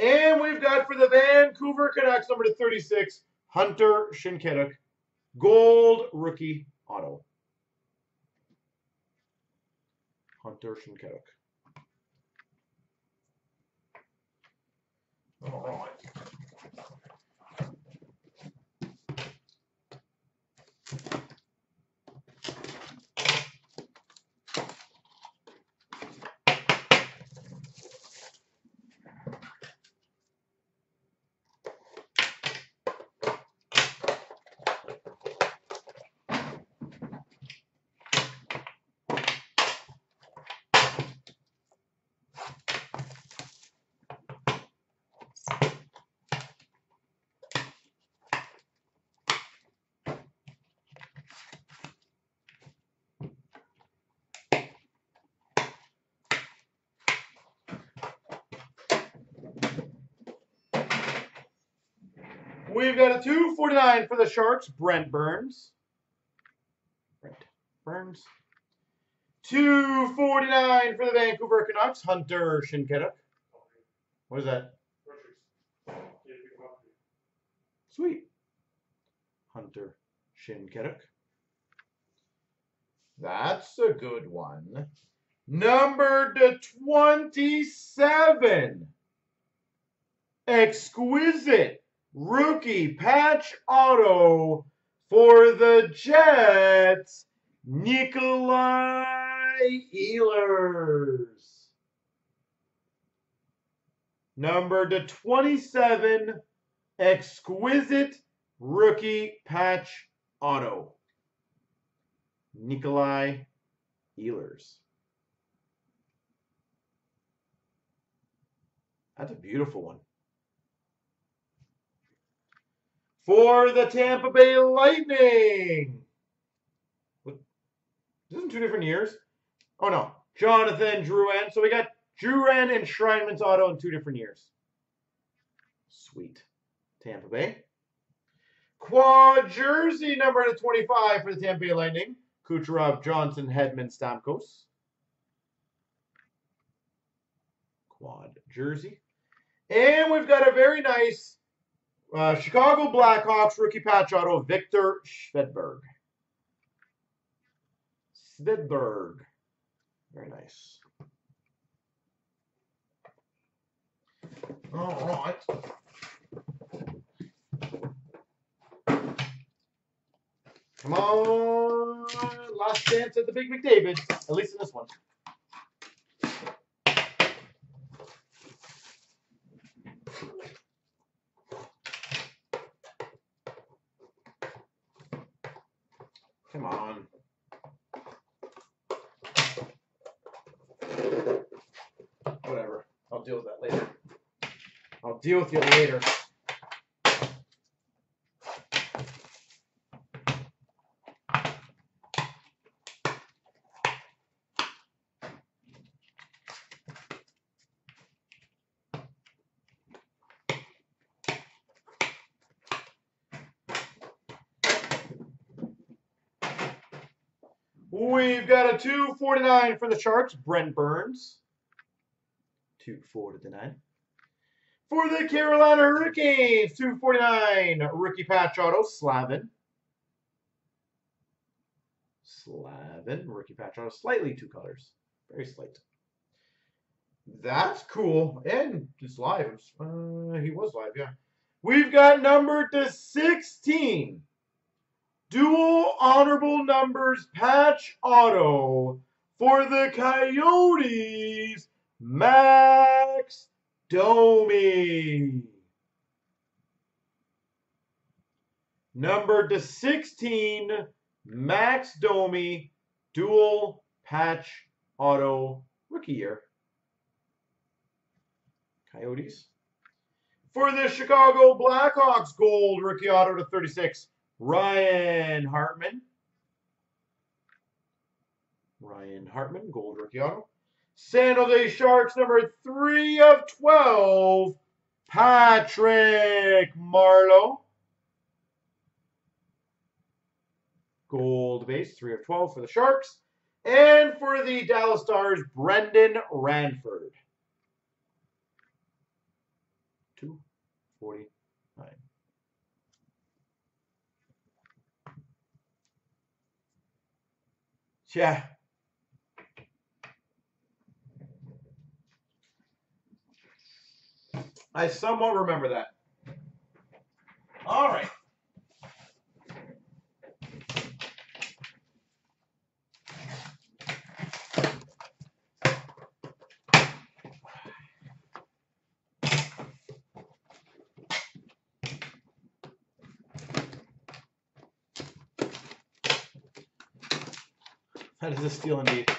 And we've got for the Vancouver Canucks, number to 36, Hunter Shinkaruk. Gold rookie auto. Hunter Shinkaruk. All right. We've got a 249 for the Sharks, Brent Burns. Brent Burns. 249 for the Vancouver Canucks, Hunter Shinkaruk. What is that? Sweet. Hunter Shinkaruk. That's a good one. Number to 27. Exquisite rookie patch auto for the Jets, Nikolai Ehlers. Number to 27, exquisite rookie patch auto, Nikolai Ehlers. That's a beautiful one. For the Tampa Bay Lightning. Isn't two different years? Oh no, Jonathan Drouin. So we got Drouin and Schreiman's auto in two different years. Sweet. Tampa Bay. Quad jersey number to 25 for the Tampa Bay Lightning. Kucherov, Johnson, Hedman, Stamkos. Quad jersey. And we've got a very nice uh, Chicago Blackhawks rookie patch auto, Victor Svedberg. Svedberg. Very nice. All right. Come on. Last chance at the Big McDavid, at least in this one. Come on. Whatever. I'll deal with that later. I'll deal with you later. We've got a 249 for the Sharks, Brent Burns. 249. For the Carolina Hurricanes, 249, rookie patch auto, Slavin. Slavin, rookie patch auto, slightly two colors. Very slight. That's cool. And it's live. Uh, he was live, yeah. We've got number to 16. Dual honorable numbers patch auto for the Coyotes, Max Domi. Number to 16, Max Domi, dual patch auto rookie year. Coyotes. For the Chicago Blackhawks, gold rookie auto to 36, Ryan Hartman. Ryan Hartman, gold rookie auto. San Jose Sharks, number 3 of 12, Patrick Marleau. Gold base, 3 of 12 for the Sharks. And for the Dallas Stars, Brendan Ranford. 249. Yeah. I somewhat remember that. All right. That is a steal indeed.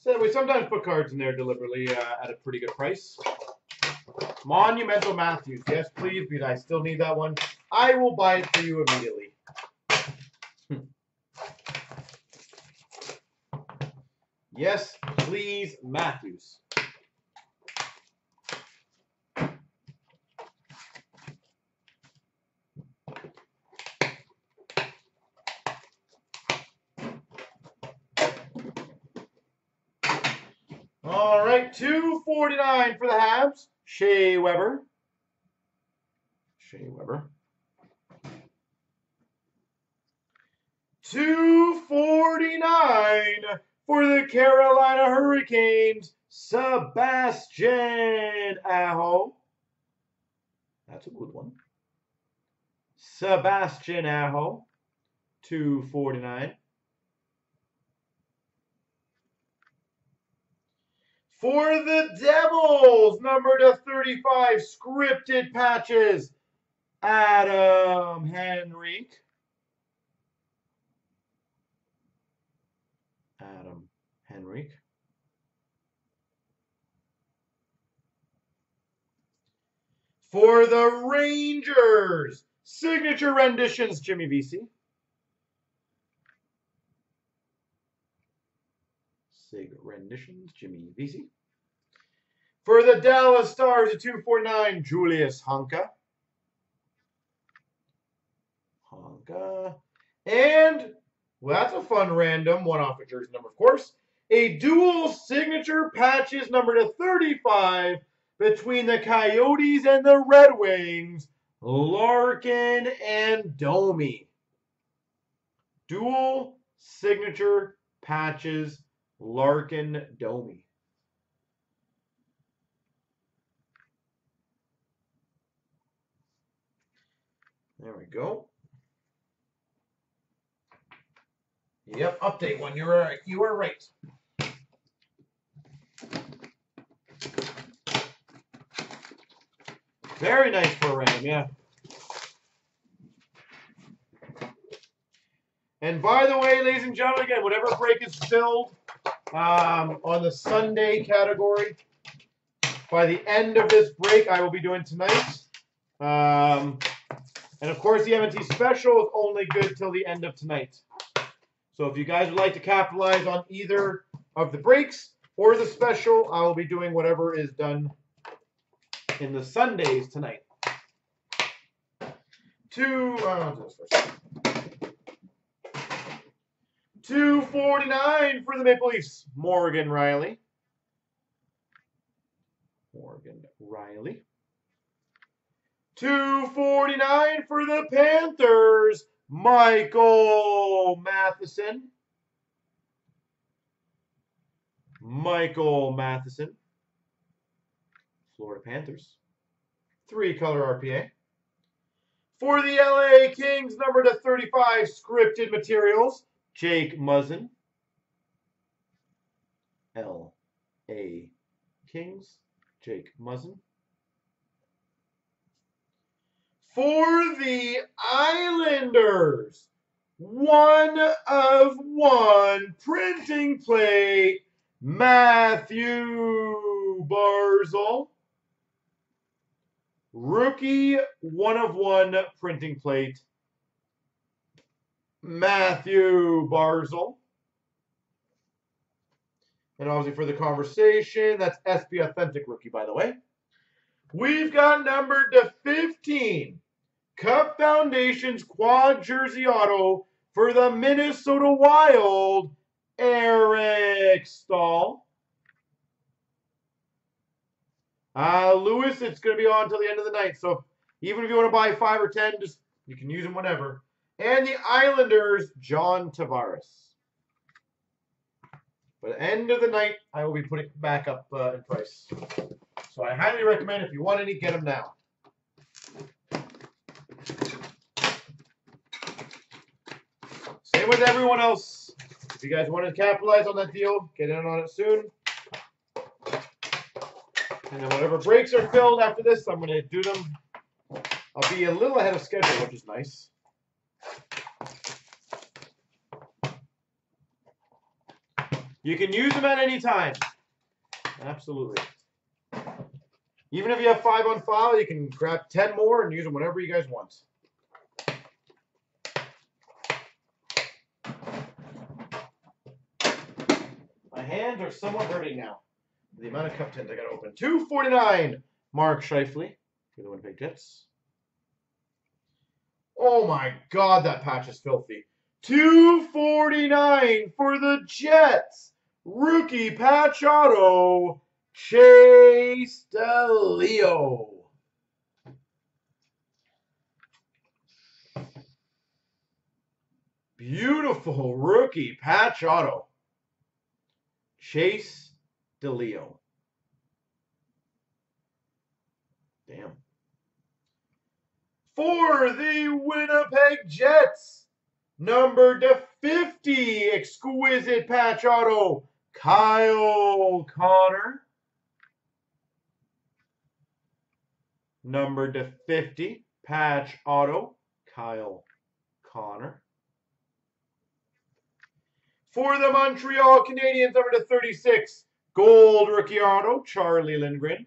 So we sometimes put cards in there deliberately uh, at a pretty good price. Monumental Matthews. Yes, please, because I still need that one. I will buy it for you immediately. yes, please, Matthews. All right, 249 for the Habs. Shea Weber. Shea Weber. 249 for the Carolina Hurricanes. Sebastian Aho. That's a good one. Sebastian Aho. 249. For the Devils, number to 35, scripted patches, Adam Henrique. Adam Henrique. For the Rangers, signature renditions, Jimmy Vesey. Sig renditions, Jimmy Vesey. For the Dallas Stars at 249, Julius Honka. Honka. And, well, that's a fun random one off a jersey number, of course. A dual signature patches number to 35 between the Coyotes and the Red Wings, Larkin and Domi. Dual signature patches Larkin Domi. There we go. Yep, update one. You're right. You are right. Very nice for random, yeah. And by the way, ladies and gentlemen, again, whatever break is filled um, on the Sunday category, by the end of this break, I will be doing tonight. Um, and of course, the MNT special is only good till the end of tonight. So if you guys would like to capitalize on either of the breaks or the special, I will be doing whatever is done in the Sundays tonight. Two, uh, 249 for the Maple Leafs, Morgan Rielly. Morgan Rielly. 249 for the Panthers, Michael Matheson. Michael Matheson. Florida Panthers. Three color RPA. For the LA Kings, number to 35, scripted materials, Jake Muzzin. L.A. Kings, Jake Muzzin. For the Islanders, one of one printing plate, Matthew Barzal. Rookie one of one printing plate, Matthew Barzal. And obviously for the conversation, that's SP Authentic rookie, by the way. We've got numbered to 15. Cup Foundations quad jersey auto for the Minnesota Wild, Eric Staal. Uh, Lewis, it's going to be on until the end of the night. So even if you want to buy five or ten, just you can use them whenever. And the Islanders, John Tavares. But end of the night, I will be putting back up uh, in price. So I highly recommend if you want any, get them now. Same with everyone else. If you guys want to capitalize on that deal, get in on it soon. And then whatever breaks are filled after this, I'm going to do them. I'll be a little ahead of schedule, which is nice. You can use them at any time. Absolutely. Even if you have five on file, you can grab 10 more and use them whenever you guys want. My hands are somewhat hurting now. The amount of cup tins I got to open. 249, Mark Scheifele for the Winnipeg Jets. Oh my god, that patch is filthy. 249 for the Jets. Rookie patch auto, Chase DeLeo. Beautiful rookie patch auto. Chase DeLeo. Damn. For the Winnipeg Jets, number to 50, exquisite patch auto, Kyle Connor. Number to 50, patch auto, Kyle Connor. For the Montreal Canadiens, number to 36, gold rookie auto, Charlie Lindgren.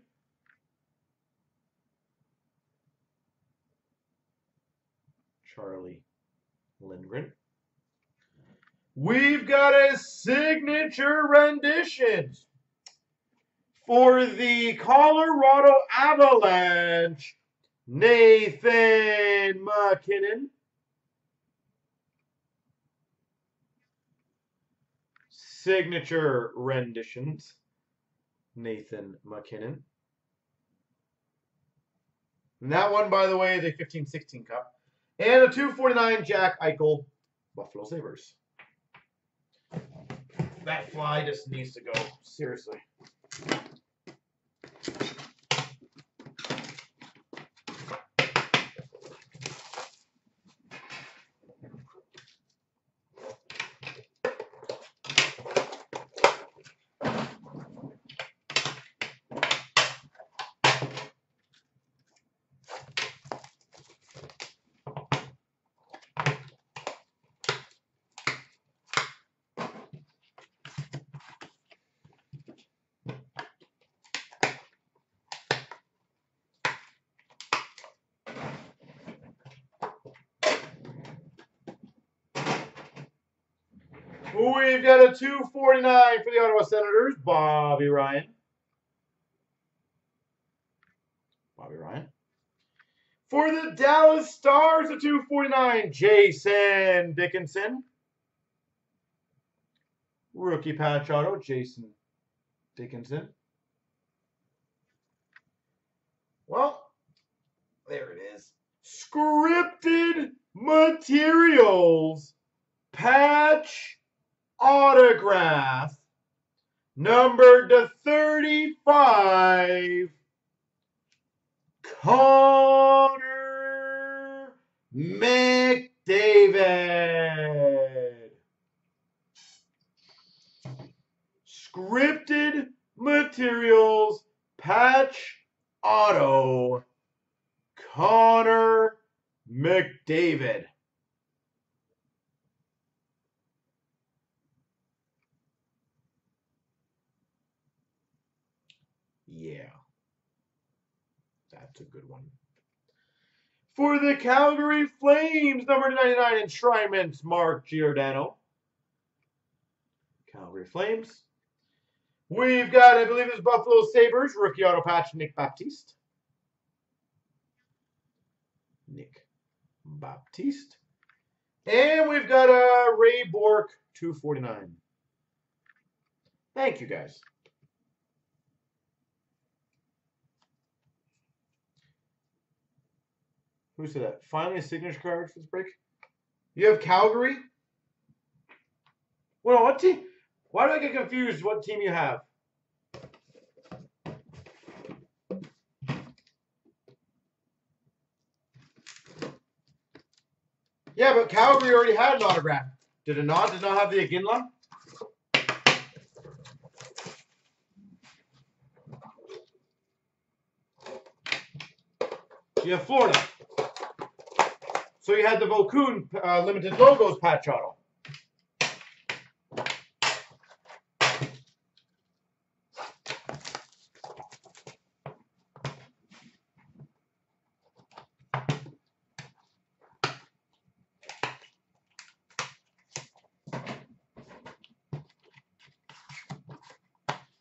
Charlie Lindgren. We've got a signature rendition for the Colorado Avalanche, Nathan MacKinnon. Signature renditions, Nathan MacKinnon. And that one, by the way, is a 15-16 cup. And a 249 Jack Eichel Buffalo Sabres. That fly just needs to go. Seriously. We've got a 249 for the Ottawa Senators, Bobby Ryan. Bobby Ryan. For the Dallas Stars, a 249, Jason Dickinson. Rookie patch auto, Jason Dickinson. Well, there it is. Scripted materials patch autograph number to 35 Connor McDavid. Scripted materials patch auto Connor McDavid. Yeah. That's a good one. For the Calgary Flames, number 99 enshrinement, Mark Giordano. Calgary Flames. We've got, I believe it's Buffalo Sabres, rookie auto patch, Nick Baptiste. Nick Baptiste. And we've got a Ray Bourque, 249. Thank you, guys. Who said that? Finally, a signature card for this break. You have Calgary. Well, what team? Why do I get confused? What team you have? Yeah, but Calgary already had an autograph. Did it not? Did not have the Iginla? You have Florida. So you had the Vokoun uh, limited logos patch auto.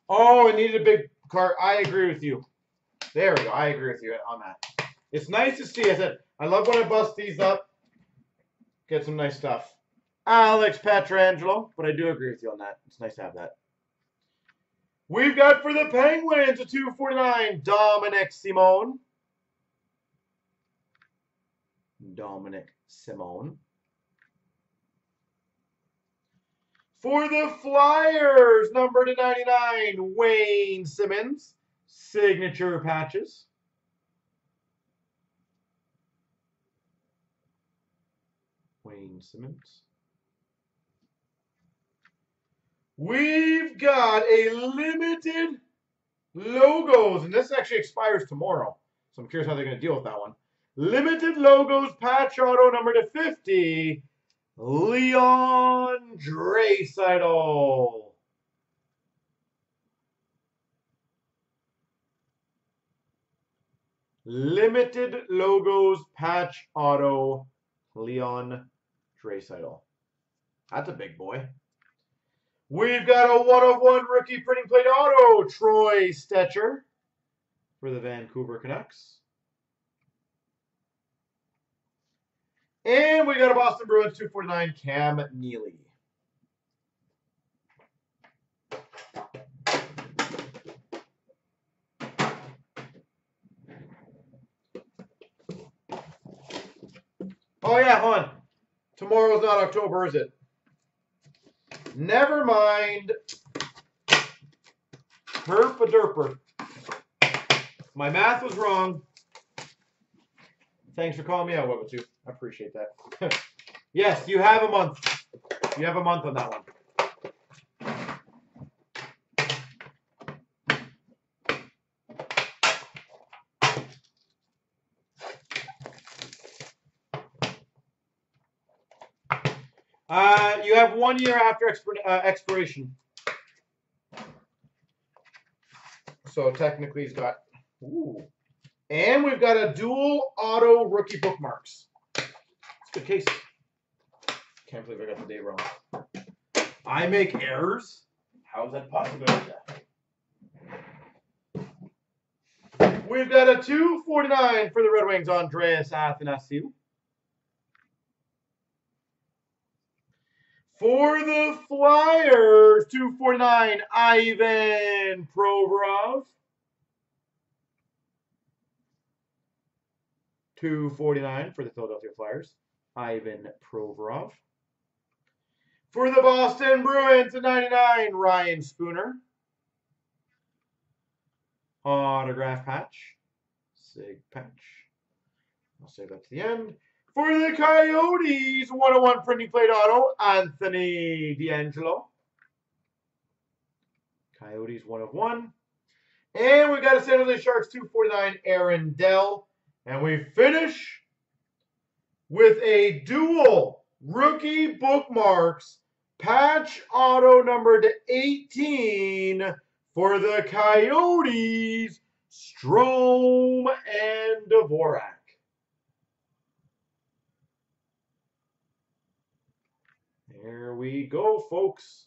Oh, it needed a big card. I agree with you. There we go. I agree with you on that. It's nice to see. I said, I love when I bust these up. Get some nice stuff. Alex Pietrangelo, but I do agree with you on that. It's nice to have that. We've got for the Penguins a 249, Dominic Simon. Dominic Simon. For the Flyers, number to 99, Wayne Simmonds. Signature patches. Wayne Simmonds. We've got a limited logos, and this actually expires tomorrow. So I'm curious how they're going to deal with that one. Limited logos patch auto number to 50, Leon Draisaitl. Limited logos patch auto, Leon Draisaitl. That's a big boy. We've got a one of one rookie printing plate auto, Troy Stecher for the Vancouver Canucks. And we got a Boston Bruins 249 Cam Neely. Oh yeah, hon. Tomorrow's not October, is it? Never mind. Herp a derper. My math was wrong. Thanks for calling me out, Webber 2. I appreciate that. yes, you have a month. You have a month on that one. Uh, you have one year after uh, expiration. So technically he's got, ooh. And we've got a dual auto rookie bookmarks. It's a good case. Can't believe I got the date wrong. I make errors? How is that possible? We've got a 249 for the Red Wings, Andreas Athanasiou. For the Flyers, 249, Ivan Provorov. 249 for the Philadelphia Flyers, Ivan Provorov. For the Boston Bruins, 99, Ryan Spooner. Autograph patch. Sig patch. I'll save that to the end. For the Coyotes, 101 printing plate auto, Anthony DeAngelo. Coyotes, 1 of 1. And we got a San Jose Sharks, 249, Aaron Dell. And we finish with a dual rookie bookmarks patch auto number to 18 for the Coyotes, Strome and Dvorak. There we go, folks.